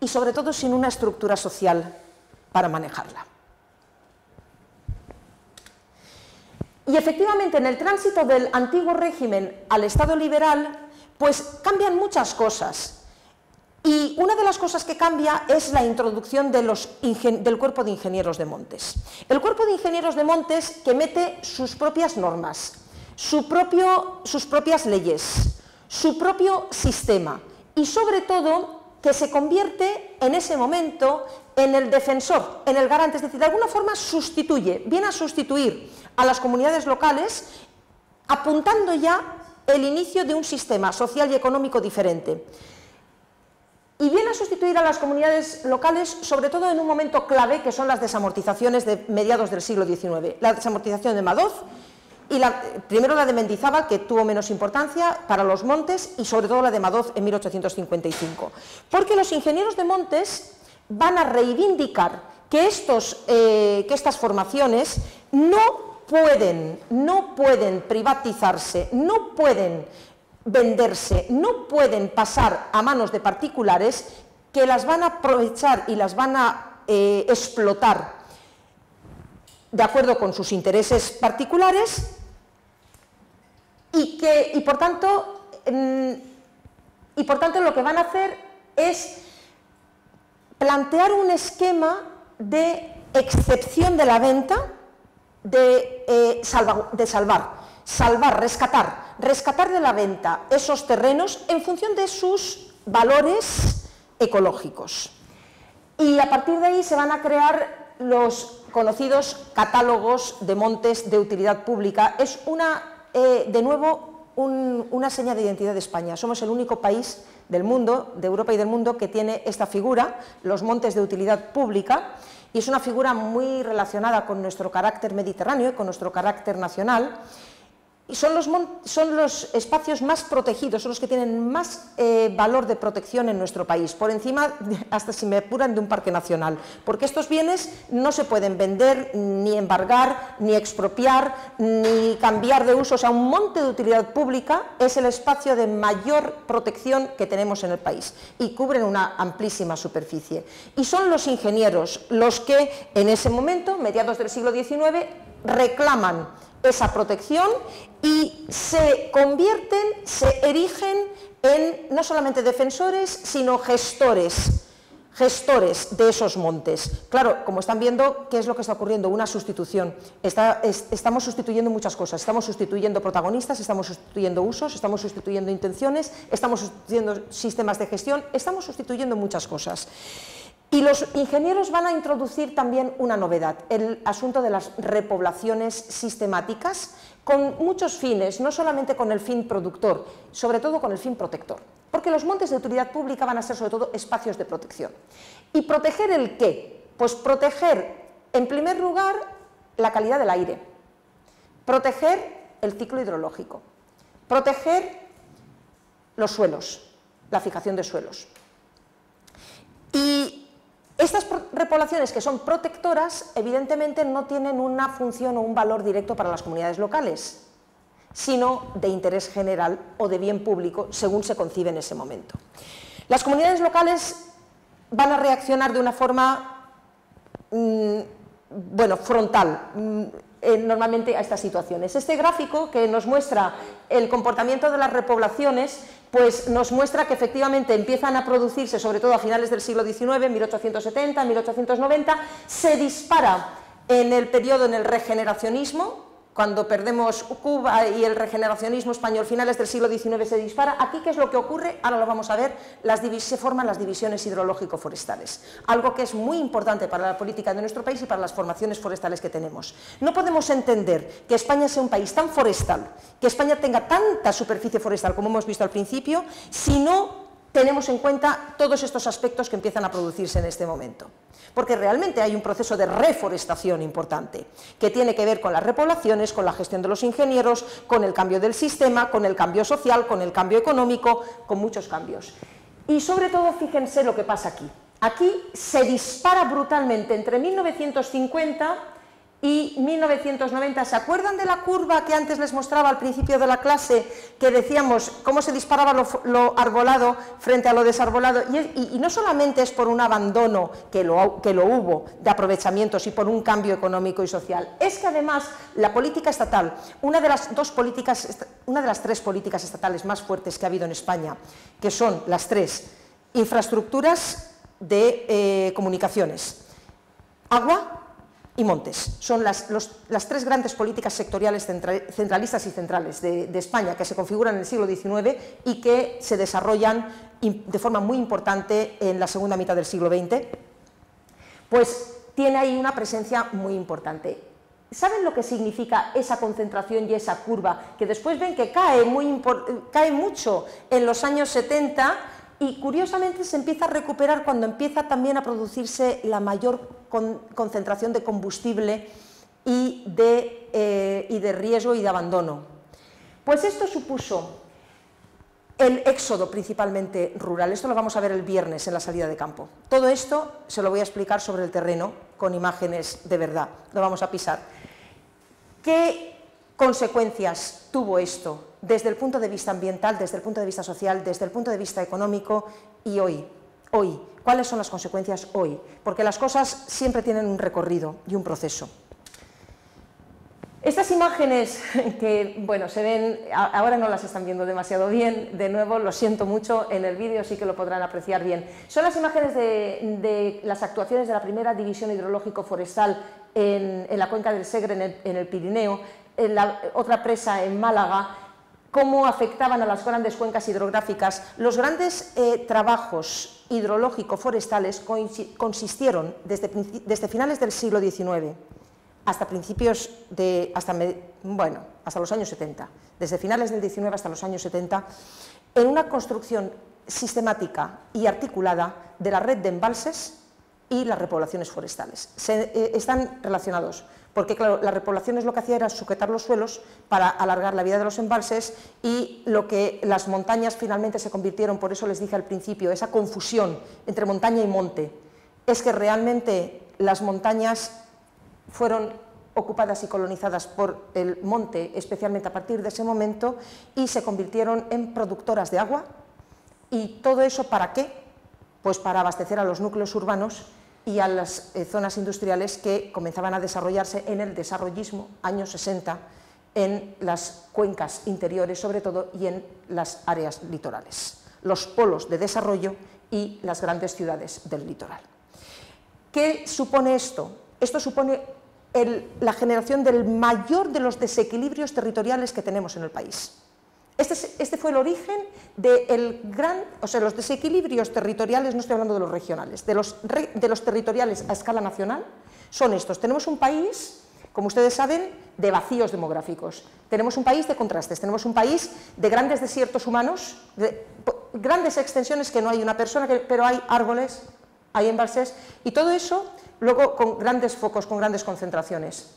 [SPEAKER 1] y sobre todo sin una estructura social para manejarla. Y efectivamente en el tránsito del antiguo régimen al Estado liberal, pues cambian muchas cosas. Y una de las cosas que cambia es la introducción del cuerpo de ingenieros de montes. El cuerpo de ingenieros de montes que mete sus propias normas, sus propias leyes, su propio sistema y sobre todo que se convierte en ese momento en el defensor, en el garante, es decir, de alguna forma sustituye, viene a sustituir a las comunidades locales apuntando ya el inicio de un sistema social y económico diferente. Y viene a sustituir a las comunidades locales, sobre todo en un momento clave, que son las desamortizaciones de mediados del siglo XIX. La desamortización de Madoz, y la, primero la de Mendizábal, que tuvo menos importancia para los montes, y sobre todo la de Madoz en 1855. Porque los ingenieros de montes van a reivindicar que, estos, eh, que estas formaciones no pueden, no pueden privatizarse, no pueden venderse, no pueden pasar a manos de particulares que las van a aprovechar y las van a eh, explotar. De acuerdo con sus intereses particulares y que y por tanto y por tanto lo que van a hacer es plantear un esquema de excepción de la venta, de, eh, de salvar, salvar, rescatar, rescatar de la venta esos terrenos en función de sus valores ecológicos. Y a partir de ahí se van a crear los conocidos catálogos de montes de utilidad pública. Es una, eh, de nuevo, una seña de identidad de España. Somos el único país del mundo, de Europa y del mundo, que tiene esta figura, los montes de utilidad pública, y es una figura muy relacionada con nuestro carácter mediterráneo y con nuestro carácter nacional, son los, son los, espacios más protegidos, son los que tienen más eh, valor de protección en nuestro país, por encima, hasta si me apuran, de un parque nacional, porque estos bienes no se pueden vender, ni embargar, ni expropiar, ni cambiar de uso, o sea, un monte de utilidad pública es el espacio de mayor protección que tenemos en el país y cubren una amplísima superficie. Y son los ingenieros los que en ese momento, mediados del siglo XIX, reclaman esa protección y se convierten, se erigen en no solamente defensores, sino gestores gestores de esos montes. Claro, como están viendo, ¿qué es lo que está ocurriendo? Una sustitución. estamos sustituyendo muchas cosas. Estamos sustituyendo protagonistas, estamos sustituyendo usos, estamos sustituyendo intenciones, estamos sustituyendo sistemas de gestión, estamos sustituyendo muchas cosas. Y los ingenieros van a introducir también una novedad, el asunto de las repoblaciones sistemáticas, con muchos fines, no solamente con el fin productor, sobre todo con el fin protector. Porque los montes de utilidad pública van a ser sobre todo espacios de protección. ¿Y proteger el qué? Pues proteger, en primer lugar, la calidad del aire, proteger el ciclo hidrológico, proteger los suelos, la fijación de suelos. Y estas repoblaciones que son protectoras, evidentemente no tienen una función o un valor directo para las comunidades locales, sino de interés general o de bien público, según se concibe en ese momento. Las comunidades locales van a reaccionar de una forma, mm, bueno, frontal, mm, eh, normalmente a estas situaciones. Este gráfico que nos muestra el comportamiento de las repoblaciones pues nos muestra que efectivamente empiezan a producirse, sobre todo a finales del siglo XIX, 1870, 1890, se dispara en el periodo, en el regeneracionismo, cuando perdemos Cuba y el regeneracionismo español, finales del siglo XIX se dispara. Aquí, ¿qué es lo que ocurre? Ahora lo vamos a ver, se forman las divisiones hidrológico-forestales, algo que es muy importante para la política de nuestro país y para las formaciones forestales que tenemos. No podemos entender que España sea un país tan forestal, que España tenga tanta superficie forestal como hemos visto al principio, si no tenemos en cuenta todos estos aspectos que empiezan a producirse en este momento. Porque realmente hay un proceso de reforestación importante, que tiene que ver con las repoblaciones, con la gestión de los ingenieros, con el cambio del sistema, con el cambio social, con el cambio económico, con muchos cambios. Y sobre todo, fíjense lo que pasa aquí. Aquí se dispara brutalmente entre 1950 y 1990. ¿Se acuerdan de la curva que antes les mostraba al principio de la clase, que decíamos cómo se disparaba lo, arbolado frente a lo desarbolado? Y, no solamente es por un abandono, que lo, que lo hubo, de aprovechamientos y por un cambio económico y social, es que además la política estatal, una de las dos políticas, una de las tres políticas estatales más fuertes que ha habido en España, que son las tres, infraestructuras de eh, comunicaciones, agua, y montes. Son las, tres grandes políticas sectoriales centralistas y centrales de, España que se configuran en el siglo XIX y que se desarrollan de forma muy importante en la segunda mitad del siglo XX, pues tiene ahí una presencia muy importante. ¿Saben lo que significa esa concentración y esa curva? Que después ven que cae, mucho en los años 70 y curiosamente se empieza a recuperar cuando empieza también a producirse la mayor concentración de combustible y de, eh, y de riesgo y de abandono. Pues esto supuso el éxodo principalmente rural. Esto lo vamos a ver el viernes en la salida de campo. Todo esto se lo voy a explicar sobre el terreno con imágenes de verdad. Lo vamos a pisar. ¿Qué consecuencias tuvo esto desde el punto de vista ambiental, desde el punto de vista social, desde el punto de vista económico y hoy? Hoy, ¿cuáles son las consecuencias hoy? Porque las cosas siempre tienen un recorrido y un proceso. Estas imágenes que, bueno, se ven, ahora no las están viendo demasiado bien, de nuevo, lo siento mucho, en el vídeo sí que lo podrán apreciar bien. Son las imágenes de, las actuaciones de la primera división hidrológico forestal en, la cuenca del Segre, en el, Pirineo, en la otra presa en Málaga, cómo afectaban a las grandes cuencas hidrográficas. Los grandes eh, trabajos hidrológico-forestales consistieron desde, finales del siglo XIX hasta principios de, hasta, bueno, hasta los años 70, desde finales del 19 hasta los años 70, en una construcción sistemática y articulada de la red de embalses y las repoblaciones forestales. Eh, están relacionados porque claro, la repoblación es lo que hacía era sujetar los suelos para alargar la vida de los embalses y lo que las montañas finalmente se convirtieron, por eso les dije al principio, esa confusión entre montaña y monte, es que realmente las montañas fueron ocupadas y colonizadas por el monte, especialmente a partir de ese momento, y se convirtieron en productoras de agua. ¿Y todo eso para qué? Pues para abastecer a los núcleos urbanos y a las eh, zonas industriales que comenzaban a desarrollarse en el desarrollismo, años 60, en las cuencas interiores sobre todo y en las áreas litorales, los polos de desarrollo y las grandes ciudades del litoral. ¿Qué supone esto? Esto supone la generación del mayor de los desequilibrios territoriales que tenemos en el país. Este, este fue el origen de los desequilibrios territoriales, no estoy hablando de los regionales, de los, de los territoriales a escala nacional, son estos. Tenemos un país, como ustedes saben, de vacíos demográficos. Tenemos un país de contrastes, tenemos un país de grandes desiertos humanos, de grandes extensiones que no hay una persona, pero hay árboles, hay embalses, y todo eso luego con grandes focos, con grandes concentraciones.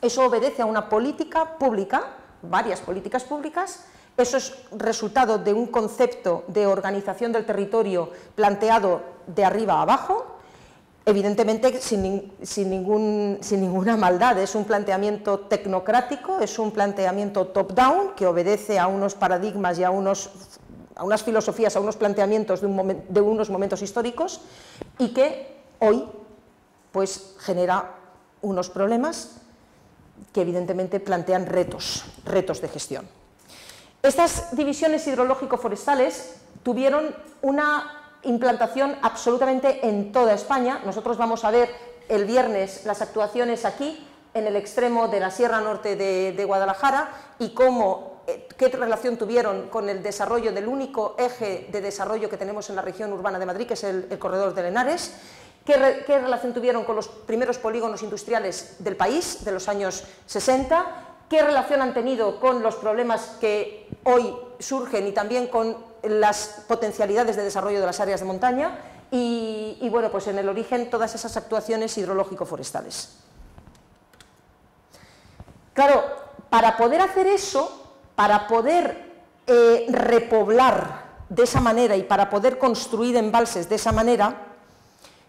[SPEAKER 1] Eso obedece a una política pública, varias políticas públicas, eso es resultado de un concepto de organización del territorio planteado de arriba a abajo, evidentemente sin, ninguna maldad, es un planteamiento tecnocrático, es un planteamiento top-down que obedece a unos paradigmas y a, unos, a unas filosofías, a unos planteamientos de, de unos momentos históricos y que hoy pues genera unos problemas que evidentemente plantean retos, retos de gestión. Estas divisiones hidrológico-forestales tuvieron una implantación absolutamente en toda España. Nosotros vamos a ver el viernes las actuaciones aquí, en el extremo de la Sierra Norte de, Guadalajara, y cómo, eh, qué relación tuvieron con el desarrollo del único eje de desarrollo que tenemos en la región urbana de Madrid, que es el, corredor de Lenares, ¿Qué, relación tuvieron con los primeros polígonos industriales del país de los años 60? ¿Qué relación han tenido con los problemas que hoy surgen y también con las potencialidades de desarrollo de las áreas de montaña? Y, bueno, pues en el origen todas esas actuaciones hidrológico-forestales. Claro, para poder hacer eso, para poder eh, repoblar de esa manera y para poder construir embalses de esa manera,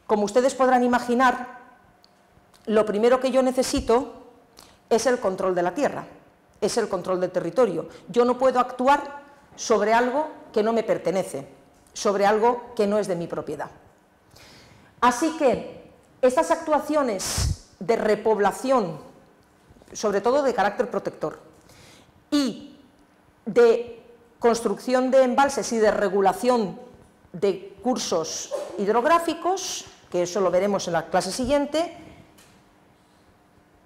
[SPEAKER 1] como ustedes podrán imaginar, lo primero que yo necesito es el control de la tierra, es el control del territorio. Yo no puedo actuar sobre algo que no me pertenece, sobre algo que no es de mi propiedad. Así que estas actuaciones de repoblación, sobre todo de carácter protector, y de construcción de embalses y de regulación de cursos hidrográficos, que eso lo veremos en la clase siguiente.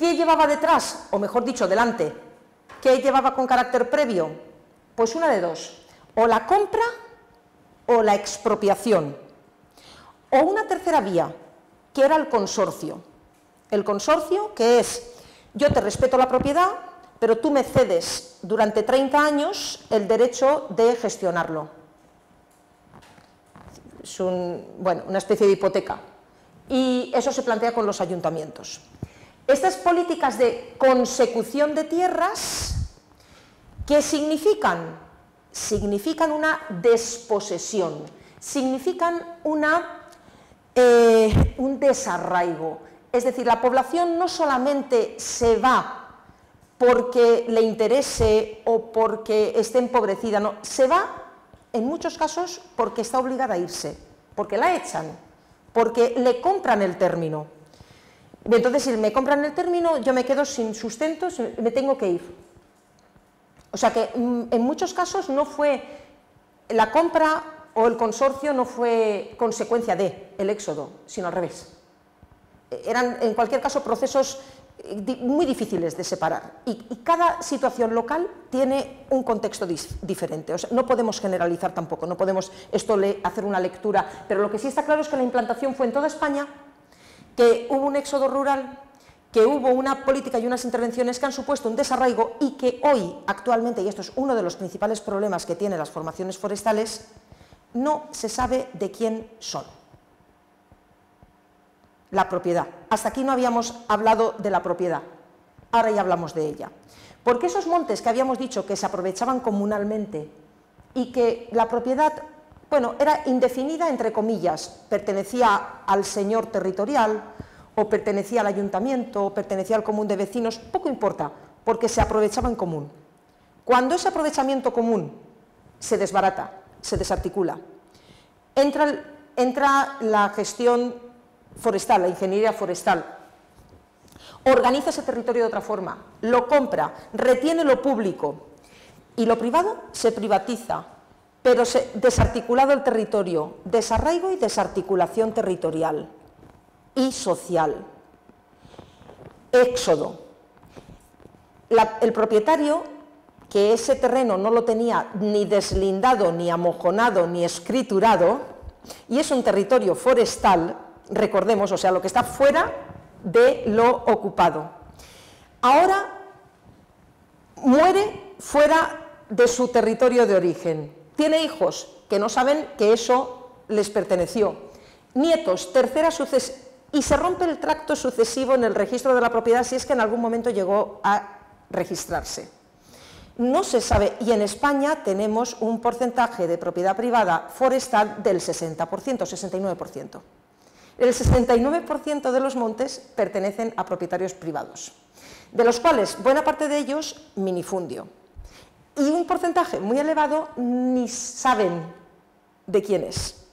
[SPEAKER 1] ¿Qué llevaba detrás? O mejor dicho, delante. ¿Qué llevaba con carácter previo? Pues una de dos. O la compra o la expropiación. O una tercera vía, que era el consorcio. El consorcio, que es, yo te respeto la propiedad, pero tú me cedes durante 30 años el derecho de gestionarlo. Es bueno, una especie de hipoteca y eso se plantea con los ayuntamientos. Estas políticas de consecución de tierras, ¿qué significan? Significan una desposesión, significan una, eh, un desarraigo. Es decir, la población no solamente se va porque le interese o porque esté empobrecida, no, se va en muchos casos porque está obligada a irse, porque la echan, porque le compran el término. Entonces, si me compran el término, yo me quedo sin sustento, me tengo que ir. O sea que mm, en muchos casos no fue la compra o el consorcio no fue consecuencia de el éxodo, sino al revés. Eran en cualquier caso procesos muy difíciles de separar y, cada situación local tiene un contexto diferente. no podemos generalizar tampoco, no podemos esto hacer una lectura, pero lo que sí está claro es que la implantación fue en toda España, que hubo un éxodo rural, que hubo una política y unas intervenciones que han supuesto un desarraigo y que hoy, actualmente, y esto es uno de los principales problemas que tienen las formaciones forestales, no se sabe de quién son. la propiedad. Hasta aquí no habíamos hablado de la propiedad, ahora ya hablamos de ella. Porque esos montes que habíamos dicho que se aprovechaban comunalmente y que la propiedad, bueno, era indefinida entre comillas, pertenecía al señor territorial o pertenecía al ayuntamiento o pertenecía al común de vecinos, poco importa, porque se aprovechaba en común. Cuando ese aprovechamiento común se desbarata, se desarticula, entra, entra la gestión forestal, la ingeniería forestal, organiza ese territorio de otra forma, lo compra, retiene lo público y lo privado se privatiza, pero desarticulado el territorio, desarraigo y desarticulación territorial y social. Éxodo. el propietario, que ese terreno no lo tenía ni deslindado, ni amojonado, ni escriturado, y es un territorio forestal, recordemos, o sea, lo que está fuera de lo ocupado. Ahora muere fuera de su territorio de origen. Tiene hijos que no saben que eso les perteneció. Nietos, tercera sucesión. Y se rompe el tracto sucesivo en el registro de la propiedad si es que en algún momento llegó a registrarse. No se sabe, y en España tenemos un porcentaje de propiedad privada forestal del 60%, 69%. El 69% de los montes pertenecen a propietarios privados, de los cuales buena parte de ellos minifundio. Y un porcentaje muy elevado ni saben de quién es,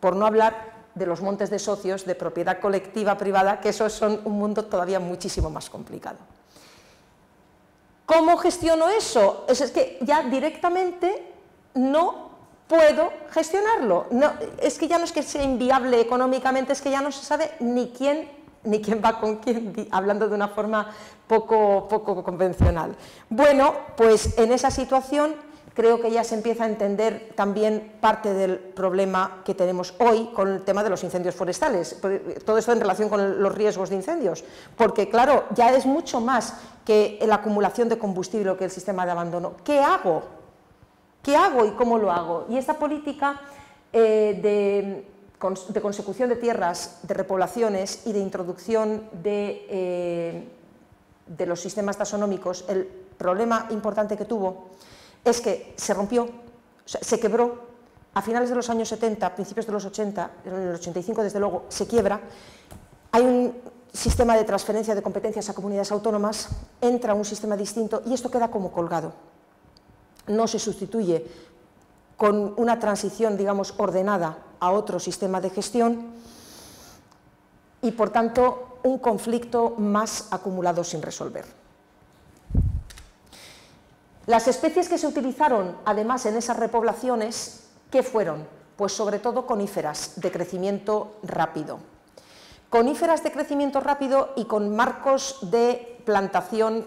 [SPEAKER 1] por no hablar de los montes de socios de propiedad colectiva privada, que esos son un mundo todavía muchísimo más complicado. ¿Cómo gestiono eso? Es que ya directamente no puedo gestionarlo. No, es que ya no es que sea inviable económicamente, es que ya no se sabe ni quién, ni quién va con quién, hablando de una forma poco, poco convencional. Bueno, pues en esa situación creo que ya se empieza a entender también parte del problema que tenemos hoy con el tema de los incendios forestales. Todo esto en relación con los riesgos de incendios, porque claro, ya es mucho más que la acumulación de combustible o que el sistema de abandono. ¿Qué hago? ¿Qué hago y cómo lo hago? Y esta política eh, de, consecución de tierras, de repoblaciones y de introducción de, eh, de los sistemas taxonómicos, el problema importante que tuvo es que se rompió, se quebró, a finales de los años 70, principios de los 80, en el 85 desde luego, se quiebra, hay un sistema de transferencia de competencias a comunidades autónomas, entra un sistema distinto y esto queda como colgado. No se sustituye con una transición, digamos, ordenada a otro sistema de gestión y, por tanto, un conflicto más acumulado sin resolver. Las especies que se utilizaron, además, en esas repoblaciones, ¿qué fueron? Pues sobre todo coníferas de crecimiento rápido. Coníferas de crecimiento rápido y con marcos de plantación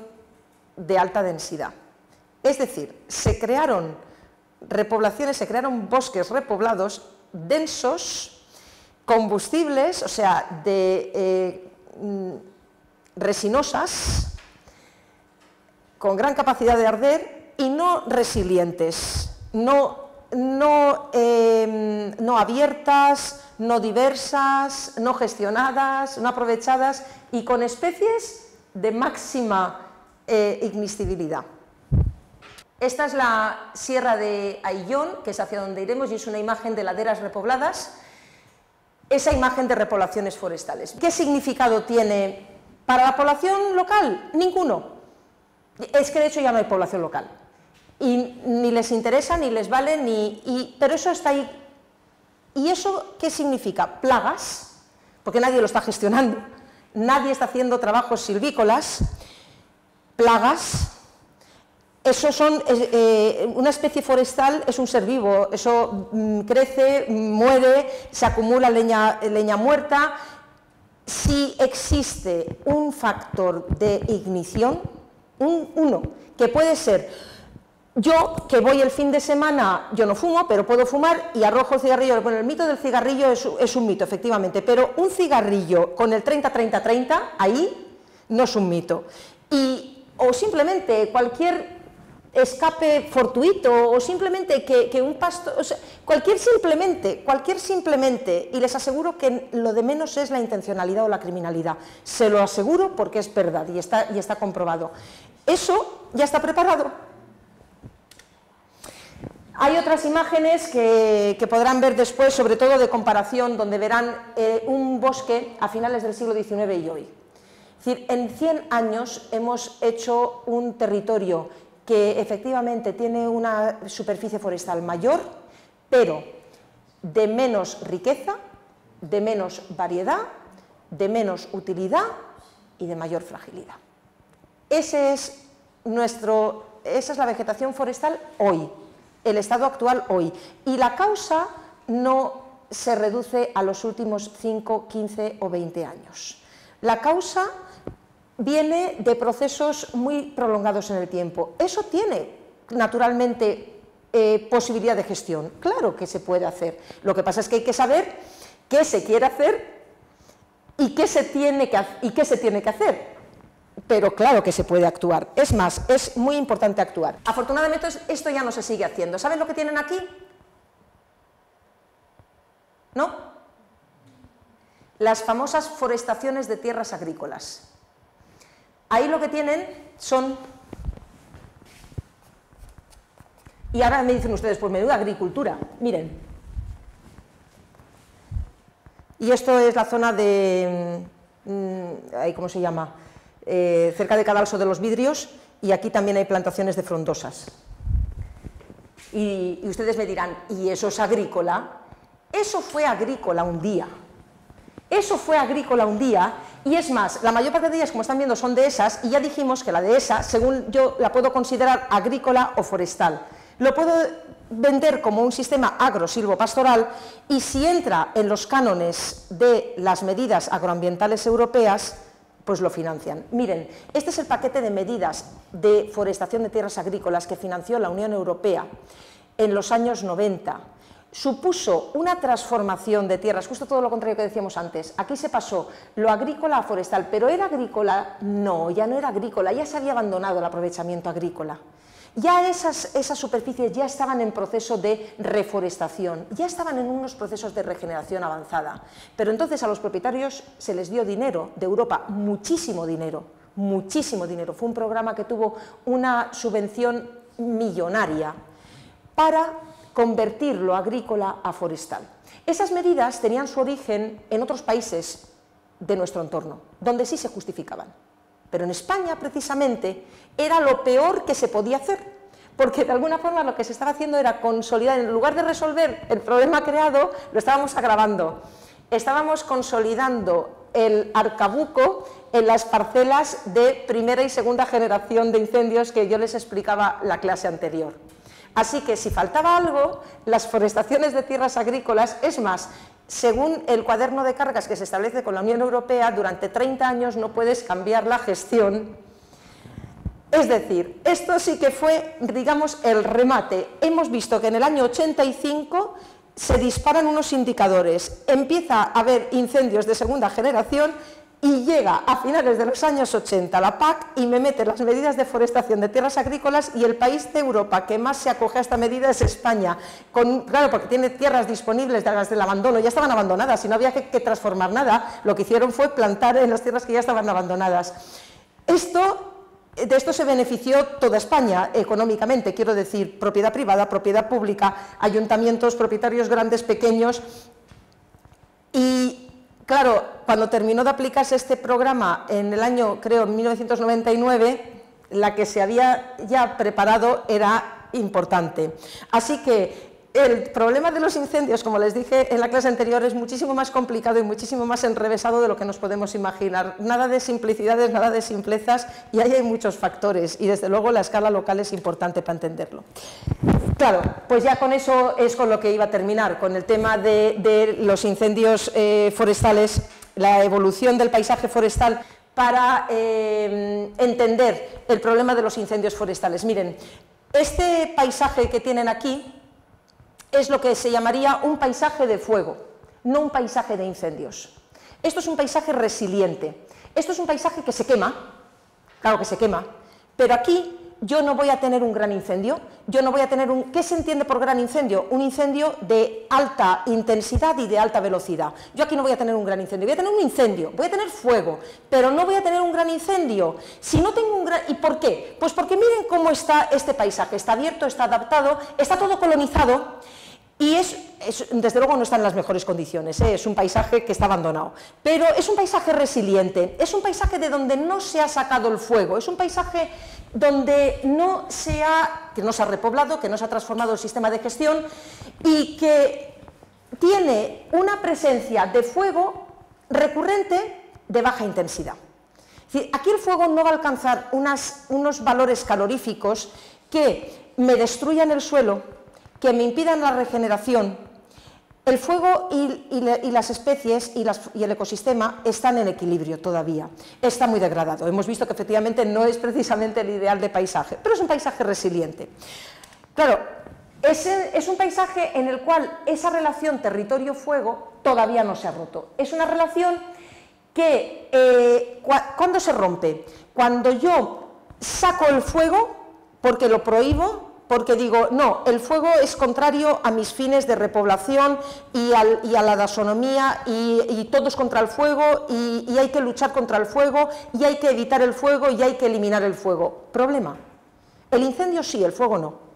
[SPEAKER 1] de alta densidad. Es decir, se crearon repoblaciones, se crearon bosques repoblados densos, combustibles, o sea, de eh, mm, resinosas, con gran capacidad de arder y no resilientes, no, no, em, no abiertas, no diversas, no gestionadas, no aprovechadas y con especies de máxima eh, ignistibilidad. Esta es la sierra de Aillón, que es hacia donde iremos, y es una imagen de laderas repobladas. Esa imagen de repoblaciones forestales. ¿Qué significado tiene para la población local? Ninguno. Es que de hecho ya no hay población local. Y ni les interesa, ni les vale, ni, pero eso está ahí. ¿Y eso qué significa? Plagas, porque nadie lo está gestionando, nadie está haciendo trabajos silvícolas, plagas, eso son, eh, una especie forestal es un ser vivo, eso mm, crece, muere, se acumula leña, leña muerta. Si existe un factor de ignición, un, uno, que puede ser yo que voy el fin de semana, yo no fumo, pero puedo fumar y arrojo el cigarrillo. Bueno, el mito del cigarrillo es, es un mito, efectivamente, pero un cigarrillo con el 30-30-30, ahí no es un mito. Y, o simplemente cualquier escape fortuito o simplemente que, un pasto, cualquier simplemente, cualquier simplemente, y les aseguro que lo de menos es la intencionalidad o la criminalidad, se lo aseguro porque es verdad y está, y está comprobado. Eso ya está preparado. Hay otras imágenes que, podrán ver después, sobre todo de comparación, donde verán eh, un bosque a finales del siglo XIX y hoy. Es decir, en 100 años hemos hecho un territorio que efectivamente tiene una superficie forestal mayor, pero de menos riqueza, de menos variedad, de menos utilidad y de mayor fragilidad. Es esa es la vegetación forestal hoy, el estado actual hoy. Y la causa no se reduce a los últimos 5, 15 o 20 años. La causa viene de procesos muy prolongados en el tiempo. Eso tiene, naturalmente, eh, posibilidad de gestión. Claro que se puede hacer. Lo que pasa es que hay que saber qué se quiere hacer y qué se tiene que, y qué se tiene que hacer. Pero claro que se puede actuar. Es más, es muy importante actuar. Afortunadamente esto ya no se sigue haciendo. ¿Saben lo que tienen aquí? ¿No? Las famosas forestaciones de tierras agrícolas. Ahí lo que tienen son... Y ahora me dicen ustedes, pues menuda agricultura. Miren. Y esto es la zona de... Mm, ¿Cómo se llama? Eh, cerca de Cadalso de los Vidrios, y aquí también hay plantaciones de frondosas. y ustedes me dirán, ¿y eso es agrícola? Eso fue agrícola un día. Eso fue agrícola un día y es más, la mayor parte de ellas, como están viendo, son de esas y ya dijimos que la de esa, según yo la puedo considerar agrícola o forestal. Lo puedo vender como un sistema agro-silvopastoral y si entra en los cánones de las medidas agroambientales europeas, pues lo financian. Miren, este es el paquete de medidas de forestación de tierras agrícolas que financió la Unión Europea en los años 90 supuso una transformación de tierras, justo todo lo contrario que decíamos antes. Aquí se pasó lo agrícola a forestal, pero ¿era agrícola? No, ya no era agrícola, ya se había abandonado el aprovechamiento agrícola. Ya esas, esas superficies ya estaban en proceso de reforestación, ya estaban en unos procesos de regeneración avanzada. Pero entonces a los propietarios se les dio dinero de Europa, muchísimo dinero, muchísimo dinero. Fue un programa que tuvo una subvención millonaria para convertir lo agrícola a forestal. Esas medidas tenían su origen en otros países de nuestro entorno, donde sí se justificaban. Pero en España, precisamente, era lo peor que se podía hacer, porque de alguna forma lo que se estaba haciendo era consolidar, en lugar de resolver el problema creado, lo estábamos agravando. Estábamos consolidando el arcabuco en las parcelas de primera y segunda generación de incendios que yo les explicaba la clase anterior. Así que si faltaba algo, las forestaciones de tierras agrícolas, es más, según el cuaderno de cargas que se establece con la Unión Europea, durante 30 años no puedes cambiar la gestión. Es decir, esto sí que fue, digamos, el remate. Hemos visto que en el año 85 se disparan unos indicadores, empieza a haber incendios de segunda generación y llega a finales de los años 80 la PAC y me mete las medidas de forestación de tierras agrícolas y el país de Europa que más se acoge a esta medida es España, claro, porque tiene tierras disponibles de las del abandono, ya estaban abandonadas y no había que, trasformar nada, lo que hicieron fue plantar en las tierras que ya estaban abandonadas. Esto de esto se benefició toda España económicamente, quiero decir, propiedad privada, propiedad pública, ayuntamientos, propietarios grandes, pequeños, y Claro, cuando terminó de aplicarse este programa en el año, creo, 1999, la que se había ya preparado era importante. Así que el problema de los incendios, como les dije en la clase anterior, es muchísimo más complicado y muchísimo más enrevesado de lo que nos podemos imaginar. Nada de simplicidades, nada de simplezas, y ahí hay muchos factores, y desde luego la escala local es importante para entenderlo. Claro, pues ya con eso es con lo que iba a terminar, con el tema de, los incendios eh, forestales, la evolución del paisaje forestal para eh, entender el problema de los incendios forestales. Miren, este paisaje que tienen aquí es lo que se llamaría un paisaje de fuego, no un paisaje de incendios. Esto es un paisaje resiliente, esto es un paisaje que se quema, claro que se quema, pero aquí yo no voy a tener un gran incendio, yo no voy a tener un... ¿Qué se entiende por gran incendio? Un incendio de alta intensidad y de alta velocidad. Yo aquí no voy a tener un gran incendio, voy a tener un incendio, voy a tener fuego, pero no voy a tener un gran incendio. Si no tengo un gran... ¿Y por qué? Pues porque miren cómo está este paisaje, está abierto, está adaptado, está todo colonizado y es, desde luego no está en las mejores condiciones, ¿eh? es un paisaje que está abandonado, pero es un paisaje resiliente, es un paisaje de donde no se ha sacado el fuego, es un paisaje donde no se ha, que no se ha repoblado, que no se ha transformado el sistema de gestión y que tiene una presencia de fuego recurrente de baja intensidad. aquí el fuego no va a alcanzar unos valores caloríficos que me destruyan el suelo, que me impidan la regeneración, el fuego y, las especies y, el ecosistema están en equilibrio todavía. Está muy degradado. Hemos visto que efectivamente no es precisamente el ideal de paisaje, pero es un paisaje resiliente. Claro, es, un paisaje en el cual esa relación territorio-fuego todavía no se ha roto. Es una relación que, eh, ¿cuándo se rompe? Cuando yo saco el fuego porque lo prohíbo, porque digo, no, el fuego es contrario a mis fines de repoblación y, a la dasonomía y, todo es contra el fuego y, y, hay que luchar contra el fuego y hay que evitar el fuego y hay que eliminar el fuego. Problema. El incendio sí, el fuego no.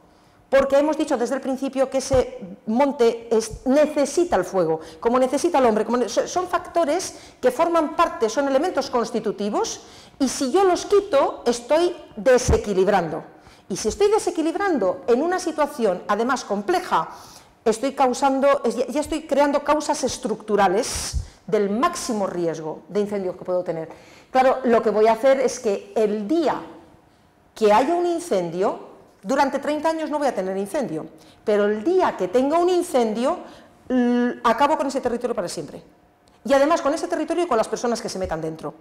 [SPEAKER 1] Porque hemos dicho desde el principio que ese monte necesita el fuego, como necesita el hombre. Son factores que forman parte, son elementos constitutivos y si yo los quito estoy desequilibrando. Y si estoy desequilibrando en una situación, además compleja, estoy causando, ya estoy creando causas estructurales del máximo riesgo de incendio que puedo tener. Claro, lo que voy a hacer es que el día que haya un incendio, durante 30 años no voy a tener incendio, pero el día que tenga un incendio, acabo con ese territorio para siempre. Y además con ese territorio y con las personas que se metan dentro.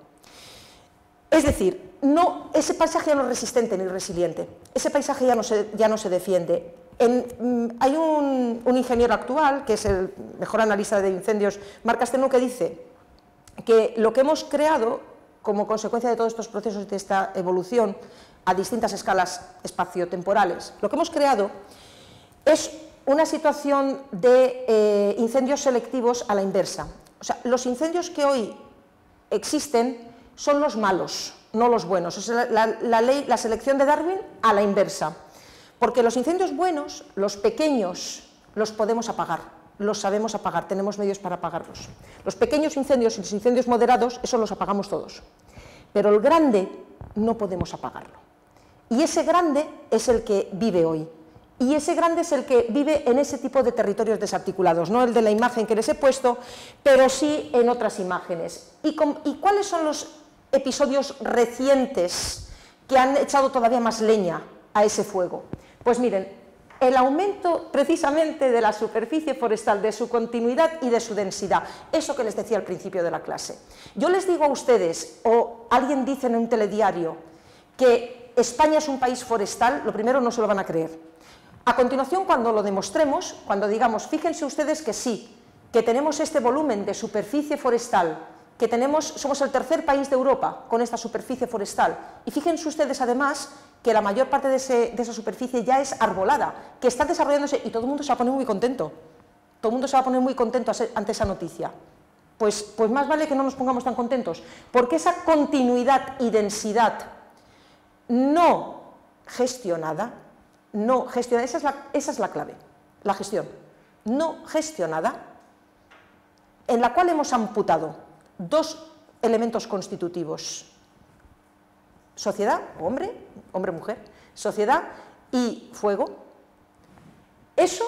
[SPEAKER 1] Es decir, no, ese paisaje ya no es resistente ni resiliente, ese paisaje ya no se, ya no se defiende. Mm, hay un, ingeniero actual, que es el mejor analista de incendios, Marc Castelló, que dice que lo que hemos creado como consecuencia de todos estos procesos de esta evolución a distintas escalas espaciotemporales, lo que hemos creado es una situación de eh, incendios selectivos a la inversa. O sea, los incendios que hoy existen son los malos, no los buenos. Es la, ley, la selección de Darwin a la inversa. Porque los incendios buenos, los pequeños, los podemos apagar, los sabemos apagar, tenemos medios para apagarlos. Los pequeños incendios y los incendios moderados, eso los apagamos todos. Pero el grande no podemos apagarlo. Y ese grande es el que vive hoy. Y ese grande es el que vive en ese tipo de territorios desarticulados, no el de la imagen que les he puesto, pero sí en otras imágenes. ¿Y, y cuáles son los episodios recientes que han echado todavía más leña a ese fuego? Pues miren, el aumento precisamente de la superficie forestal, de su continuidad y de su densidad, eso que les decía al principio de la clase. Yo les digo a ustedes, o alguien dice en un telediario, que España es un país forestal, lo primero no se lo van a creer. A continuación, cuando lo demostremos, cuando digamos, fíjense ustedes que sí, que tenemos este volumen de superficie forestal que tenemos, somos el tercer país de Europa con esta superficie forestal. Y fíjense ustedes además que la mayor parte de, esa superficie ya es arbolada, que está desarrollándose y todo el mundo se va a poner muy contento. Todo el mundo se va a poner muy contento ante esa noticia. Pues, pues más vale que no nos pongamos tan contentos, porque esa continuidad y densidad no gestionada, no gestionada, esa es la, esa es la clave, la gestión, no gestionada, en la cual hemos amputado dos elementos constitutivos, sociedad, hombre, hombre-mujer, sociedad y fuego, eso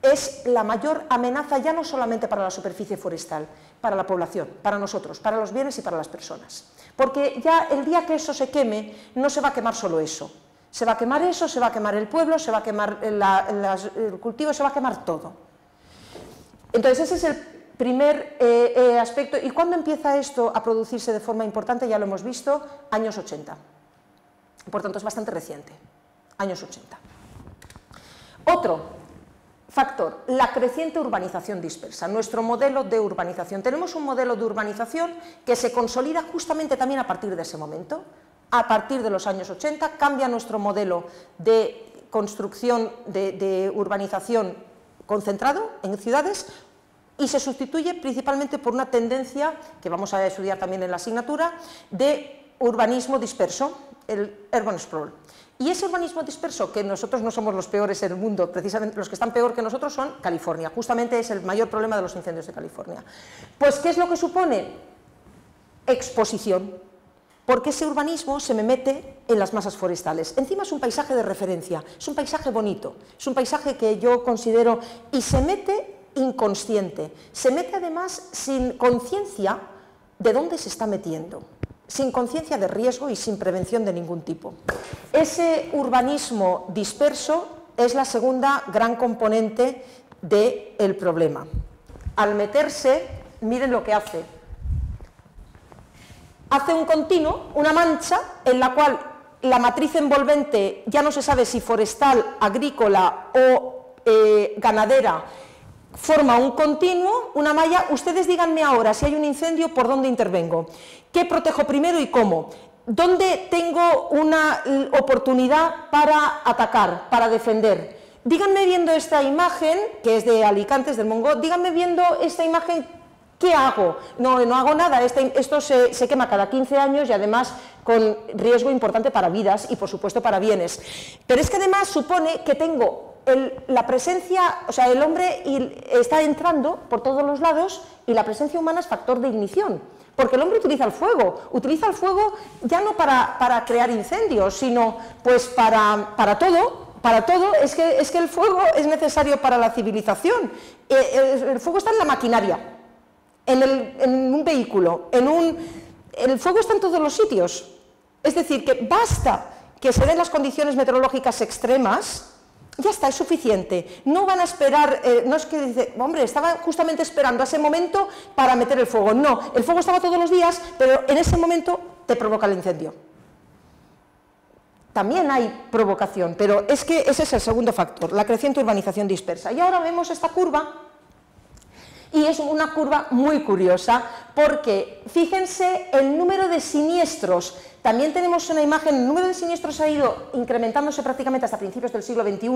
[SPEAKER 1] es la mayor amenaza ya no solamente para la superficie forestal, para la población, para nosotros, para los bienes y para las personas. Porque ya el día que eso se queme, no se va a quemar solo eso. Se va a quemar eso, se va a quemar el pueblo, se va a quemar el cultivo, se va a quemar todo. Entonces ese es el Primer eh, eh, aspecto, ¿y cuándo empieza esto a producirse de forma importante? Ya lo hemos visto, años 80. Por tanto, es bastante reciente, años 80. Otro factor, la creciente urbanización dispersa, nuestro modelo de urbanización. Tenemos un modelo de urbanización que se consolida justamente también a partir de ese momento, a partir de los años 80, cambia nuestro modelo de construcción, de, de urbanización concentrado en ciudades y se sustituye principalmente por una tendencia, que vamos a estudiar también en la asignatura, de urbanismo disperso, el urban sprawl. Y ese urbanismo disperso, que nosotros no somos los peores en el mundo, precisamente los que están peor que nosotros son California, justamente es el mayor problema de los incendios de California. Pues, ¿qué es lo que supone? Exposición, porque ese urbanismo se me mete en las masas forestales. Encima es un paisaje de referencia, es un paisaje bonito, es un paisaje que yo considero, y se mete inconsciente, se mete además sin conciencia de dónde se está metiendo sin conciencia de riesgo y sin prevención de ningún tipo. Ese urbanismo disperso es la segunda gran componente del problema. Al meterse, miren lo que hace. Hace un continuo, una mancha, en la cual la matriz envolvente ya no se sabe si forestal, agrícola o eh, ganadera, forma un continuo, una malla. Ustedes díganme ahora si hay un incendio, por dónde intervengo. ¿Qué protejo primero y cómo? ¿Dónde tengo una oportunidad para atacar, para defender? Díganme viendo esta imagen, que es de Alicante, del Mongo, díganme viendo esta imagen, ¿qué hago? No, no hago nada, este, esto se, se, quema cada 15 años y además con riesgo importante para vidas y por supuesto para bienes. Pero es que además supone que tengo el, la presencia, o sea, el hombre está entrando por todos los lados y la presencia humana es factor de ignición. Porque el hombre utiliza el fuego, utiliza el fuego ya no para, para crear incendios, sino pues para, para todo, para todo, es que, es que, el fuego es necesario para la civilización. Eh, el, el fuego está en la maquinaria, en, el, en un vehículo, en un, el fuego está en todos los sitios. Es decir, que basta que se den las condiciones meteorológicas extremas ya está, es suficiente. No van a esperar, eh, no es que dice, hombre, estaba justamente esperando a ese momento para meter el fuego. No, el fuego estaba todos los días, pero en ese momento te provoca el incendio. También hay provocación, pero es que ese es el segundo factor, la creciente urbanización dispersa. Y ahora vemos esta curva, y es una curva muy curiosa, porque fíjense el número de siniestros también tenemos una imagen, el número de siniestros ha ido incrementándose prácticamente hasta principios del siglo XXI,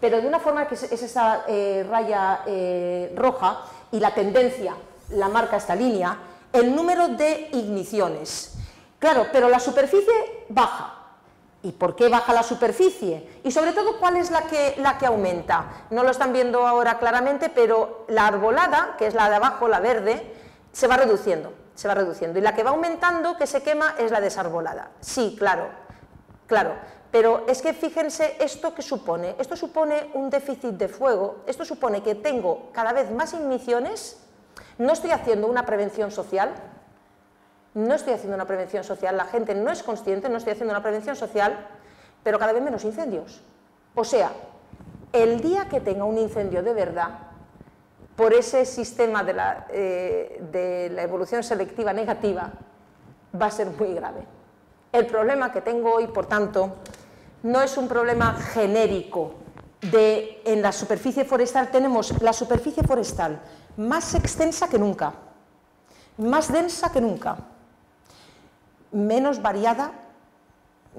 [SPEAKER 1] pero de una forma que es, esa eh, raya eh, roja y la tendencia la marca esta línea, el número de igniciones. Claro, pero la superficie baja. ¿Y por qué baja la superficie? Y sobre todo, ¿cuál es la que, la que aumenta? No lo están viendo ahora claramente, pero la arbolada, que es la de abajo, la verde, se va reduciendo se va reduciendo. Y la que va aumentando, que se quema, es la desarbolada. Sí, claro, claro. Pero es que fíjense esto que supone. Esto supone un déficit de fuego, esto supone que tengo cada vez más igniciones, no estoy haciendo una prevención social, no estoy haciendo una prevención social, la gente no es consciente, no estoy haciendo una prevención social, pero cada vez menos incendios. O sea, el día que tenga un incendio de verdad, por ese sistema de la, eh, de la evolución selectiva negativa va a ser muy grave. El problema que tengo hoy, por tanto, no es un problema genérico de en la superficie forestal tenemos la superficie forestal más extensa que nunca, más densa que nunca, menos variada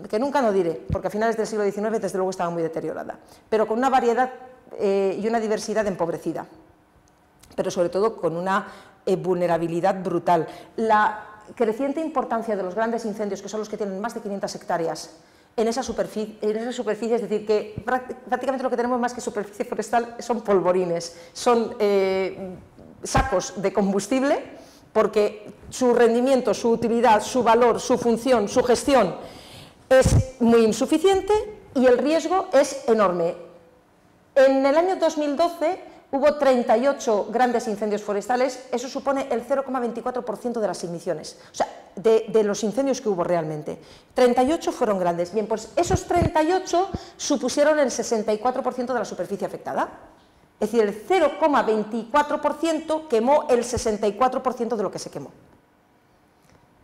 [SPEAKER 1] que nunca no diré, porque a finales del siglo XIX desde luego estaba muy deteriorada, pero con una variedad eh, y una diversidad empobrecida pero sobre todo con una eh, vulnerabilidad brutal. La creciente importancia de los grandes incendios, que son los que tienen más de 500 hectáreas, en esa, superficie, en esa superficie, es decir, que prácticamente lo que tenemos más que superficie forestal son polvorines, son eh, sacos de combustible, porque su rendimiento, su utilidad, su valor, su función, su gestión es muy insuficiente y el riesgo es enorme. En el año 2012 Hubo 38 grandes incendios forestales, eso supone el 0,24% de las igniciones, o sea, de, los incendios que hubo realmente. 38 fueron grandes. Bien, pues esos 38 supusieron el 64% de la superficie afectada. Es decir, el 0,24% quemó el 64% de lo que se quemó.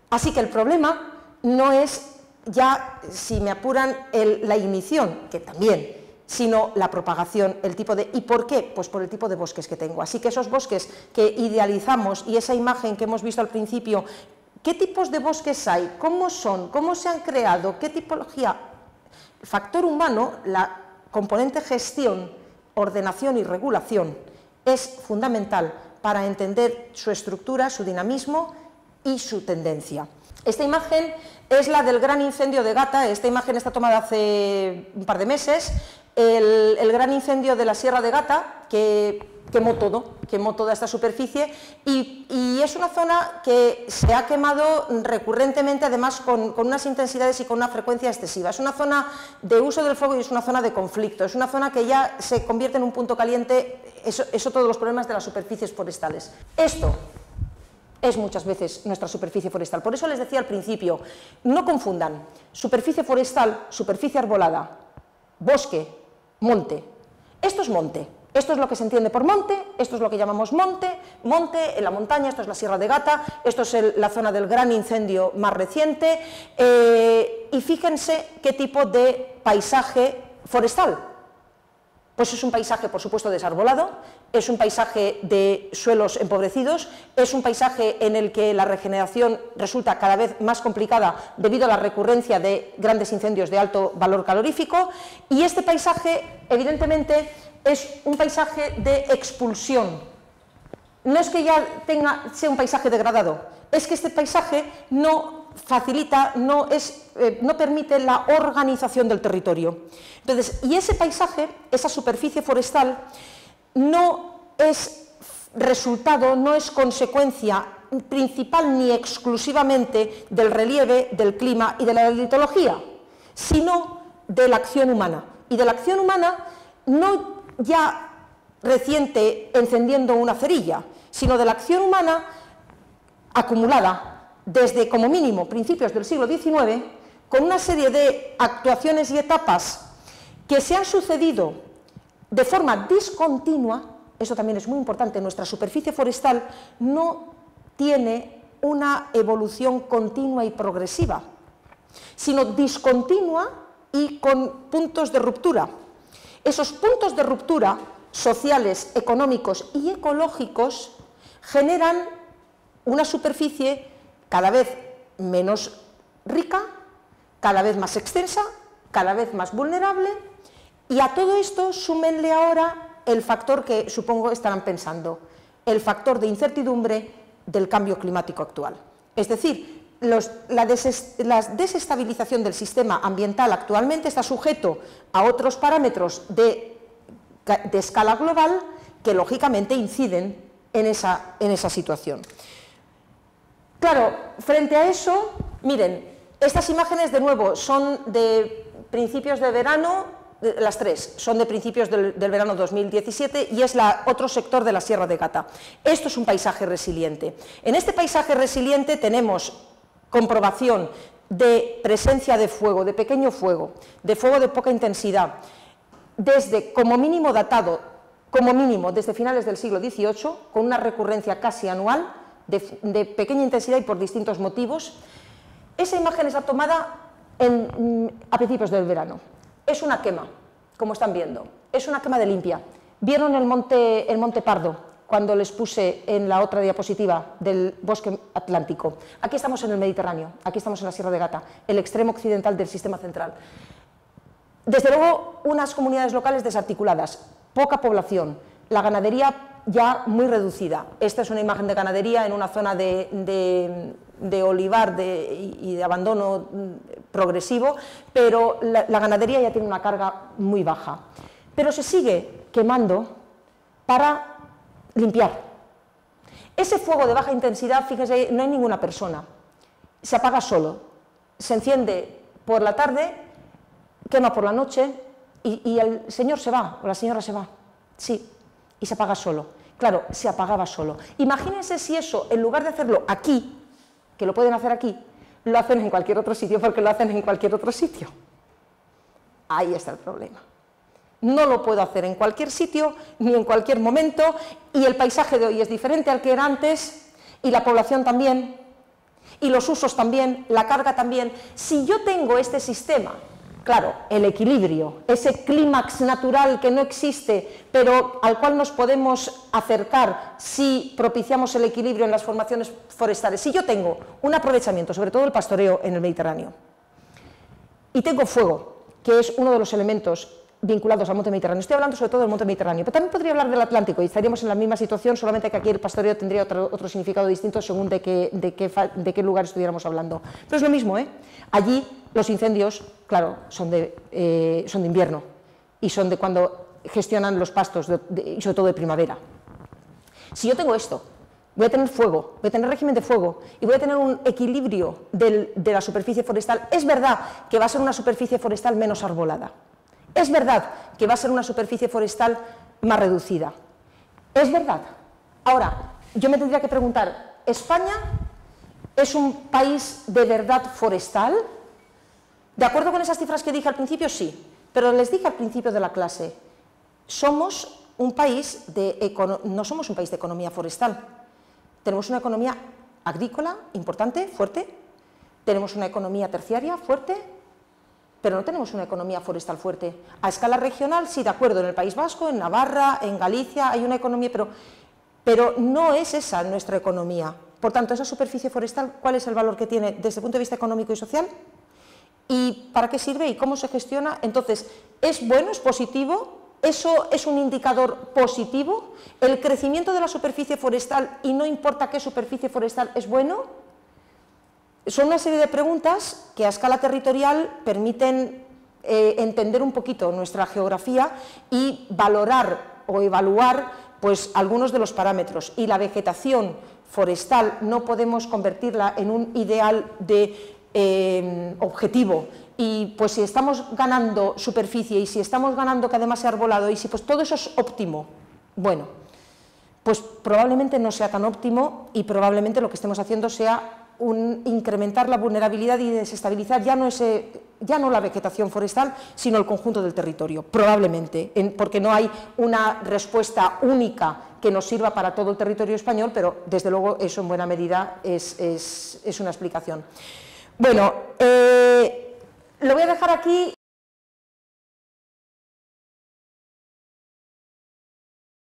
[SPEAKER 1] Así que el problema no es ya, si me apuran, la ignición, que también, sino la propagación, el tipo de... ¿Y por qué? Pues por el tipo de bosques que tengo. Así que esos bosques que idealizamos y esa imagen que hemos visto al principio qué tipos de bosques hay, cómo son, cómo se han creado, qué tipología. El factor humano, la componente gestión, ordenación y regulación, es fundamental para entender su estructura, su dinamismo y su tendencia. Esta imagen es la del gran incendio de Gata, esta imagen está tomada hace un par de meses, el, gran incendio de la Sierra de Gata, que quemó todo, quemó toda esta superficie y, es una zona que se ha quemado recurrentemente, además con, unas intensidades y con una frecuencia excesiva. Es una zona de uso del fuego y es una zona de conflicto, es una zona que ya se convierte en un punto caliente, eso, eso todos los problemas de las superficies forestales. Esto es muchas veces nuestra superficie forestal. Por eso les decía al principio, no confundan superficie forestal, superficie arbolada, bosque, monte. Esto es monte, esto es lo que se entiende por monte, esto es lo que llamamos monte, monte en la montaña, esto es la Sierra de Gata, esto es la zona del gran incendio más reciente, eh, y fíjense qué tipo de paisaje forestal. Pues es un paisaje, por supuesto, desarbolado, es un paisaje de suelos empobrecidos, es un paisaje en el que la regeneración resulta cada vez más complicada debido a la recurrencia de grandes incendios de alto valor calorífico y este paisaje, evidentemente, es un paisaje de expulsión. No es que ya sea un paisaje degradado, es que este paisaje no facilita, no, es, eh, no permite la organización del territorio. Entonces, y ese paisaje, esa superficie forestal, no es resultado, no es consecuencia principal ni exclusivamente del relieve, del clima y de la litología, sino de la acción humana. Y de la acción humana no ya reciente encendiendo una cerilla, sino de la acción humana acumulada desde como mínimo principios del siglo XIX, con una serie de actuaciones y etapas que se han sucedido de forma discontinua, eso también es muy importante, nuestra superficie forestal no tiene una evolución continua y progresiva, sino discontinua y con puntos de ruptura. Esos puntos de ruptura sociales, económicos y ecológicos generan una superficie cada vez menos rica, cada vez más extensa, cada vez más vulnerable y a todo esto súmenle ahora el factor que supongo estarán pensando, el factor de incertidumbre del cambio climático actual. Es decir, la, desestabilización del sistema ambiental actualmente está sujeto a otros parámetros de, escala global que lógicamente inciden en esa, en esa situación. Claro, frente a eso, miren, estas imágenes de nuevo son de principios de verano las tres son de principios del, verano 2017 y es otro sector de la Sierra de Gata. Esto es un paisaje resiliente. En este paisaje resiliente tenemos comprobación de presencia de fuego, de pequeño fuego, de fuego de poca intensidad, desde como mínimo datado, como mínimo desde finales del siglo XVIII, con una recurrencia casi anual, de, pequeña intensidad y por distintos motivos. Esa imagen está tomada mm, a principios del verano es una quema, como están viendo, es una quema de limpia. ¿Vieron el monte, el monte Pardo cuando les puse en la otra diapositiva del bosque atlántico? Aquí estamos en el Mediterráneo, aquí estamos en la Sierra de Gata, el extremo occidental del sistema central. Desde luego, unas comunidades locales desarticuladas, poca población, la ganadería ya muy reducida. Esta es una imagen de ganadería en una zona de, olivar y de abandono mm, progresivo, pero la, ganadería ya tiene una carga muy baja. Pero se sigue quemando para limpiar. Ese fuego de baja intensidad, fíjese, no hay ninguna persona, se apaga solo, se enciende por la tarde, quema por la noche y, y el señor se va, o la señora se va, sí, y se apaga solo. Claro, se apagaba solo. Imagínense si eso, en lugar de hacerlo aquí, que lo pueden hacer aquí, lo hacen en cualquier otro sitio porque lo hacen en cualquier otro sitio. Ahí está el problema. No lo puedo hacer en cualquier sitio ni en cualquier momento y el paisaje de hoy es diferente al que era antes y la población también y los usos también, la carga también. Si yo tengo este sistema claro, el equilibrio, ese clímax natural que no existe, pero al cual nos podemos acercar si propiciamos el equilibrio en las formaciones forestales. Si yo tengo un aprovechamiento, sobre todo el pastoreo en el Mediterráneo, y tengo fuego, que es uno de los elementos vinculados al monte Mediterráneo. Estoy hablando sobre todo del monte Mediterráneo, pero también podría hablar del Atlántico y estaríamos en la misma situación, solamente que aquí el pastoreo tendría otro, significado distinto según de qué, de, qué, de qué, lugar estuviéramos hablando. Pero es lo mismo, ¿eh? Allí los incendios, claro, son de, eh, son de invierno y son de cuando gestionan los pastos, y sobre todo de primavera. Si yo tengo esto, voy a tener fuego, voy a tener régimen de fuego y voy a tener un equilibrio de la superficie forestal, es verdad que va a ser una superficie forestal menos arbolada, es verdad que va a ser una superficie forestal más reducida. Es verdad. Ahora, yo me tendría que preguntar, ¿España es un país de verdad forestal? ¿De acuerdo con esas cifras que dije al principio? Sí. Pero les dije al principio de la clase, somos un país de no somos un país de economía forestal. Tenemos una economía agrícola importante, fuerte, tenemos una economía terciaria fuerte, pero no tenemos una economía forestal fuerte. A escala regional, sí, de acuerdo, en el País Vasco, en Navarra, en Galicia, hay una economía, pero, pero no es esa nuestra economía. Por tanto, esa superficie forestal, ¿cuál es el valor que tiene desde el punto de vista económico y social? ¿Y para qué sirve y cómo se gestiona? Entonces, ¿es bueno, es positivo? ¿Eso es un indicador positivo? ¿El crecimiento de la superficie forestal y no importa qué superficie forestal es bueno? Son una serie de preguntas que a escala territorial permiten eh, entender un poquito nuestra geografía y valorar o evaluar pues, algunos de los parámetros. Y la vegetación forestal no podemos convertirla en un ideal de eh, objetivo y pues si estamos ganando superficie y si estamos ganando que además sea arbolado y si pues todo eso es óptimo, bueno, pues probablemente no sea tan óptimo y probablemente lo que estemos haciendo sea un, incrementar la vulnerabilidad y desestabilizar ya no, ese, ya no la vegetación forestal, sino el conjunto del territorio, probablemente, en, porque no hay una respuesta única que nos sirva para todo el territorio español, pero desde luego eso en buena medida es, es, es una explicación. Bueno, eh, lo voy a dejar aquí